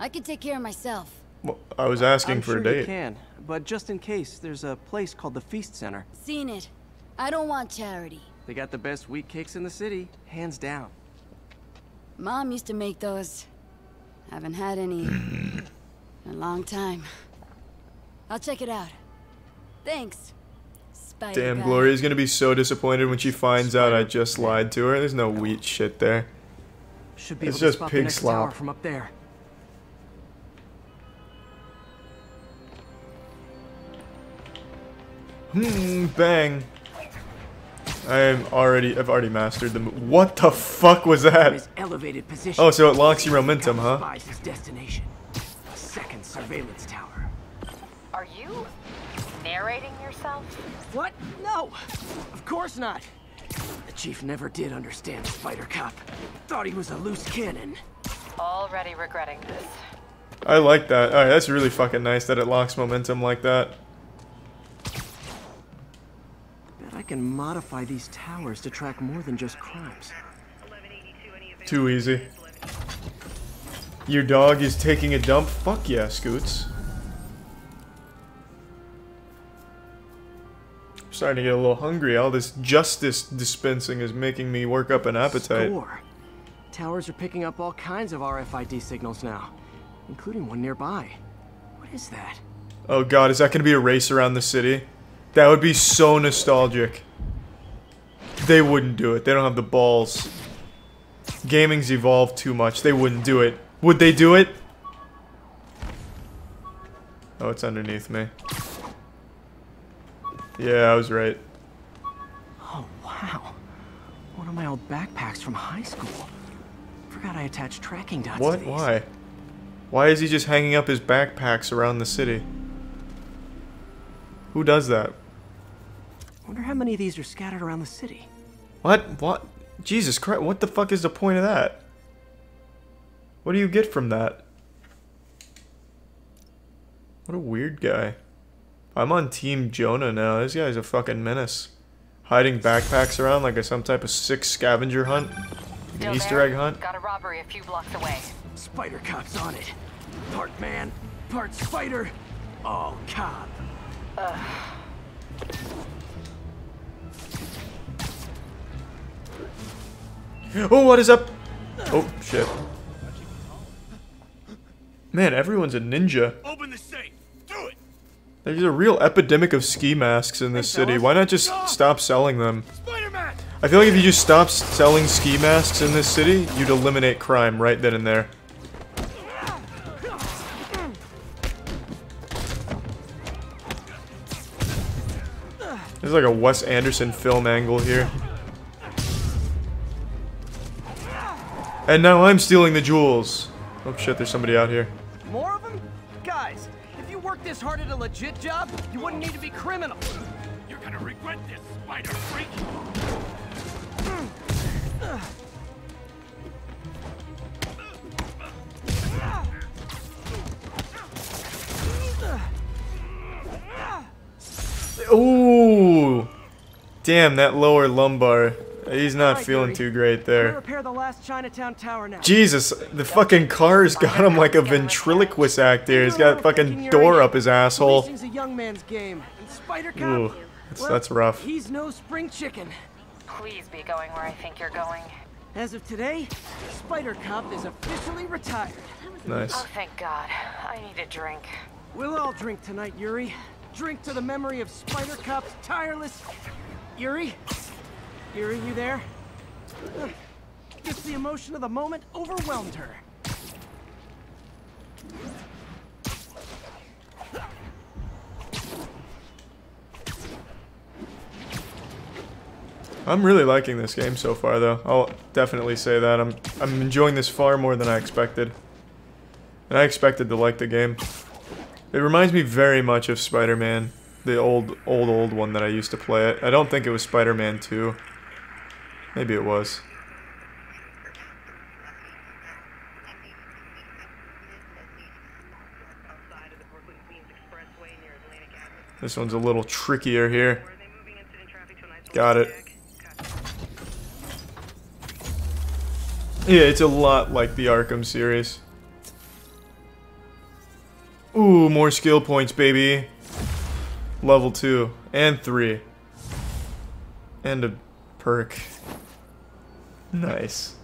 I can take care of myself. Well, I was asking I'm for sure a date. You can, but just in case, there's a place called the Feast Center. Seen it. I don't want charity. They got the best wheat cakes in the city, hands down. Mom used to make those. Haven't had any in a long time. I'll check it out. Thanks. Spider Damn, guy. Gloria's gonna be so disappointed when she finds out I just lied to her. There's no wheat shit there. Should be It's just pig the slop. from up there. Hmm, bang. I am already. I've already mastered the. mo- What the fuck was that? His elevated position. Oh, so it locks your momentum, huh? Spies his destination. A second surveillance tower. Are you narrating yourself? What? No, of course not. The chief never did understand Spider Cop. Thought he was a loose cannon. Already regretting this. I like that. Alright, that's really fucking nice that it locks momentum like that. Bet I can modify these towers to track more than just crimes. Too easy. Your dog is taking a dump? Fuck yeah, Scoots. I'm starting to get a little hungry. All this justice dispensing is making me work up an appetite. Score. Towers are picking up all kinds of RFID signals now, including one nearby. What is that? Oh god, is that gonna be a race around the city? That would be so nostalgic. They wouldn't do it. They don't have the balls. Gaming's evolved too much. They wouldn't do it. Would they do it? Oh, it's underneath me. Yeah, I was right. Oh, wow. One of my old backpacks from high school. Forgot I attached tracking dots to What? Why? Why is he just hanging up his backpacks around the city? Who does that? Wonder how many of these are scattered around the city. What? What? Jesus Christ, what the fuck is the point of that? What do you get from that? What a weird guy. I'm on Team Jonah now. This guy's a fucking menace. Hiding backpacks around like a some type of sick scavenger hunt. An Easter egg hunt. Got a robbery a few blocks away. Spider Cop's on it. Part man, part spider, all cop. Oh, what is up? Oh, shit. Man, everyone's a ninja. Open the safe. Do it. There's a real epidemic of ski masks in this city. Why not just stop selling them? I feel like if you just stopped selling ski masks in this city, you'd eliminate crime right then and there. There's like a Wes Anderson film angle here. And now I'm stealing the jewels. Oh shit, there's somebody out here. More of them? Guys, if you worked this hard at a legit job, you wouldn't need to be criminal. You're gonna regret this, spider freak. Ooh! Damn, that lower lumbar. He's not Alright, feeling Yuri. too great there. repair the last Chinatown tower now. Jesus, the fucking car's got him like a ventriloquist actor. He's got a fucking door up his asshole. Policing's a young man's game, and Spider Cop. Ooh, that's, well, that's rough. He's no spring chicken. Please be going where I think you're going. As of today, Spider Cop is officially retired. Nice. Oh, thank God. I need a drink. We'll all drink tonight, Yuri. Drink to the memory of Spider Cop's tireless. Yuri? Yuri, you there? Guess the emotion of the moment overwhelmed her. I'm really liking this game so far, though. I'll definitely say that. I'm I'm enjoying this far more than I expected. And I expected to like the game. It reminds me very much of Spider-Man, the old, old, old one that I used to play it. I don't think it was Spider-Man 2. Maybe it was. This one's a little trickier here. Got it. Yeah, it's a lot like the Arkham series. Ooh, more skill points, baby. Level 2. And 3. And a perk. Nice.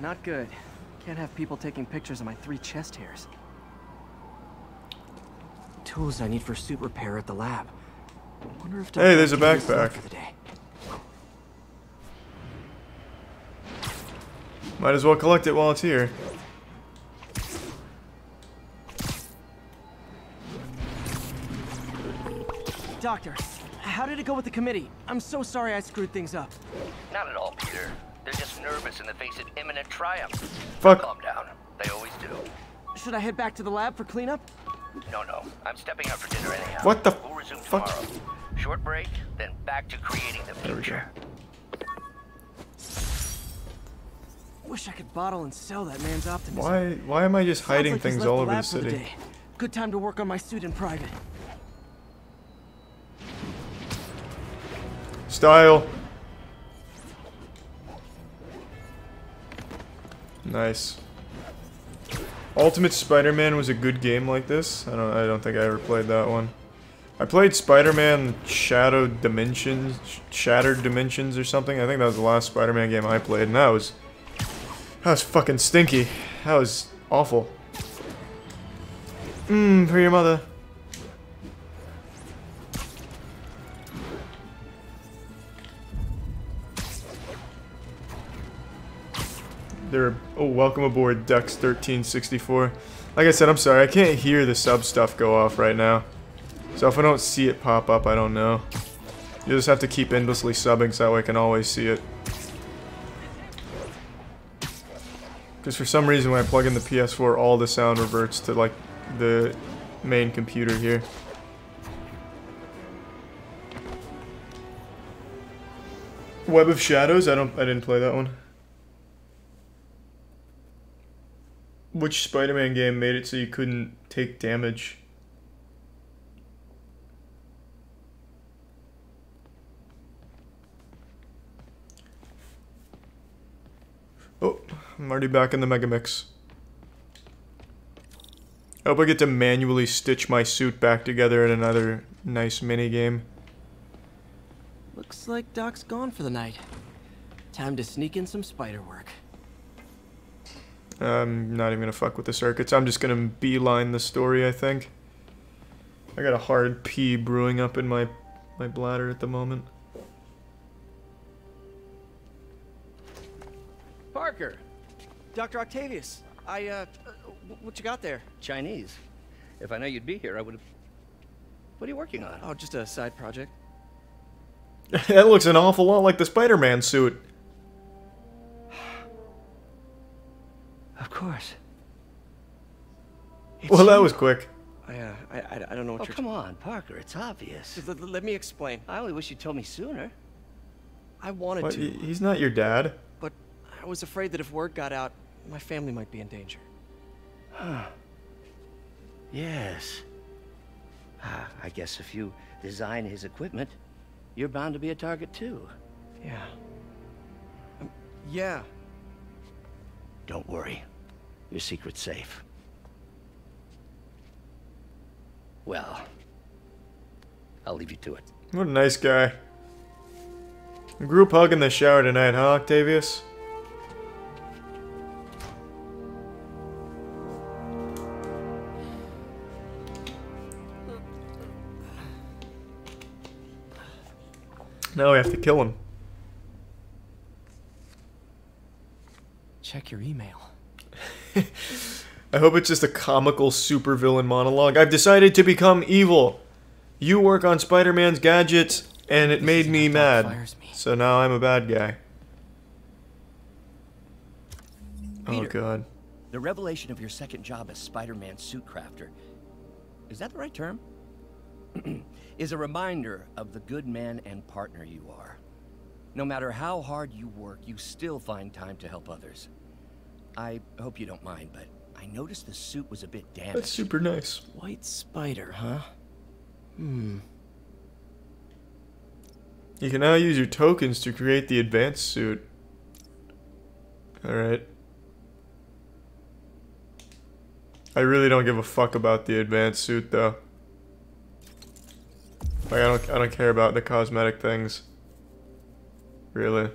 Not good. Can't have people taking pictures of my three chest hairs. Tools I need for suit repair at the lab. Wonder if Hey, there's a Dr. King's done backpack. for the day. Might as well collect it while it's here. Doctor, how How did it go with the committee? I'm so sorry I screwed things up. Not at all, Peter. They're just nervous in the face of imminent triumph. Fuck. Calm down. They always do. Should I head back to the lab for cleanup? No, no. I'm stepping out for dinner anyhow. What the We'll resume fuck? tomorrow. Short break, then back to creating the There we go. future. Wish I could bottle and sell that man's optimism. Why why am I just hiding like things left all the over the city? day. Good time to work on my suit in private. Style. Nice. Ultimate Spider-Man was a good game like this. I don't I don't think I ever played that one. I played Spider-Man Shadow Dimensions, Shattered Dimensions or something. I think that was the last Spider-Man game I played, and that was that was fucking stinky. That was awful. Mmm, for your mother. They're oh, welcome aboard Dex 1364. Like I said, I'm sorry, I can't hear the sub stuff go off right now. So if I don't see it pop up, I don't know. You just have to keep endlessly subbing so that way I can always see it. Because for some reason when I plug in the PS4, all the sound reverts to like the main computer here. Web of Shadows? I don't I didn't play that one. Which Spider-Man game made it so you couldn't take damage? Oh, I'm already back in the Megamix. I hope I get to manually stitch my suit back together in another nice mini game. Looks like Doc's gone for the night. Time to sneak in some spider work. I'm not even gonna fuck with the circuits. I'm just gonna beeline the story, I think. I got a hard pee brewing up in my my bladder at the moment. Parker! Dr. Octavius, I, uh, what you got there? Chinese. If I know you'd be here, I would have. What are you working on? Oh, just a side project. that looks an awful lot like the Spider-Man suit. Of course. well, that was quick. I, uh, I, I, I don't know what Oh, you're... come on, Parker. It's obvious. Let, let me explain. I only wish you'd told me sooner. I wanted What, to, he- he's not your dad. but I was afraid that if word got out, my family might be in danger. Huh. Yes. Ah, I guess if you design his equipment, you're bound to be a target too. Yeah. Um, yeah. Don't worry. Your secret's safe. Well, I'll leave you to it. What a nice guy. Group hug in the shower tonight, huh, Octavius? Now we have to kill him. Check your email. I hope it's just a comical supervillain monologue. I've decided to become evil. You work on Spider-Man's gadgets, and it made me mad. fires So now I'm a bad guy. Oh Peter. god. The revelation of your second job as Spider-Man suit crafter, is that the right term? is a reminder of the good man and partner you are. No matter how hard you work, you still find time to help others. I hope you don't mind, but I noticed the suit was a bit damaged. That's super nice. White spider, huh? Hmm. You can now use your tokens to create the advanced suit. Alright. I really don't give a fuck about the advanced suit though. Like I don't I don't care about the cosmetic things. Really.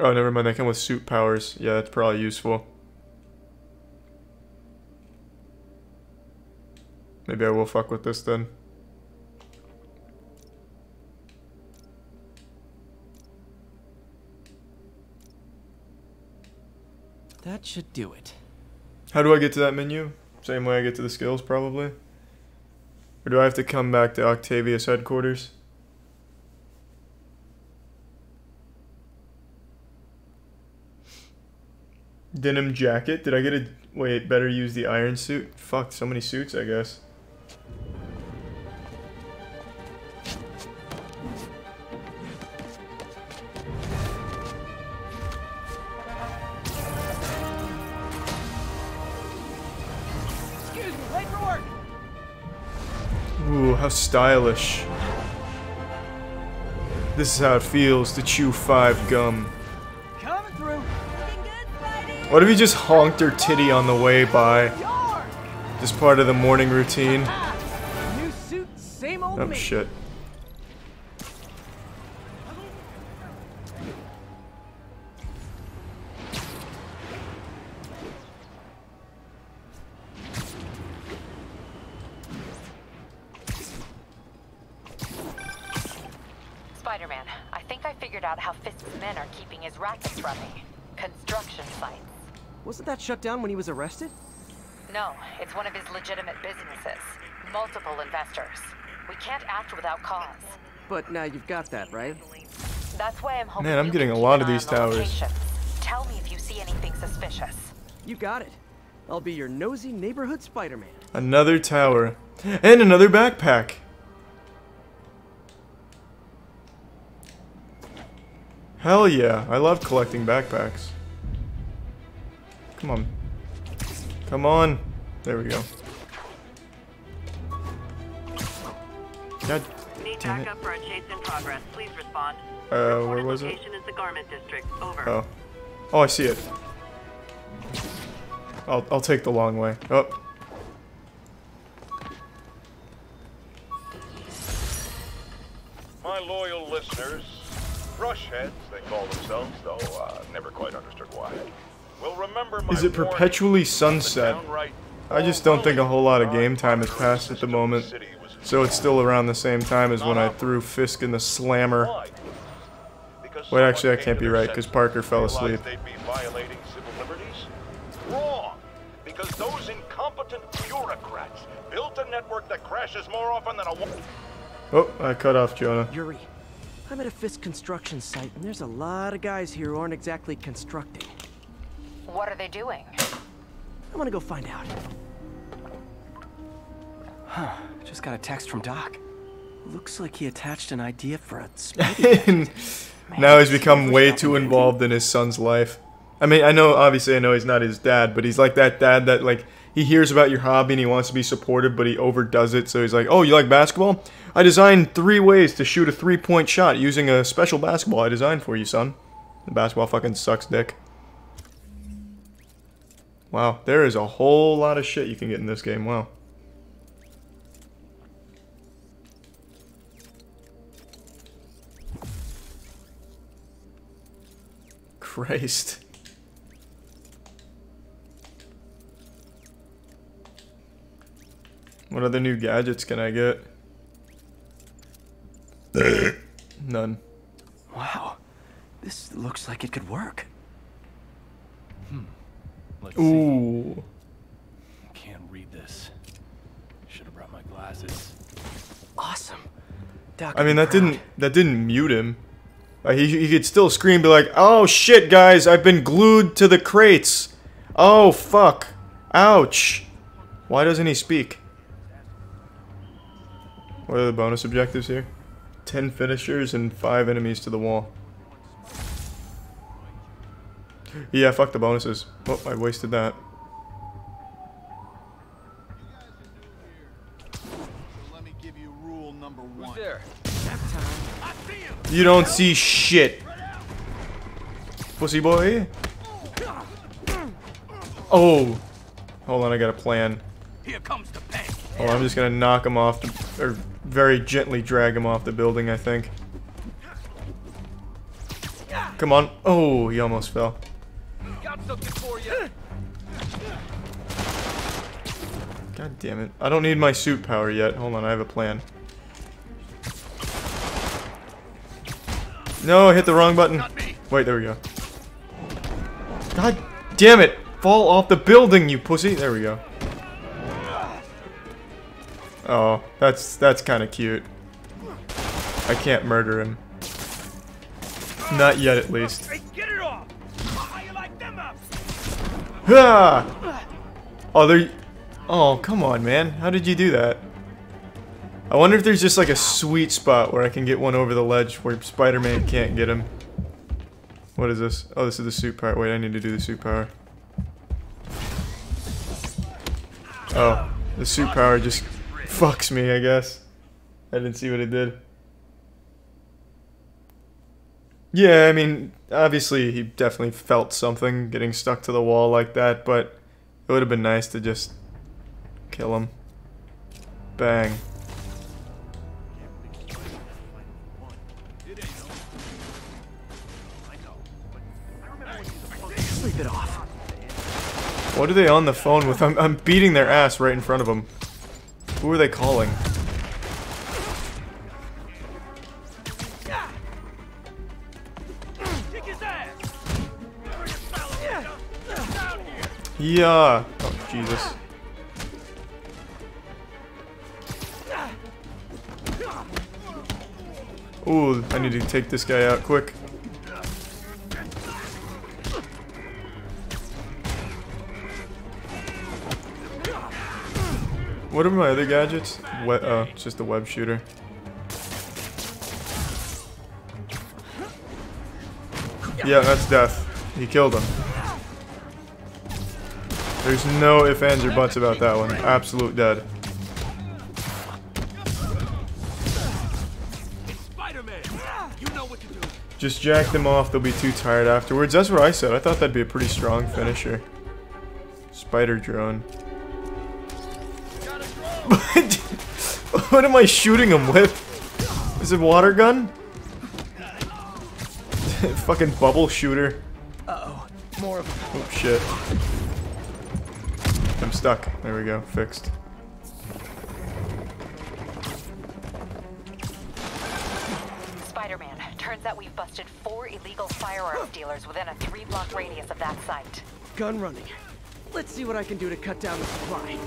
Oh, never mind. They come with suit powers. Yeah, that's probably useful. Maybe I will fuck with this then. That should do it. How do I get to that menu? Same way I get to the skills, probably? Or do I have to come back to Octavius headquarters? Denim jacket? Did I get a... Wait, better use the iron suit? Fuck, so many suits, I guess. Excuse me, late for work. Ooh, how stylish. This is how it feels to chew five gum. What if he just honked her titty on the way by? Just part of the morning routine. Suit, Oh shit. Spider-Man, I think I figured out how Fisk's men are keeping his rackets running. Construction sites. Wasn't that shut down when he was arrested? No, it's one of his legitimate businesses. Multiple investors. We can't act without cause. But now you've got that, right? That's why I'm hoping Man, I'm getting a lot of these the towers. locations. Tell me if you see anything suspicious. You got it. I'll be your nosy neighborhood Spider-Man. Another tower. And another backpack. Hell yeah, I love collecting backpacks. Come on. Come on. There we go. God Need damn it. backup for a chase in progress. Please respond. Uh, where was it? Location is the garment district. Over. Oh. Oh, I see it. I'll, I'll take the long way. Oh. My loyal listeners, brushheads, they call themselves, though uh, never quite understood why, will remember my Is it perpetually sunset? I just don't think a whole lot of game time has passed at the moment. So it's still around the same time as when I threw Fisk in the slammer. Wait, actually, that can't be right, because Parker fell asleep. they'd be violating civil liberties? Wrong! Because those incompetent bureaucrats built a network that crashes more often than a Oh, I cut off Jonah. Yuri, I'm at a Fisk construction site, and there's a lot of guys here who aren't exactly constructing. What are they doing? I want to go find out. Huh. Just got a text from Doc. Looks like he attached an idea for a Spidey now he's become way too involved in his son's life. I mean, I know, obviously, I know he's not his dad, but he's like that dad that, like, he hears about your hobby and he wants to be supportive, but he overdoes it. So he's like, oh, you like basketball? I designed three ways to shoot a three point shot using a special basketball I designed for you, son. The basketball fucking sucks dick. Wow, there is a whole lot of shit you can get in this game. Wow. Christ. What other new gadgets can I get? None. Wow. This looks like it could work. Let's Ooh. Can't read this. Should have brought my glasses. Awesome. Doc I mean, that proud. didn't that didn't mute him. Uh, he he could still scream, be like, "Oh shit, guys! I've been glued to the crates. Oh fuck! Ouch! Why doesn't he speak? What are the bonus objectives here? Ten finishers and five enemies to the wall. Yeah, fuck the bonuses. Oh, I wasted that. You don't see shit. Pussy boy. Oh. Hold on, I got a plan. Here comes the pain. Oh, I'm just gonna knock him off, the, or very gently drag him off the building, I think. Come on. Oh, he almost fell. Got something for you. God damn it. I don't need my suit power yet. Hold on, I have a plan. No, I hit the wrong button. Wait, there we go. God damn it! Fall off the building, you pussy! There we go. Oh, that's that's kind of cute. I can't murder him. Not yet, at least. Ah! Oh, there. Oh, come on, man. How did you do that? I wonder if there's just like a sweet spot where I can get one over the ledge where Spider-Man can't get him. What is this? Oh, this is the suit power. Wait, I need to do the suit power. Oh, the suit power just fucks me, I guess. I didn't see what it did. Yeah, I mean, obviously he definitely felt something getting stuck to the wall like that, but it would have been nice to just kill him. Bang. Sleep it off. What are they on the phone with? I'm, I'm beating their ass right in front of them. Who are they calling? Yeah. Oh, Jesus. Ooh, I need to take this guy out quick. What are my other gadgets? We oh, it's just a web shooter. Yeah, that's death. He killed him. There's no ifs, ands, or buts about that one. Absolute dead. Just jack them off, they'll be too tired afterwards. That's what I said. I thought that'd be a pretty strong finisher. Spider drone. what am I shooting him with? Is it water gun? Fucking bubble shooter. Uh-oh. More of. Oh shit. I'm stuck. There we go. Fixed. Spider-Man, turns out we've busted four illegal firearms dealers within a three-block radius of that site. Gun running. Let's see what I can do to cut down the supply.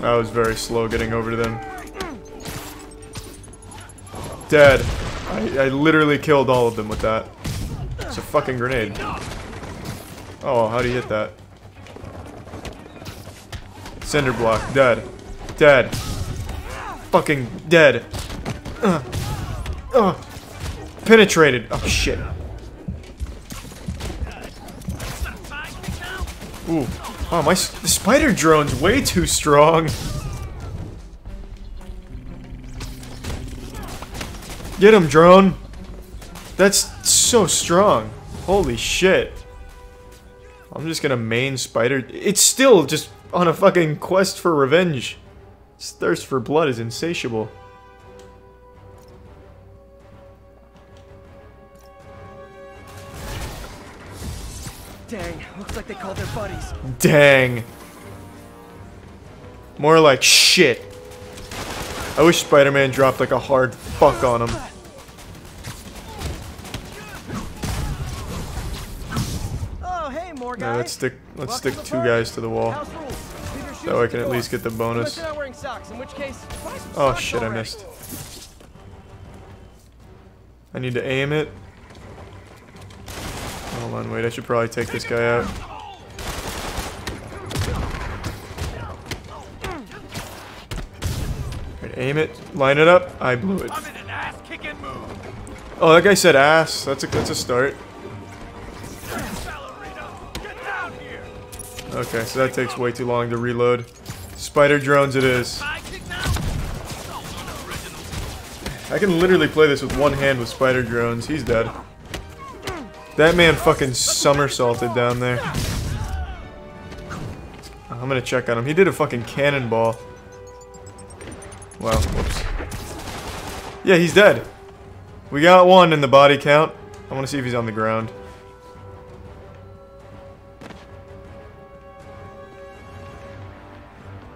I was very slow getting over to them. Dead. I, I literally killed all of them with that. It's a fucking grenade. Oh, how do you hit that? Cinder block. Dead. Dead. Fucking dead. Uh. Uh. Penetrated. Oh, shit. Ooh. Oh, my the spider drone's way too strong. Get him, drone. That's so strong. Holy shit. I'm just gonna main spider. It's still just on a fucking quest for revenge. His thirst for blood is insatiable. Dang, looks like they called their buddies. Dang. More like shit. I wish Spider-Man dropped like a hard fuck on him. More guys. Yeah, let's stick let's stick two guys to the wall. So I can at least get the bonus. Unless you're not wearing socks, in which case, Oh shit, I missed. I need to aim it. Hold on, wait, I should probably take this guy out. Right, aim it, line it up. I blew it. Oh, that guy said ass. That's a that's a start. Okay, so that takes way too long to reload. Spider drones it is. I can literally play this with one hand with spider drones. He's dead. That man fucking somersaulted down there. I'm gonna check on him. He did a fucking cannonball. Wow, whoops. Yeah, he's dead. We got one in the body count. I want to see if he's on the ground.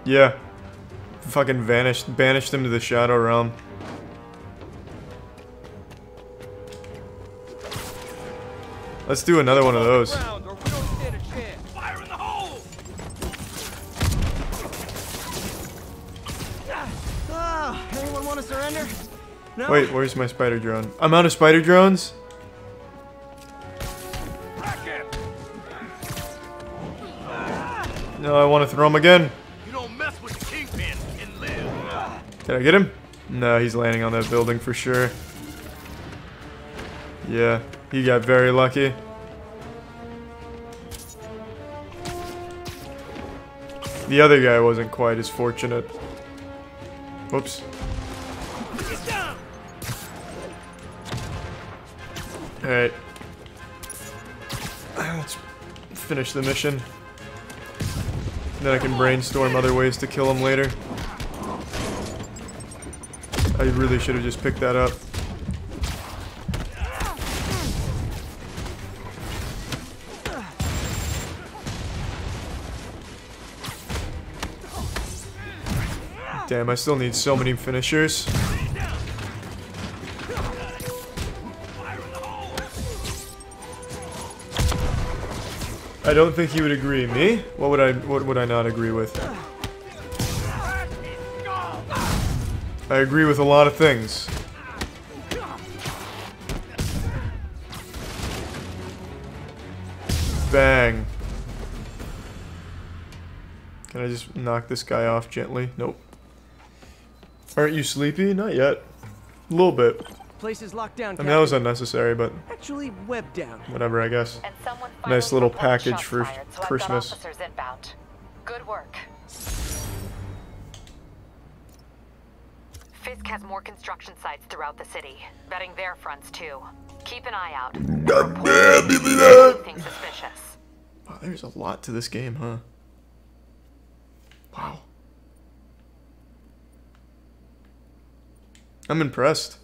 Yeah. Fucking vanished, banished them to the Shadow Realm. Let's do another one of those. No? Wait, where's my spider drone? I'm out of spider drones? No, I want to throw them again. Did I get him? No, he's landing on that building for sure. Yeah, he got very lucky. The other guy wasn't quite as fortunate. Whoops. Alright. Let's finish the mission. Then I can brainstorm other ways to kill him later. I really should have just picked that up. Damn, I still need so many finishers. I don't think he would agree. Me? What would I what would I not agree with? I agree with a lot of things. Bang. Can I just knock this guy off gently? Nope. Aren't you sleepy? Not yet. A little bit. Place is locked down. I mean, that was unnecessary, but Actually, web down. whatever, I guess. Nice little package for Christmas. Officers inbound. Good work. Fisk has more construction sites throughout the city, vetting their fronts too. Keep an eye out. Anything suspicious. Wow, there's a lot to this game, huh? Wow. I'm impressed.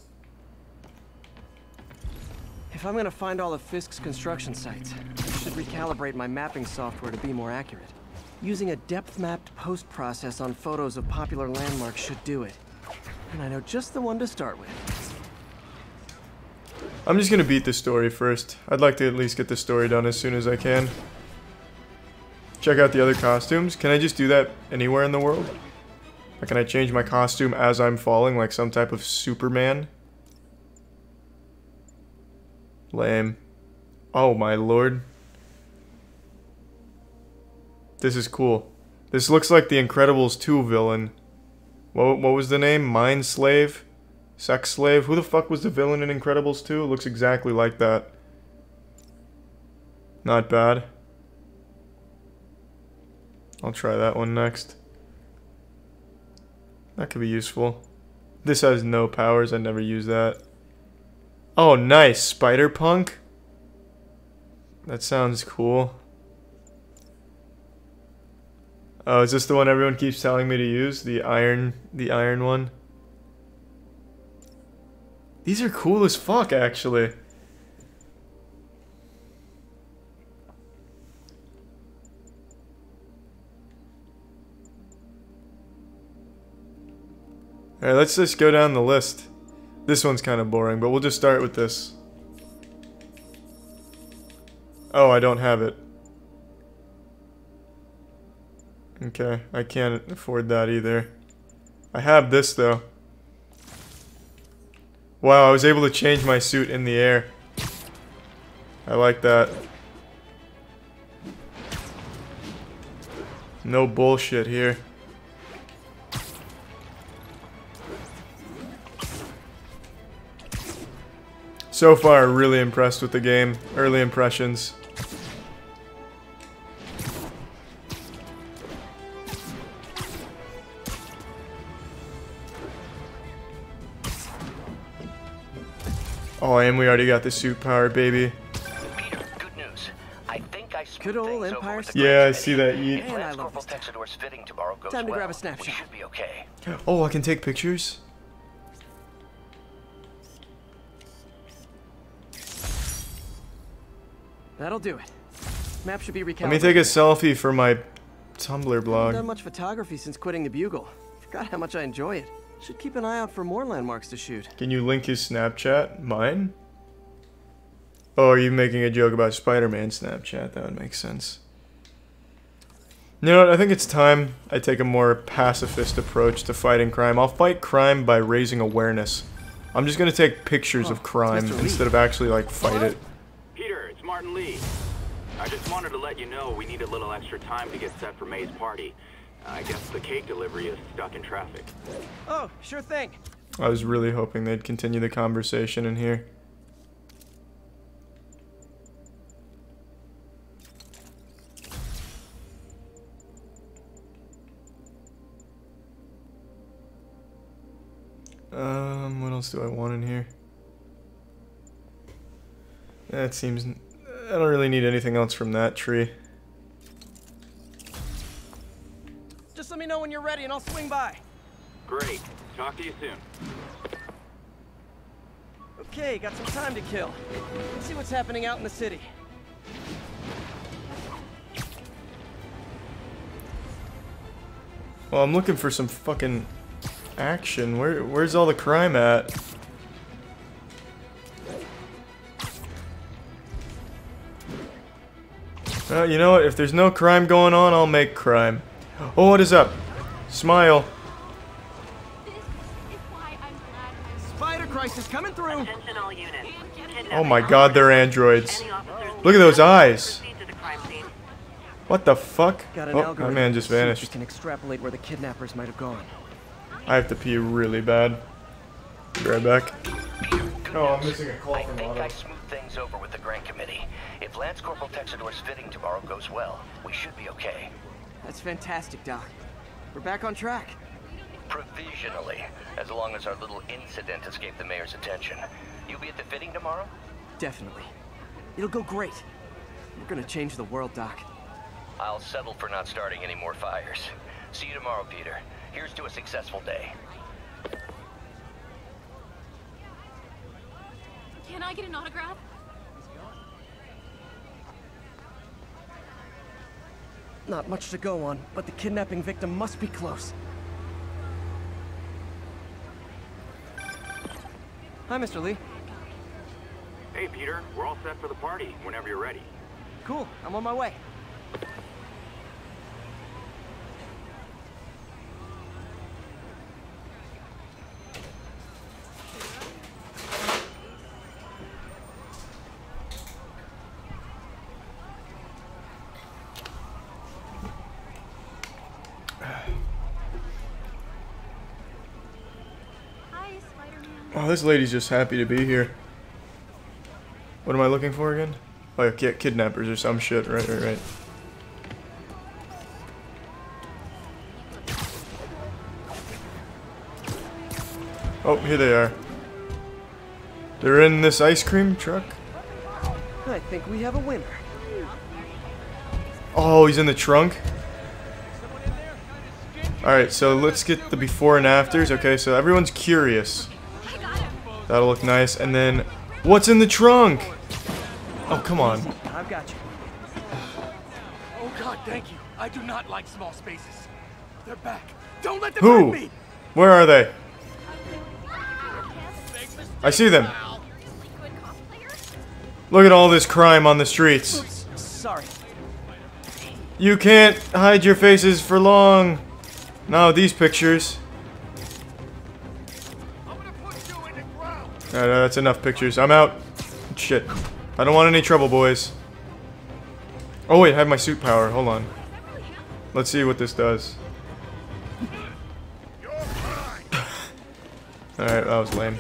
If I'm gonna find all of Fisk's construction sites, I should recalibrate my mapping software to be more accurate. Using a depth-mapped post-process on photos of popular landmarks should do it. And I know just the one to start with. I'm just gonna beat the story first. I'd like to at least get the story done as soon as I can. Check out the other costumes. Can I just do that anywhere in the world? Or can I change my costume as I'm falling like some type of Superman? Lame. Oh my lord. This is cool. This looks like the Incredibles 2 villain. What, what was the name? Mind Slave? Sex Slave? Who the fuck was the villain in Incredibles 2? It looks exactly like that. Not bad. I'll try that one next. That could be useful. This has no powers. I never use that. Oh, nice. Spider Punk? That sounds cool. Oh, is this the one everyone keeps telling me to use? The iron, the iron one? These are cool as fuck, actually. Alright, let's just go down the list. This one's kind of boring, but we'll just start with this. Oh, I don't have it. Okay, I can't afford that either. I have this, though. Wow, I was able to change my suit in the air. I like that. No bullshit here. So far, really impressed with the game. Early impressions. Oh, and we already got the suit power, baby. Peter, Good news. I think I Good old Empire State. Yeah, I see that. Ye- Man, I love Corporal Texador's fitting tomorrow goes Time to well. grab a snapshot. We should be okay. Oh, I can take pictures? That'll do it. Map should be recalibrated. Let me take a selfie for my Tumblr Haven't blog. done much photography since quitting the Bugle. Forgot how much I enjoy it. Should keep an eye out for more landmarks to shoot. Can you link his Snapchat? Mine? Oh, are you making a joke about Spider-Man Snapchat? That would make sense. You know what? I think it's time I take a more pacifist approach to fighting crime. I'll fight crime by raising awareness. I'm just gonna take pictures Oh, of crime instead of actually like fight it. Peter, it's Martin Li. I just wanted to let you know we need a little extra time to get set for May's party. I guess the cake delivery is stuck in traffic. Oh, sure thing. I was really hoping they'd continue the conversation in here. Um, what else do I want in here? That seems... I don't really need anything else from that tree. Just let me know when you're ready and I'll swing by. Great. Talk to you soon. Okay, got some time to kill. Let's see what's happening out in the city. Well, I'm looking for some fucking action. Where, where's all the crime at? Well, you know what? If there's no crime going on, I'll make crime. Oh, what is up? Smile. Spider crisis coming through. Attention all units. Oh my god, they're androids. Look at those eyes. What the fuck? Oh, my man just See if vanished. can extrapolate where the kidnappers might have gone. I have to pee really bad. Be right back. Oh, I'm missing a call from think Otto. I smoothed things over with the Grant Committee. If Lance Corporal Texador's fitting tomorrow goes well, we should be okay. That's fantastic, Doc. We're back on track. Provisionally, as long as our little incident escaped the mayor's attention. You'll be at the fitting tomorrow? Definitely. It'll go great. We're gonna change the world, Doc. I'll settle for not starting any more fires. See you tomorrow, Peter. Here's to a successful day. Can I get an autograph? Not much to go on, but the kidnapping victim must be close. Hi, Mr. Li. Hey, Peter. We're all set for the party whenever you're ready. Cool, I'm on my way. Hi, Spider-Man. Oh, this lady's just happy to be here. What am I looking for again? Oh, yeah, kidnappers or some shit. Right, right, right. Oh, here they are. They're in this ice cream truck. I think we have a winner. Oh, he's in the trunk. Alright, so let's get the before and afters. Okay, so everyone's curious. That'll look nice. And then, what's in the trunk? Oh, come on. I've got you. Oh God, thank you. I do not like small spaces. They're back. Don't let them Who? hurt me. Where are they? I see them. Look at all this crime on the streets. Sorry. You can't hide your faces for long. Now these pictures. That's enough pictures. I'm out. Shit. I don't want any trouble, boys. Oh wait, I have my suit power. Hold on. Let's see what this does. Alright, that was lame.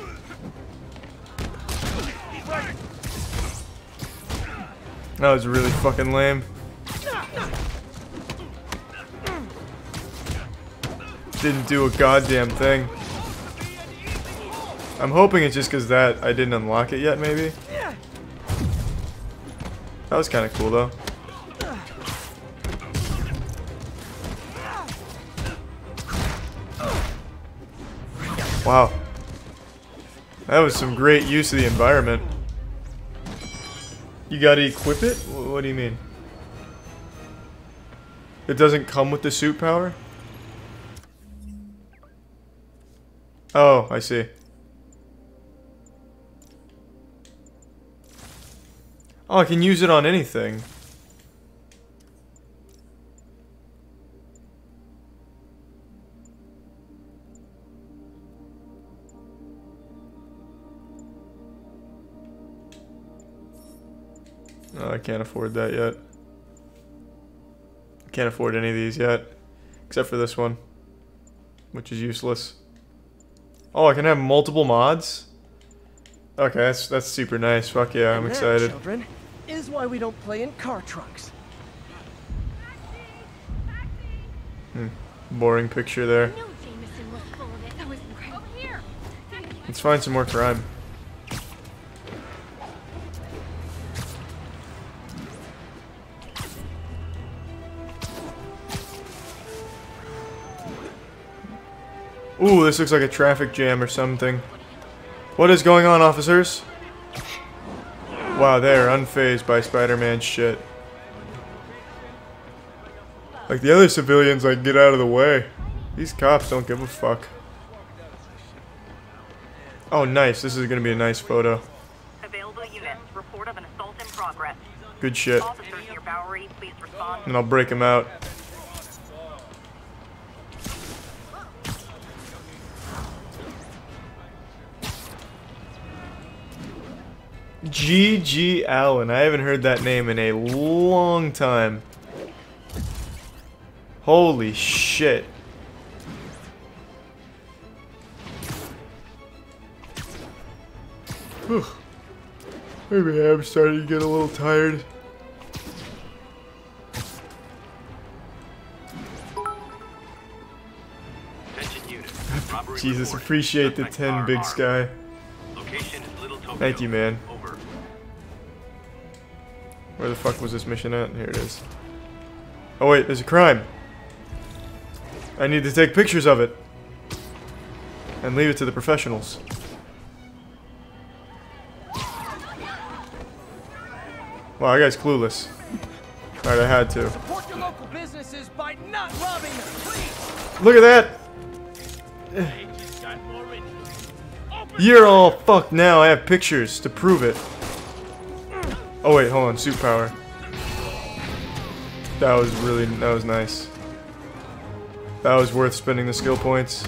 That was really fucking lame. Didn't do a goddamn thing. I'm hoping it's just because that I didn't unlock it yet, maybe. That was kind of cool, though. Wow. That was some great use of the environment. You gotta equip it? Wh- What do you mean? It doesn't come with the suit power? Oh, I see. Oh, I can use it on anything. Oh, I can't afford that yet. Can't afford any of these yet. Except for this one. Which is useless. Oh, I can have multiple mods? Okay, that's that's super nice. Fuck yeah, I'm excited. Children is why we don't play in car trunks. Hmm. Boring picture there. Jameson was full of it. That was incredible. Here. Let's find some more crime. Ooh, this looks like a traffic jam or something. What is going on, officers? Wow, they are unfazed by Spider-Man shit. Like the other civilians, like, get out of the way. These cops don't give a fuck. Oh, nice. This is gonna be a nice photo. Available units. Report of an assault in progress. Good shit. Officers near Bowery, please respond. And I'll break him out. G.G. Allin. I haven't heard that name in a long time. Holy shit. Whew. Maybe I'm starting to get a little tired. Attention units. Robbery Jesus, appreciate the 10 big sky. Location is Little Tokyo. Thank you, man. Where the fuck was this mission at? Here it is. Oh wait, there's a crime. I need to take pictures of it. And leave it to the professionals. Wow, that guy's clueless. Alright, I had to. Support your local businesses by not robbing them, please. Look at that! You're all fucked now. I have pictures to prove it. Oh wait, hold on. Suit power. That was really, that was nice. That was worth spending the skill points.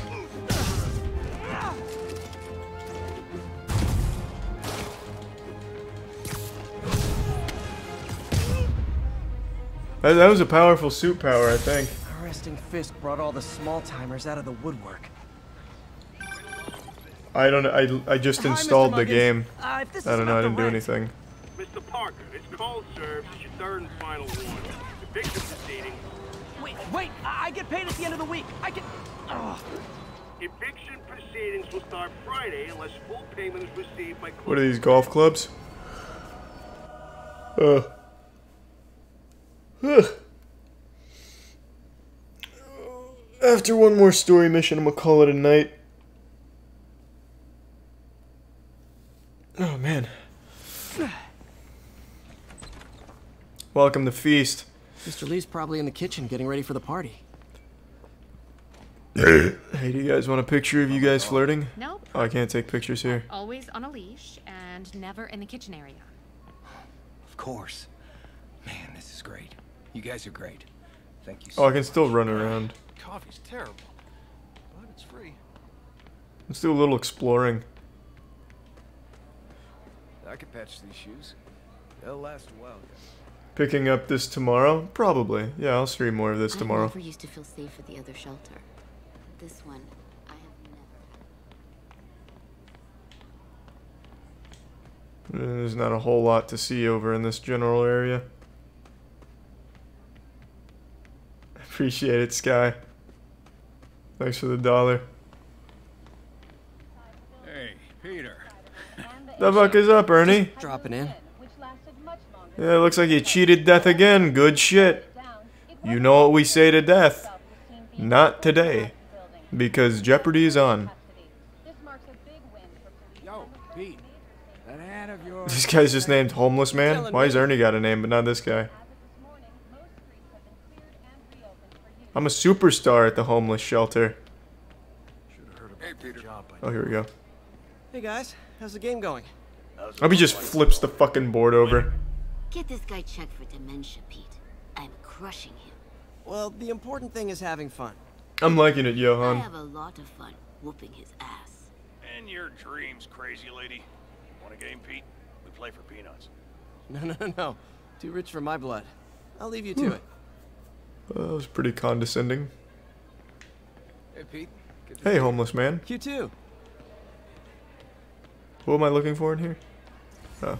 That, that was a powerful suit power, I think. Arresting Fisk brought all the small timers out of the woodwork. I don't know. I, I just Hi, installed the game. Uh, I don't know. I didn't do rent- anything. Mr. Parker, this call serves as your third and final warning. Eviction proceedings. Wait, wait! I, I get paid at the end of the week. I get. Ugh. Eviction proceedings will start Friday unless full payment is received by What are these golf clubs? Uh. Ugh. After one more story mission, I'm gonna call it a night. Oh man. Welcome to Feast. Mr. Li's probably in the kitchen getting ready for the party. Hey, do you guys want a picture of you guys flirting? Nope. Oh, I can't take pictures here. Always on a leash and never in the kitchen area. Of course. Man, this is great. You guys are great. Thank you Oh, I can still run around. Coffee's terrible, but it's free. Let's do a little exploring. I could patch these shoes. They'll last a while. Picking up this tomorrow? Probably. Yeah, I'll stream more of this I tomorrow. never used to feel safe at the other shelter. This one, I have never. There's not a whole lot to see over in this general area. Appreciate it, Sky. Thanks for the dollar. Hey, Peter. The fuck is up, Ernie? Dropping in. Yeah, looks like you cheated death again. Good shit. You know what we say to death. Not today. Because Jeopardy is on. Yo, Pete. That hat of yours. This guy's just named Homeless Man? Why has Ernie got a name but not this guy? I'm a superstar at the homeless shelter. Oh, here we go. Hey guys, how's the game going? Abby just flips the fucking board over. Get this guy checked for dementia, Pete. I'm crushing him. Well, the important thing is having fun. I'm liking it, I Johan. have a lot of fun whooping his ass. In your dreams, crazy lady. Want a game, Pete? We play for peanuts. No, no, no, no. Too rich for my blood. I'll leave you to hmm. it. That was pretty condescending. Hey, Pete. Good Hey, homeless man. You too. What am I looking for in here? Oh.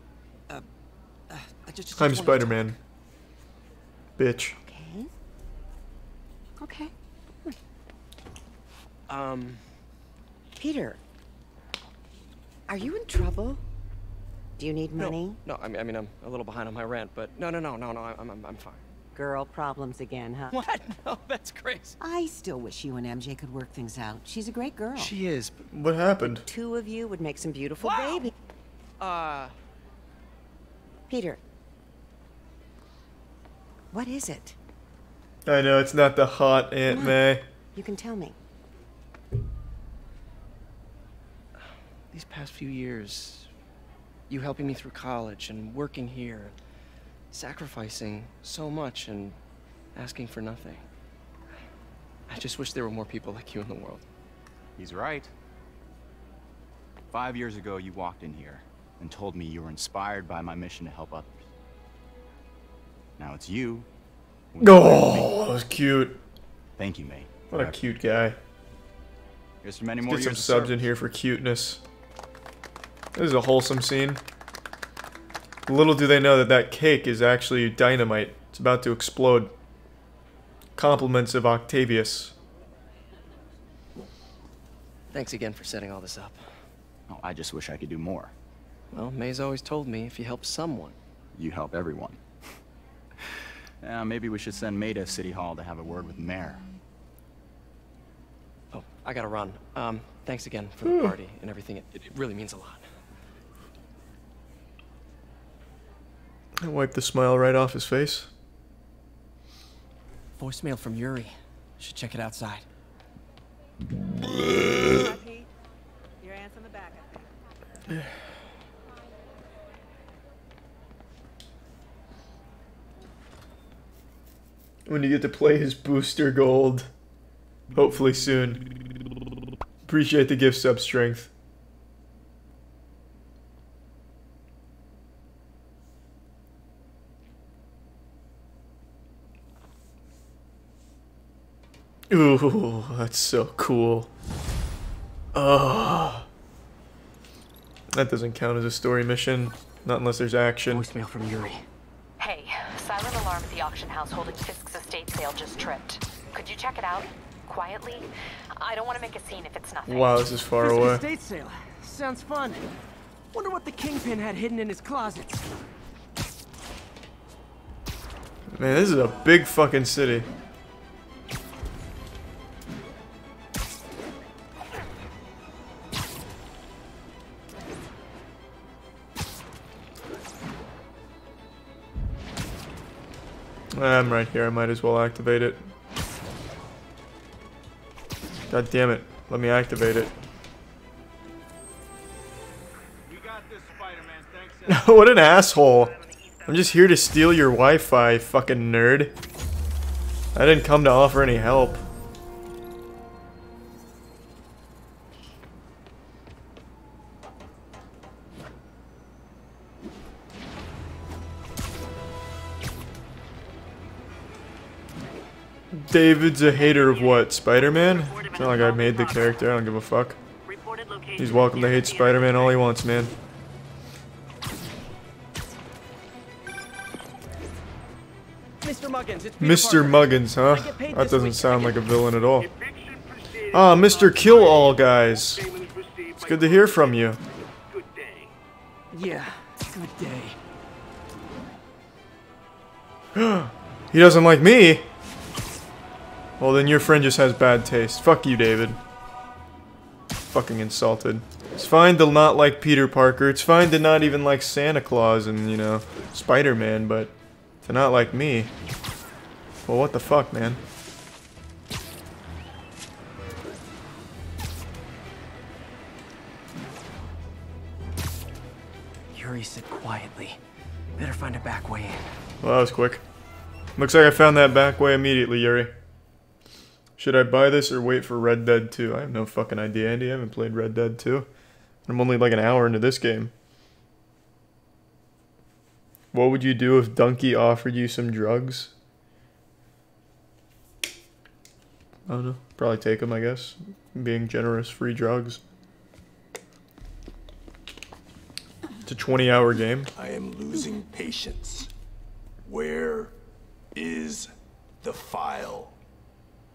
uh I just. just I'm Spider-Man. Bitch. Okay. Okay. Um, Peter, are you in trouble? Do you need money? no, no I mean, I mean, I'm a little behind on my rent, but no, no, no, no, no. I'm, I'm, I'm fine. Girl problems again, huh? What? No, that's crazy. I still wish you and MJ could work things out. She's a great girl. She is. But, What happened? Two of you would make some beautiful baby. uh, Peter, what is it? I know it's not the hot Aunt May. You can tell me. these past few years, you helping me through college and working here, sacrificing so much and asking for nothing. I just wish there were more people like you in the world. He's right. Five years ago, you walked in here and told me you were inspired by my mission to help others. Now it's you. who Oh, that was cute. Thank you, mate. What a cute guy. Here's to many Let's more get some subs in here for cuteness. This is a wholesome scene. Little do they know that that cake is actually dynamite. It's about to explode. Compliments of Octavius. Thanks again for setting all this up. Oh, I just wish I could do more. Well, May's always told me if you help someone. You help everyone. yeah, maybe we should send May to City Hall to have a word with the mayor. Oh, I gotta run. Um, thanks again for the party and everything. It, it really means a lot. I wiped the smile right off his face. Voicemail from Yuri. Should check it outside. Your aunt's in the back, I think. When you get to play his booster gold. Hopefully soon. Appreciate the gift sub strength. Ooh, that's so cool. Oh. That doesn't count as a story mission. Not unless there's action. Voicemail from Yuri. Hey, silent alarm at the auction house holding Fisk's estate sale just tripped. Could you check it out? Quietly? I don't want to make a scene if it's nothing. Wow, this is far Fisk away. estate sale. Sounds fun. Wonder what the kingpin had hidden in his closets. Man, this is a big fucking city. I'm right here. I might as well activate it. God damn it. Let me activate it. what an asshole. I'm just here to steal your Wi-Fi, fucking nerd. I didn't come to offer any help. David's a hater of what? Spider-Man? It's not like I made the character. I don't give a fuck. He's welcome to hate Spider-Man all he wants, man. Mr. Muggins, it's Peter Mr. Parker. Muggins, huh? I get paid That doesn't sound like a villain at all. Ah, Mr. Kill All Guys. It's good to hear from you. Yeah, good day. he doesn't like me. Well, then your friend just has bad taste. Fuck you, David. fucking insulted. It's fine to not like Peter Parker. It's fine to not even like Santa Claus and, you know, Spider-Man, but to not like me. Well, what the fuck, man? Yuri, sit quietly. Better find a back way in. Well, that was quick. Looks like I found that back way immediately, Yuri. Should I buy this or wait for Red Dead 2? I have no fucking idea, Andy. I haven't played Red Dead 2. I'm only like an hour into this game. What would you do if Donkey offered you some drugs? I don't know. Probably take them, I guess. Being generous, free drugs. It's a 20 hour game. I am losing patience. Where is the file?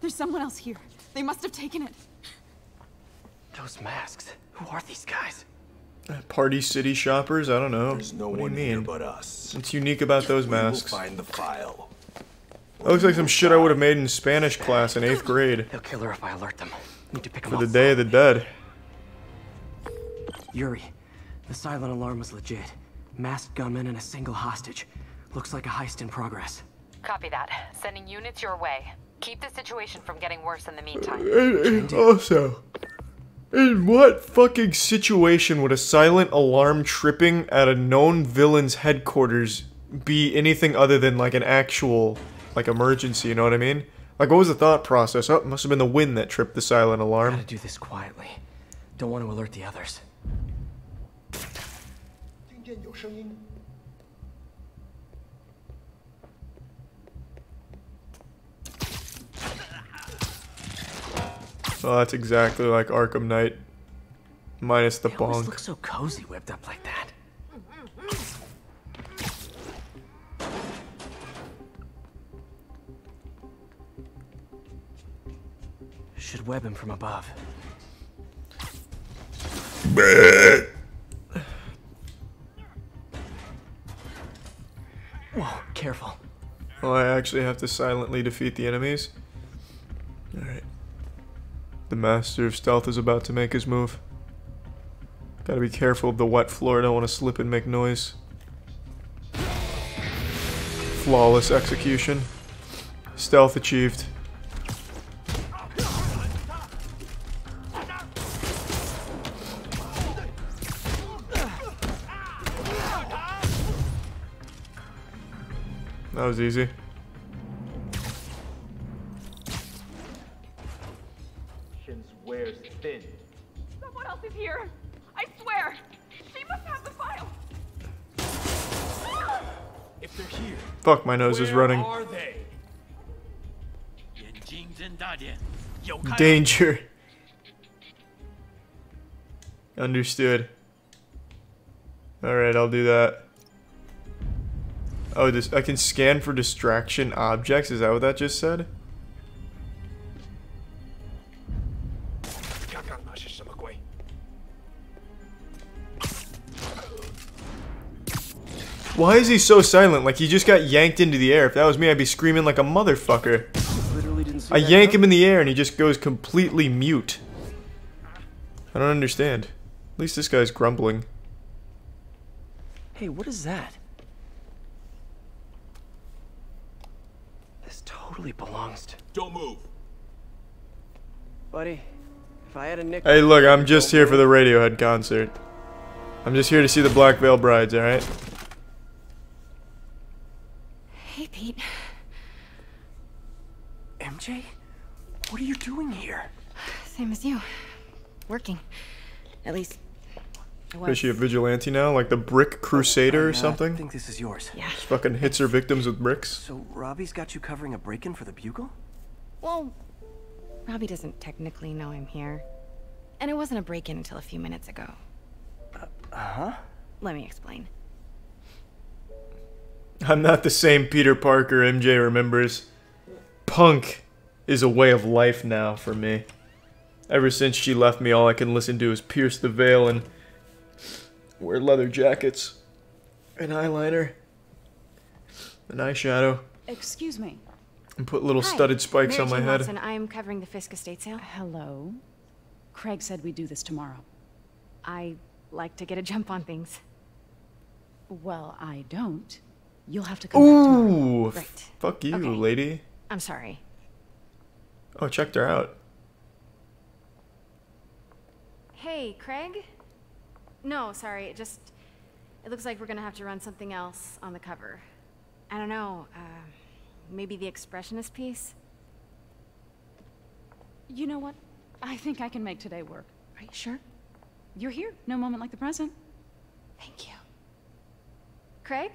There's someone else here. They must have taken it. Those masks. Who are these guys? Uh, Party City shoppers? I don't know. There's no what do you one mean? here but us. What's unique about those We will masks? find the file. That looks like some shit I would have made in Spanish class in 8th grade. They'll kill her if I alert them. Need to pick them For up. the Day of the Dead. Yuri, the silent alarm was legit. Masked gunmen and a single hostage. Looks like a heist in progress. Copy that. Sending units your way. Keep the situation from getting worse in the meantime. Uh, and, and also, in what fucking situation would a silent alarm tripping at a known villain's headquarters be anything other than like an actual like emergency? You know what I mean? Like, what was the thought process? Oh, it must have been the wind that tripped the silent alarm. Gotta do this quietly. Don't want to alert the others. Oh, that's exactly like Arkham Knight, minus the They always look so cozy whipped up like that. Should web him from above. Whoa, careful. Oh, I actually have to silently defeat the enemies. Alright. The master of stealth is about to make his move. Gotta be careful of the wet floor, I don't want to slip and make noise. Flawless execution. Stealth achieved. That was easy. Fuck, my nose Where is running. Danger. Understood. Alright, I'll do that. Oh, this I can scan for distraction objects. Is that what that just said? Why is he so silent? Like he just got yanked into the air. If that was me, I'd be screaming like a motherfucker. Literally didn't see I yank him in the air and he just goes completely mute. I don't understand. At least this guy's grumbling. Hey, what is that? This totally belongs to. Don't move. Buddy, if I had a nickel. Hey, look, I'm just here for the Radiohead concert. I'm just here to see the Black Veil Brides, alright? Hey, Pete. MJ? What are you doing here? Same as you. Working. At least, was. Is she a vigilante now? Like the Brick Crusader or something? I something? think this is yours. Yeah. Just fucking hits her victims with bricks. So Robbie's got you covering a break-in for the Bugle? Well, Robbie doesn't technically know I'm here. And it wasn't a break-in until a few minutes ago. Uh-huh. Let me explain. I'm not the same Peter Parker MJ remembers. Punk is a way of life now for me. Ever since she left me, all I can listen to is Pierce the Veil and wear leather jackets and eyeliner and eyeshadow Excuse me. and put little Hi, studded spikes Mary on my Jane head. Watson, I'm covering the Fisk estate sale. Hello. Craig said we'd do this tomorrow. I like to get a jump on things. Well, I don't. You'll have to come back. Ooh, Right. fuck you, Okay. lady. I'm sorry. Oh, checked her out. Hey, Craig? No, sorry, it just... It looks like we're gonna have to run something else on the cover. I don't know, uh, maybe the expressionist piece? You know what? I think I can make today work. Are you sure? You're here. No moment like the present. Thank you. Craig?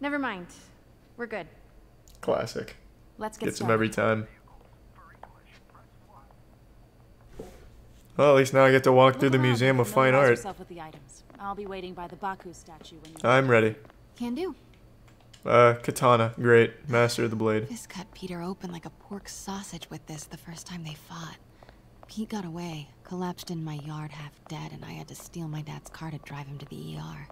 Never mind. We're good. Classic. Let's get Gets him started. every time. Well, at least now I get to walk through the Museum of Fine Art. with the items. I'll be waiting by the Baku statue when you I'm ready. Can do. Uh, katana, great. Master of the blade. This cut Peter open like a pork sausage with this the first time they fought. Pete got away, collapsed in my yard half dead, and I had to steal my dad's car to drive him to the ER.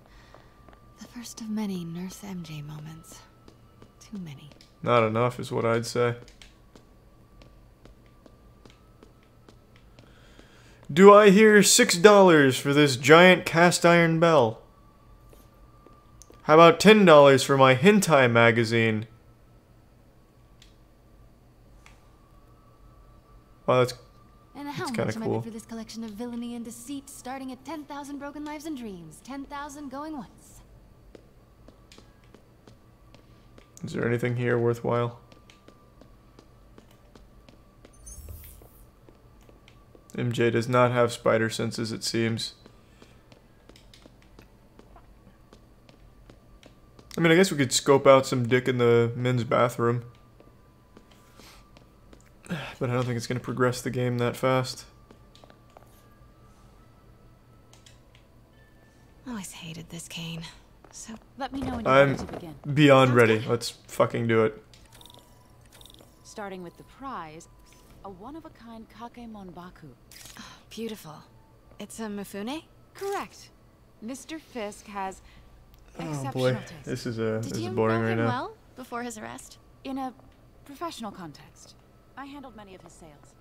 The first of many Nurse MJ moments. Too many. Not enough is what I'd say. Do I hear six dollars for this giant cast iron bell? How about ten dollars for my hentai magazine? Wow, that's And how That's much am cool. for this collection of villainy and deceit, starting at 10,000 broken lives and dreams, 10,000 going once. Is there anything here worthwhile? MJ does not have spider senses, it seems. I mean, I guess we could scope out some dick in the men's bathroom. But I don't think it's going to progress the game that fast. Always hated this cane. So let me know when you're I'm ready to begin. beyond ready. Let's fucking do it. Starting with the prize, a one-of-a-kind Kakiemon Baku. Oh, beautiful. It's a Mifune? Correct. Mr. Fisk has Oh exceptional boy, taste. this is a Did this is boring know right him now. well before his arrest? In a professional context, I handled many of his sales.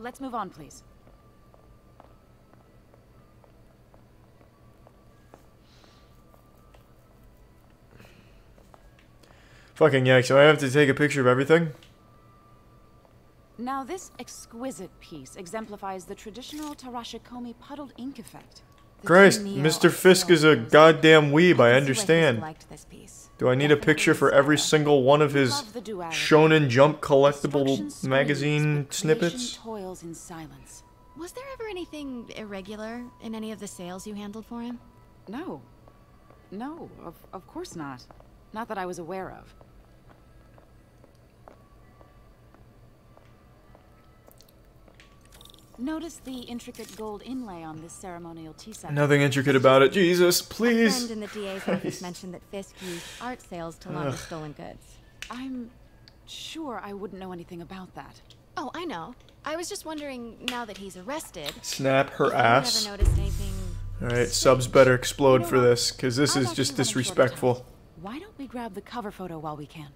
Let's move on, please. Fucking yikes! So I have to take a picture of everything. Now, this exquisite piece exemplifies the traditional Tarashikomi puddled ink effect. Christ, Mr. Fisk is a goddamn weeb, I understand. liked this piece. Do I need a picture for every single one of his Shonen Jump collectible magazine snippets? Toils in silence. Was there ever anything irregular in any of the sales you handled for him? No. No, of, of course not. Not that I was aware of. Notice the intricate gold inlay on this ceremonial tea set. Nothing intricate about it. Jesus, A please. friend in the DA's office mentioned that Fisk used art sales to launder stolen goods. I'm sure I wouldn't know anything about that. Oh, I know. I was just wondering, now that he's arrested... Snap her ass. you noticed anything... Alright, subs better explode for this, because this is just disrespectful. Why don't we grab the cover photo while we can?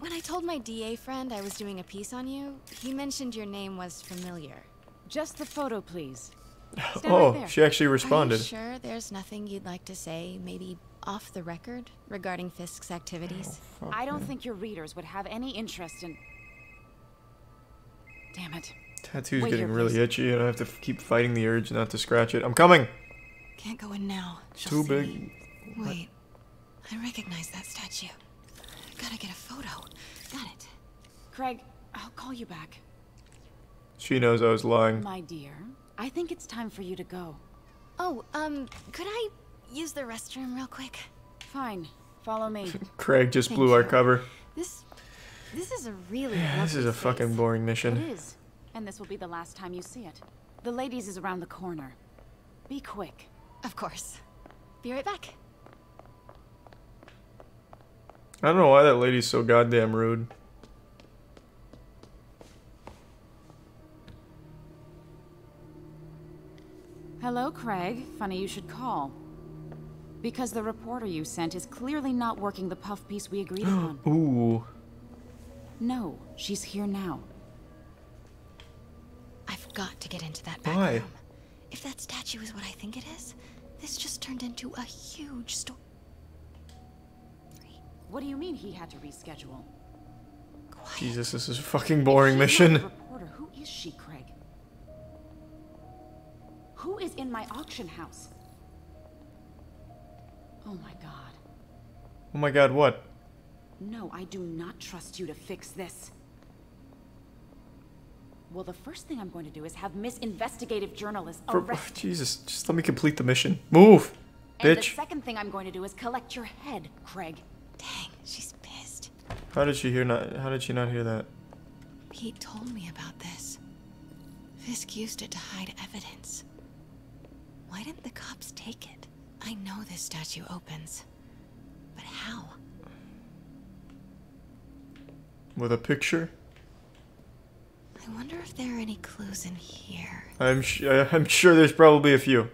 When I told my DA friend I was doing a piece on you, he mentioned your name was familiar. Just the photo, please. Stand Oh, right she actually Are responded. you sure there's nothing you'd like to say, maybe off the record, regarding Fisk's activities? Oh, I don't think your readers would have any interest in. Damn it. Tattoo's Wait getting here, really please. itchy, and I have to keep fighting the urge not to scratch it. I'm coming! Can't go in now. She'll Too see big. me. Wait. I recognize that statue. Gotta get a photo. Got it. Craig, I'll call you back. She knows I was lying. My dear, I think it's time for you to go. Oh, um, could I use the restroom real quick? Fine. Follow me. Craig just Thank blew our cover. This, this is a really This is a fucking boring mission. is. And this will be the last time you see it. The ladies is around the corner. Be quick. Of course. Be right back. I don't know why that lady's so goddamn rude. Hello, Craig. Funny you should call. Because the reporter you sent is clearly not working the puff piece we agreed on. Ooh. No, she's here now. I've got to get into that back Why? room. If that statue is what I think it is, this just turned into a huge story. What do you mean he had to reschedule? Jesus, this is a fucking boring mission. Reporter, who is she, Craig? Who is in my auction house? Oh my god. Oh my god, what? No, I do not trust you to fix this. Well, the first thing I'm going to do is have Miss Investigative Journalist For, oh, arrested. Jesus, just let me complete the mission. Move, And the bitch. second thing I'm going to do is collect your head, Craig. Dang, she's pissed. How did she hear not? How did she not hear that? Pete told me about this. Fisk used it to hide evidence. Why didn't the cops take it? I know this statue opens. But how? With a picture? I wonder if there are any clues in here. I'm sh- I'm sure there's probably a few.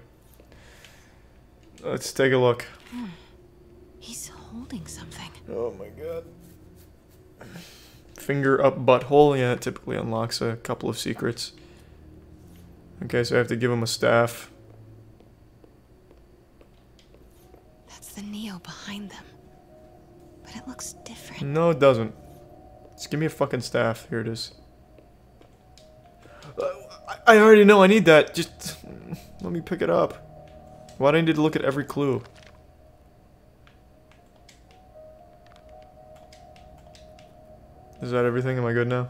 Let's take a look. Hmm. He's holding something. Oh my god. Finger up butthole. Yeah, it typically unlocks a couple of secrets. Okay, so I have to give him a staff. The Neo behind them. But it looks different. No, it doesn't. Just give me a fucking staff. Here it is. Uh, I- I already know I need that. Just let me pick it up. Why do I need to look at every clue? Is that everything? Am I good now?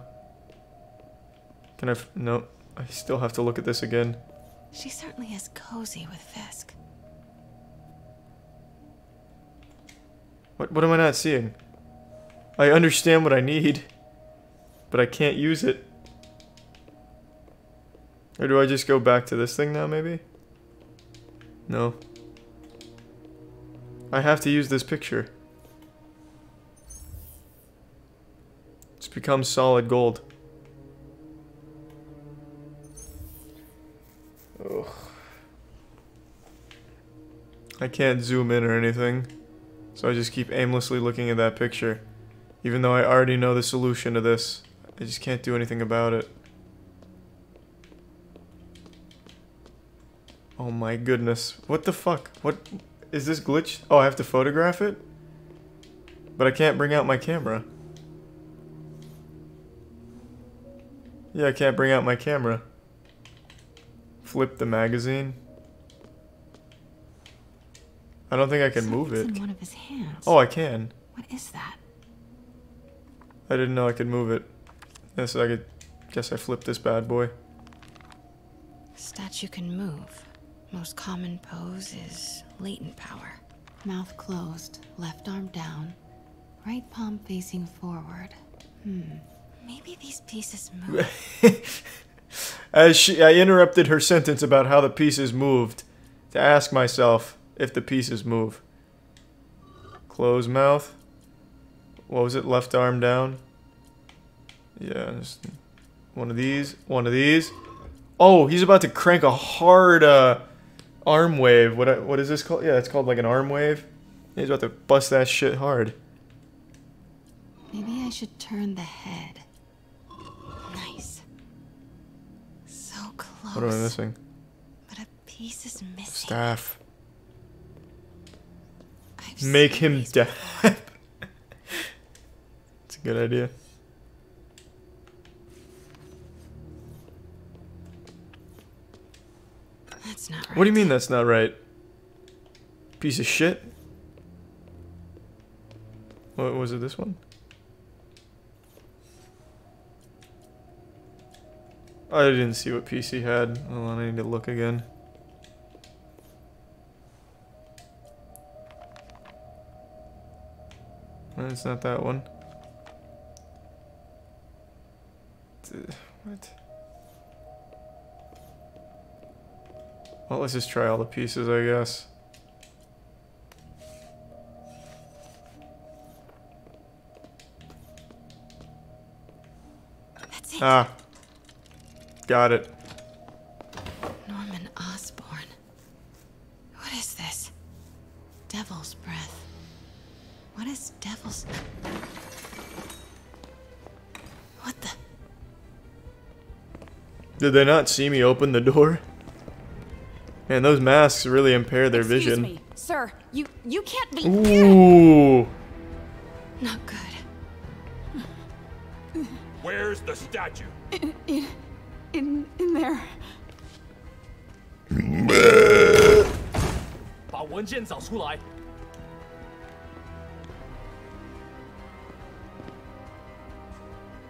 Can I? F no. I still have to look at this again. She certainly is cozy with Fisk. What, what am I not seeing? I understand what I need, but I can't use it. Or do I just go back to this thing now, maybe? No. I have to use this picture. It's become solid gold. Ugh. I can't zoom in or anything. So I just keep aimlessly looking at that picture. Even though I already know the solution to this. I just can't do anything about it. Oh my goodness. What the fuck? What is this glitch? Oh, I have to photograph it? But I can't bring out my camera. Yeah, I can't bring out my camera. Flip the magazine. I don't think I can move it. In one of his hands. Oh, I can. What is that? I didn't know I could move it. Yes, I could. Guess I flipped this bad boy. Statue can move. Most common pose is latent power. Mouth closed, left arm down, right palm facing forward. Hmm. Maybe these pieces move. As she, I interrupted her sentence about how the pieces moved to ask myself if the pieces move. Close mouth. What was it? Left arm down. Yeah, just one of these. One of these. Oh, he's about to crank a hard uh, arm wave. What what is this called? Yeah, it's called like an arm wave. He's about to bust that shit hard. Maybe I should turn the head. Nice. So close. What am I missing? But a piece is missing. Staff. Make him dab. It's a good idea. That's not right. What do you mean that's not right? Piece of shit? What was it? This one? I didn't see what PC had. Hold on, I need to look again. No, It's not that one. What? Well, let's just try all the pieces, I guess. That's it. Ah. Got it. Did they not see me open the door? Man, those masks really impair their Excuse vision. Me, sir, you you can't be. Ooh. Not good. Where's the statue? In in in, in there.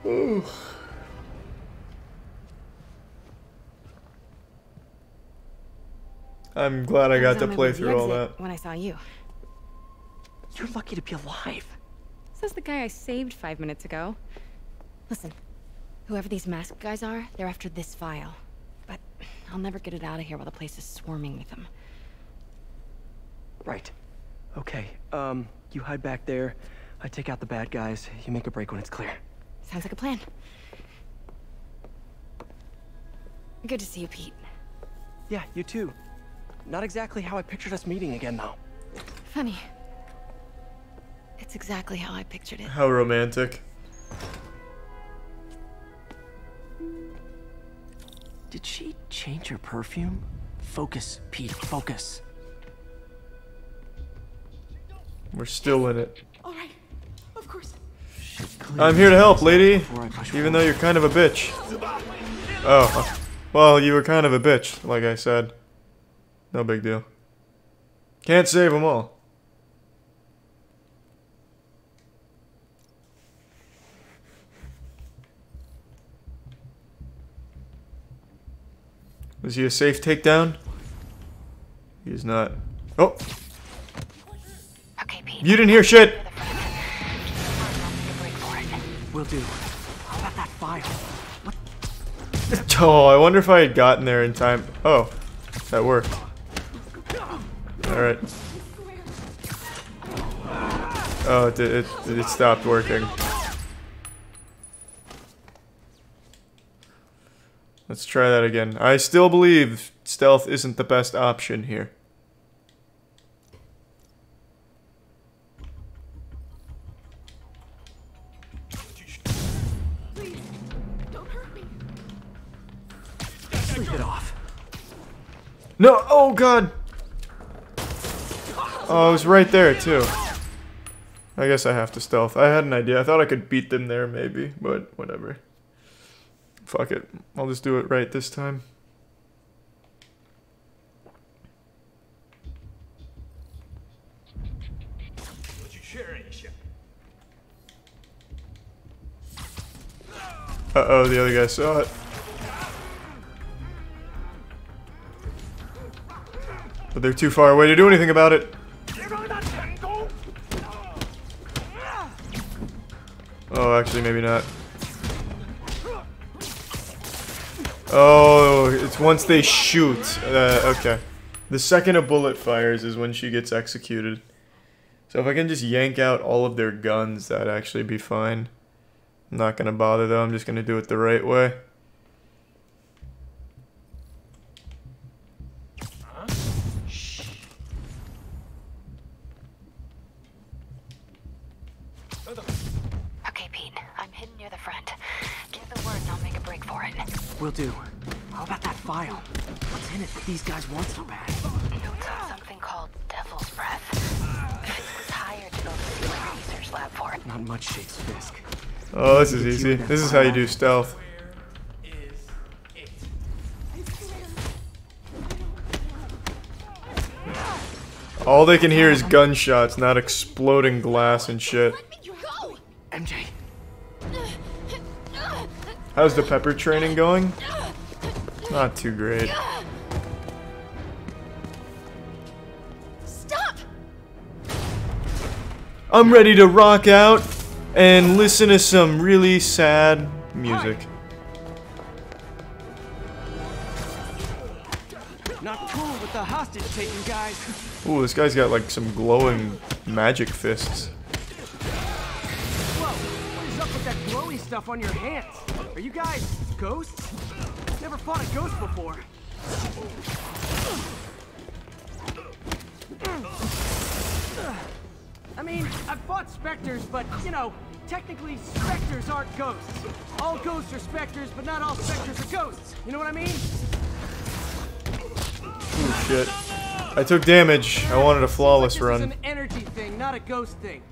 Ooh. I'm glad I was got to play way to the through all that. When I saw you. You're lucky to be alive. Says the guy I saved five minutes ago. Listen, whoever these masked guys are, they're after this file. But I'll never get it out of here while the place is swarming with them. Right. Okay, um, you hide back there. I take out the bad guys. You make a break when it's clear. Sounds like a plan. Good to see you, Pete. Yeah, you too. Not exactly how I pictured us meeting again, though. Funny. It's exactly how I pictured it. How romantic. Did she change her perfume? Focus, Pete, focus. We're still in it. All right, of course. I'm here to help, lady. Even though you're kind of a bitch. Oh. Well, you were kind of a bitch, like I said. No big deal. Can't save them all. Was he a safe takedown? He's not. Oh! You didn't hear shit! Will do. How about that file? Oh, I wonder if I had gotten there in time. Oh, that worked. Alright. Oh, it, it, it stopped working. Let's try that again. I still believe stealth isn't the best option here. Sleep it off. No! Oh, God! Oh, I was right there, too. I guess I have to stealth. I had an idea. I thought I could beat them there, maybe, but whatever. Fuck it. I'll just do it right this time. Uh-oh, the other guy saw it. But they're too far away to do anything about it. Oh, actually, maybe not. Oh, it's once they shoot. Uh, okay. The second a bullet fires is when she gets executed. So if I can just yank out all of their guns, that'd actually be fine. I'm not gonna bother though, I'm just gonna do it the right way. Do. How about that file? What's in it that these guys want so bad? Notes on something called Devil's Breath. Fisk was hired to build a secret research lab for it. Not much shakes Fisk. Oh, this is easy. This is how you do stealth. All they can hear is gunshots, not exploding glass and shit. MJ. How's the pepper training going? Not too great. Stop! I'm ready to rock out and listen to some really sad music. Not cool with the hostage taking, guys. Ooh, this guy's got like some glowing magic fists. With stuff on your hands? Are you guys ghosts? Never fought a ghost before. I mean, I've fought specters, but, you know, technically specters aren't ghosts. All ghosts are specters, but not all specters are ghosts. You know what I mean? Oh shit. I took damage. I wanted a flawless This is an energy thing, not a ghost thing.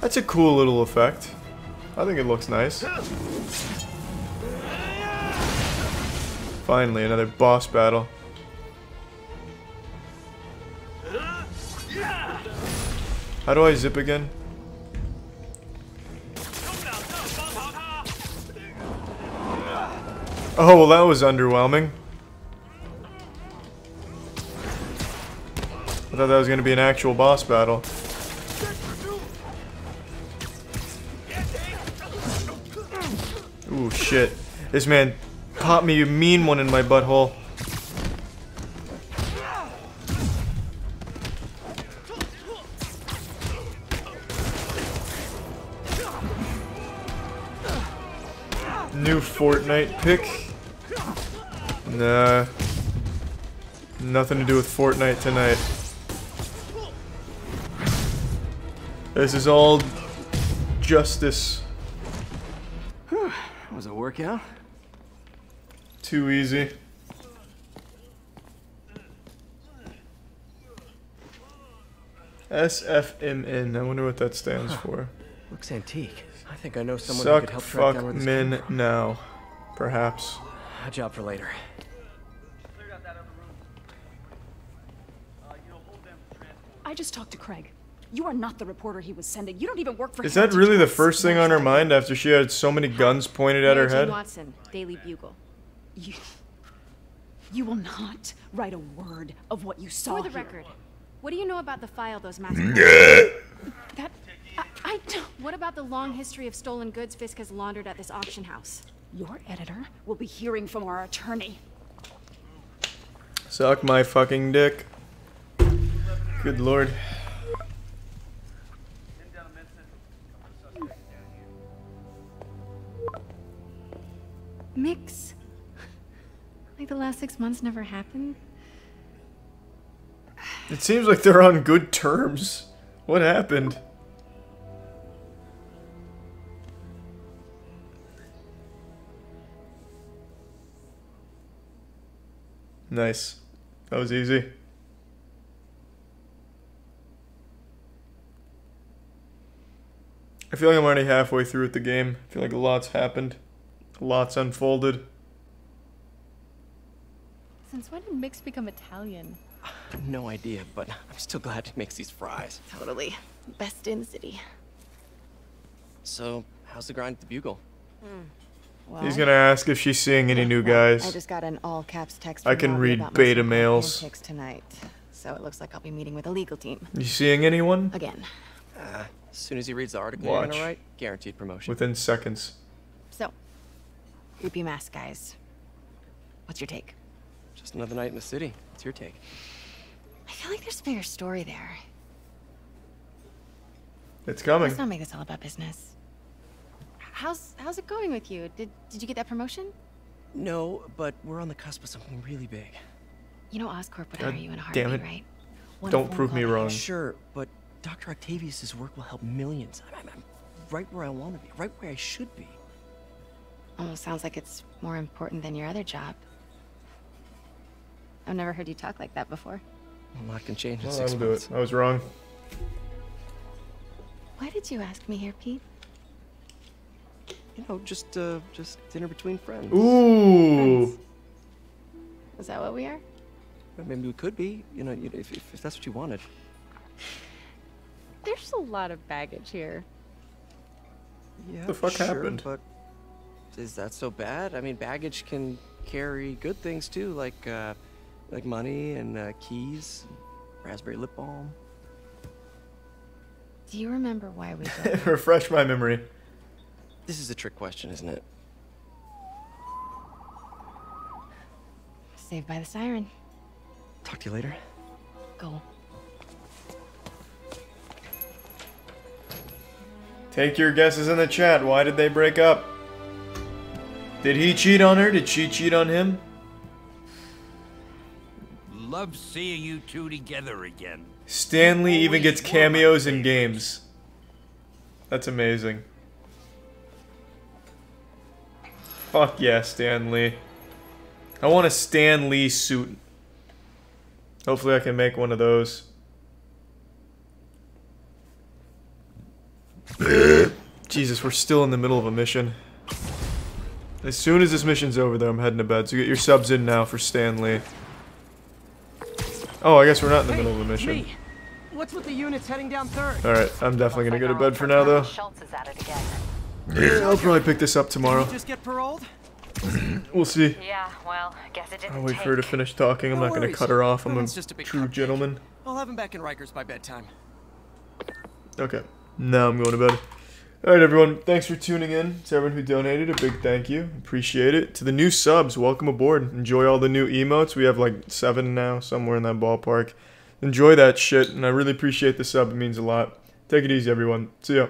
That's a cool little effect. I think it looks nice. Finally, another boss battle. How do I zip again? Oh, well that was underwhelming. I thought that was going to be an actual boss battle. Ooh, shit. This man popped me a mean one in my butthole. New Fortnite pick? Nah. Nothing to do with Fortnite tonight. This is all justice. Was it a workout? Too easy. SFMN. I wonder what that stands for. Looks antique. I think I know someone who could help track down fuck where this came min from. now. Perhaps. A job for later. I just talked to Craig. You are not the reporter he was sending. You don't even work for Is that really the first thing on her mind after she had so many guns pointed at her Mary Jane head? Watson, Daily Bugle. You, you will not write a word of what you saw For the here. record, what do you know about the file those mass That I, I don't. What about the long history of stolen goods Fisk has laundered at this auction house? Your editor will be hearing from our attorney. Suck my fucking dick. Good lord. Mix. Like the last six months never happened? It seems like they're on good terms. What happened? Nice. That was easy. I feel like I'm already halfway through with the game. I feel like a lot's happened. A lot's unfolded. Since when did Mix become Italian? No idea, but I'm still glad he makes these fries. Totally. Best in the city. So, how's the grind at the Bugle? Well, He's gonna ask if she's seeing any new guys. I just got an all caps text. I can Robbie read about my beta so-called mails. tonight, so it looks like I'll be meeting with a legal team You seeing anyone? again. Uh, as soon as he reads the article you're gonna write, guaranteed promotion. Within seconds. So, creepy mask guys. What's your take? Just another night in the city. What's your take? I feel like there's a bigger story there. It's coming. Let's not make this all about business. How's how's it going with you? Did did you get that promotion? No, but we're on the cusp of something really big. You know Oscorp would God hire you in a damn heartbeat, it. right? One Don't prove call me to wrong. Sure, but Dr. Octavius's work will help millions. I'm, I'm, I'm right where I want to be, right where I should be. Almost sounds like it's more important than your other job. I've never heard you talk like that before. A lot can change in Well, six that'll do it. I was wrong. Why did you ask me here, Pete? You know, just uh, just dinner between friends. Ooh. Is that what we are? Well, Maybe we could be. You know, if, if, if that's what you wanted. There's a lot of baggage here. Yeah. The fuck sure, happened? But is that so bad? I mean, baggage can carry good things too, like uh, like money and uh, keys, raspberry lip balm. Do you remember why we broke? Refresh my memory. This is a trick question, isn't it? Saved by the siren. Talk to you later. Go. Take your guesses in the chat. Why did they break up? Did he cheat on her? Did she cheat on him? Love seeing you two together again. Stan Lee even gets cameos in games. That's amazing. Fuck yeah, Stan Lee. I want a Stan Lee suit. Hopefully I can make one of those. Jesus, we're still in the middle of a mission. As soon as this mission's over, though, I'm heading to bed. So get your subs in now for Stan Lee. Oh, I guess we're not in the middle of a mission. Me. What's with the units heading down third? Alright, I'm definitely gonna go to bed for now, though. Schultz is at it again. Yeah, I'll probably pick this up tomorrow. Just get paroled? We'll see. Yeah, well, guess it didn't I'll wait take. for her to finish talking. I'm No not gonna cut her off. I'm a just a big true gentleman. I'll have him back in Rikers by bedtime. Okay. Now I'm going to bed. Alright, everyone. Thanks for tuning in. To everyone who donated, a big thank you. Appreciate it. To the new subs, welcome aboard. Enjoy all the new emotes. We have like seven now, somewhere in that ballpark. Enjoy that shit, and I really appreciate the sub. It means a lot. Take it easy, everyone. See ya.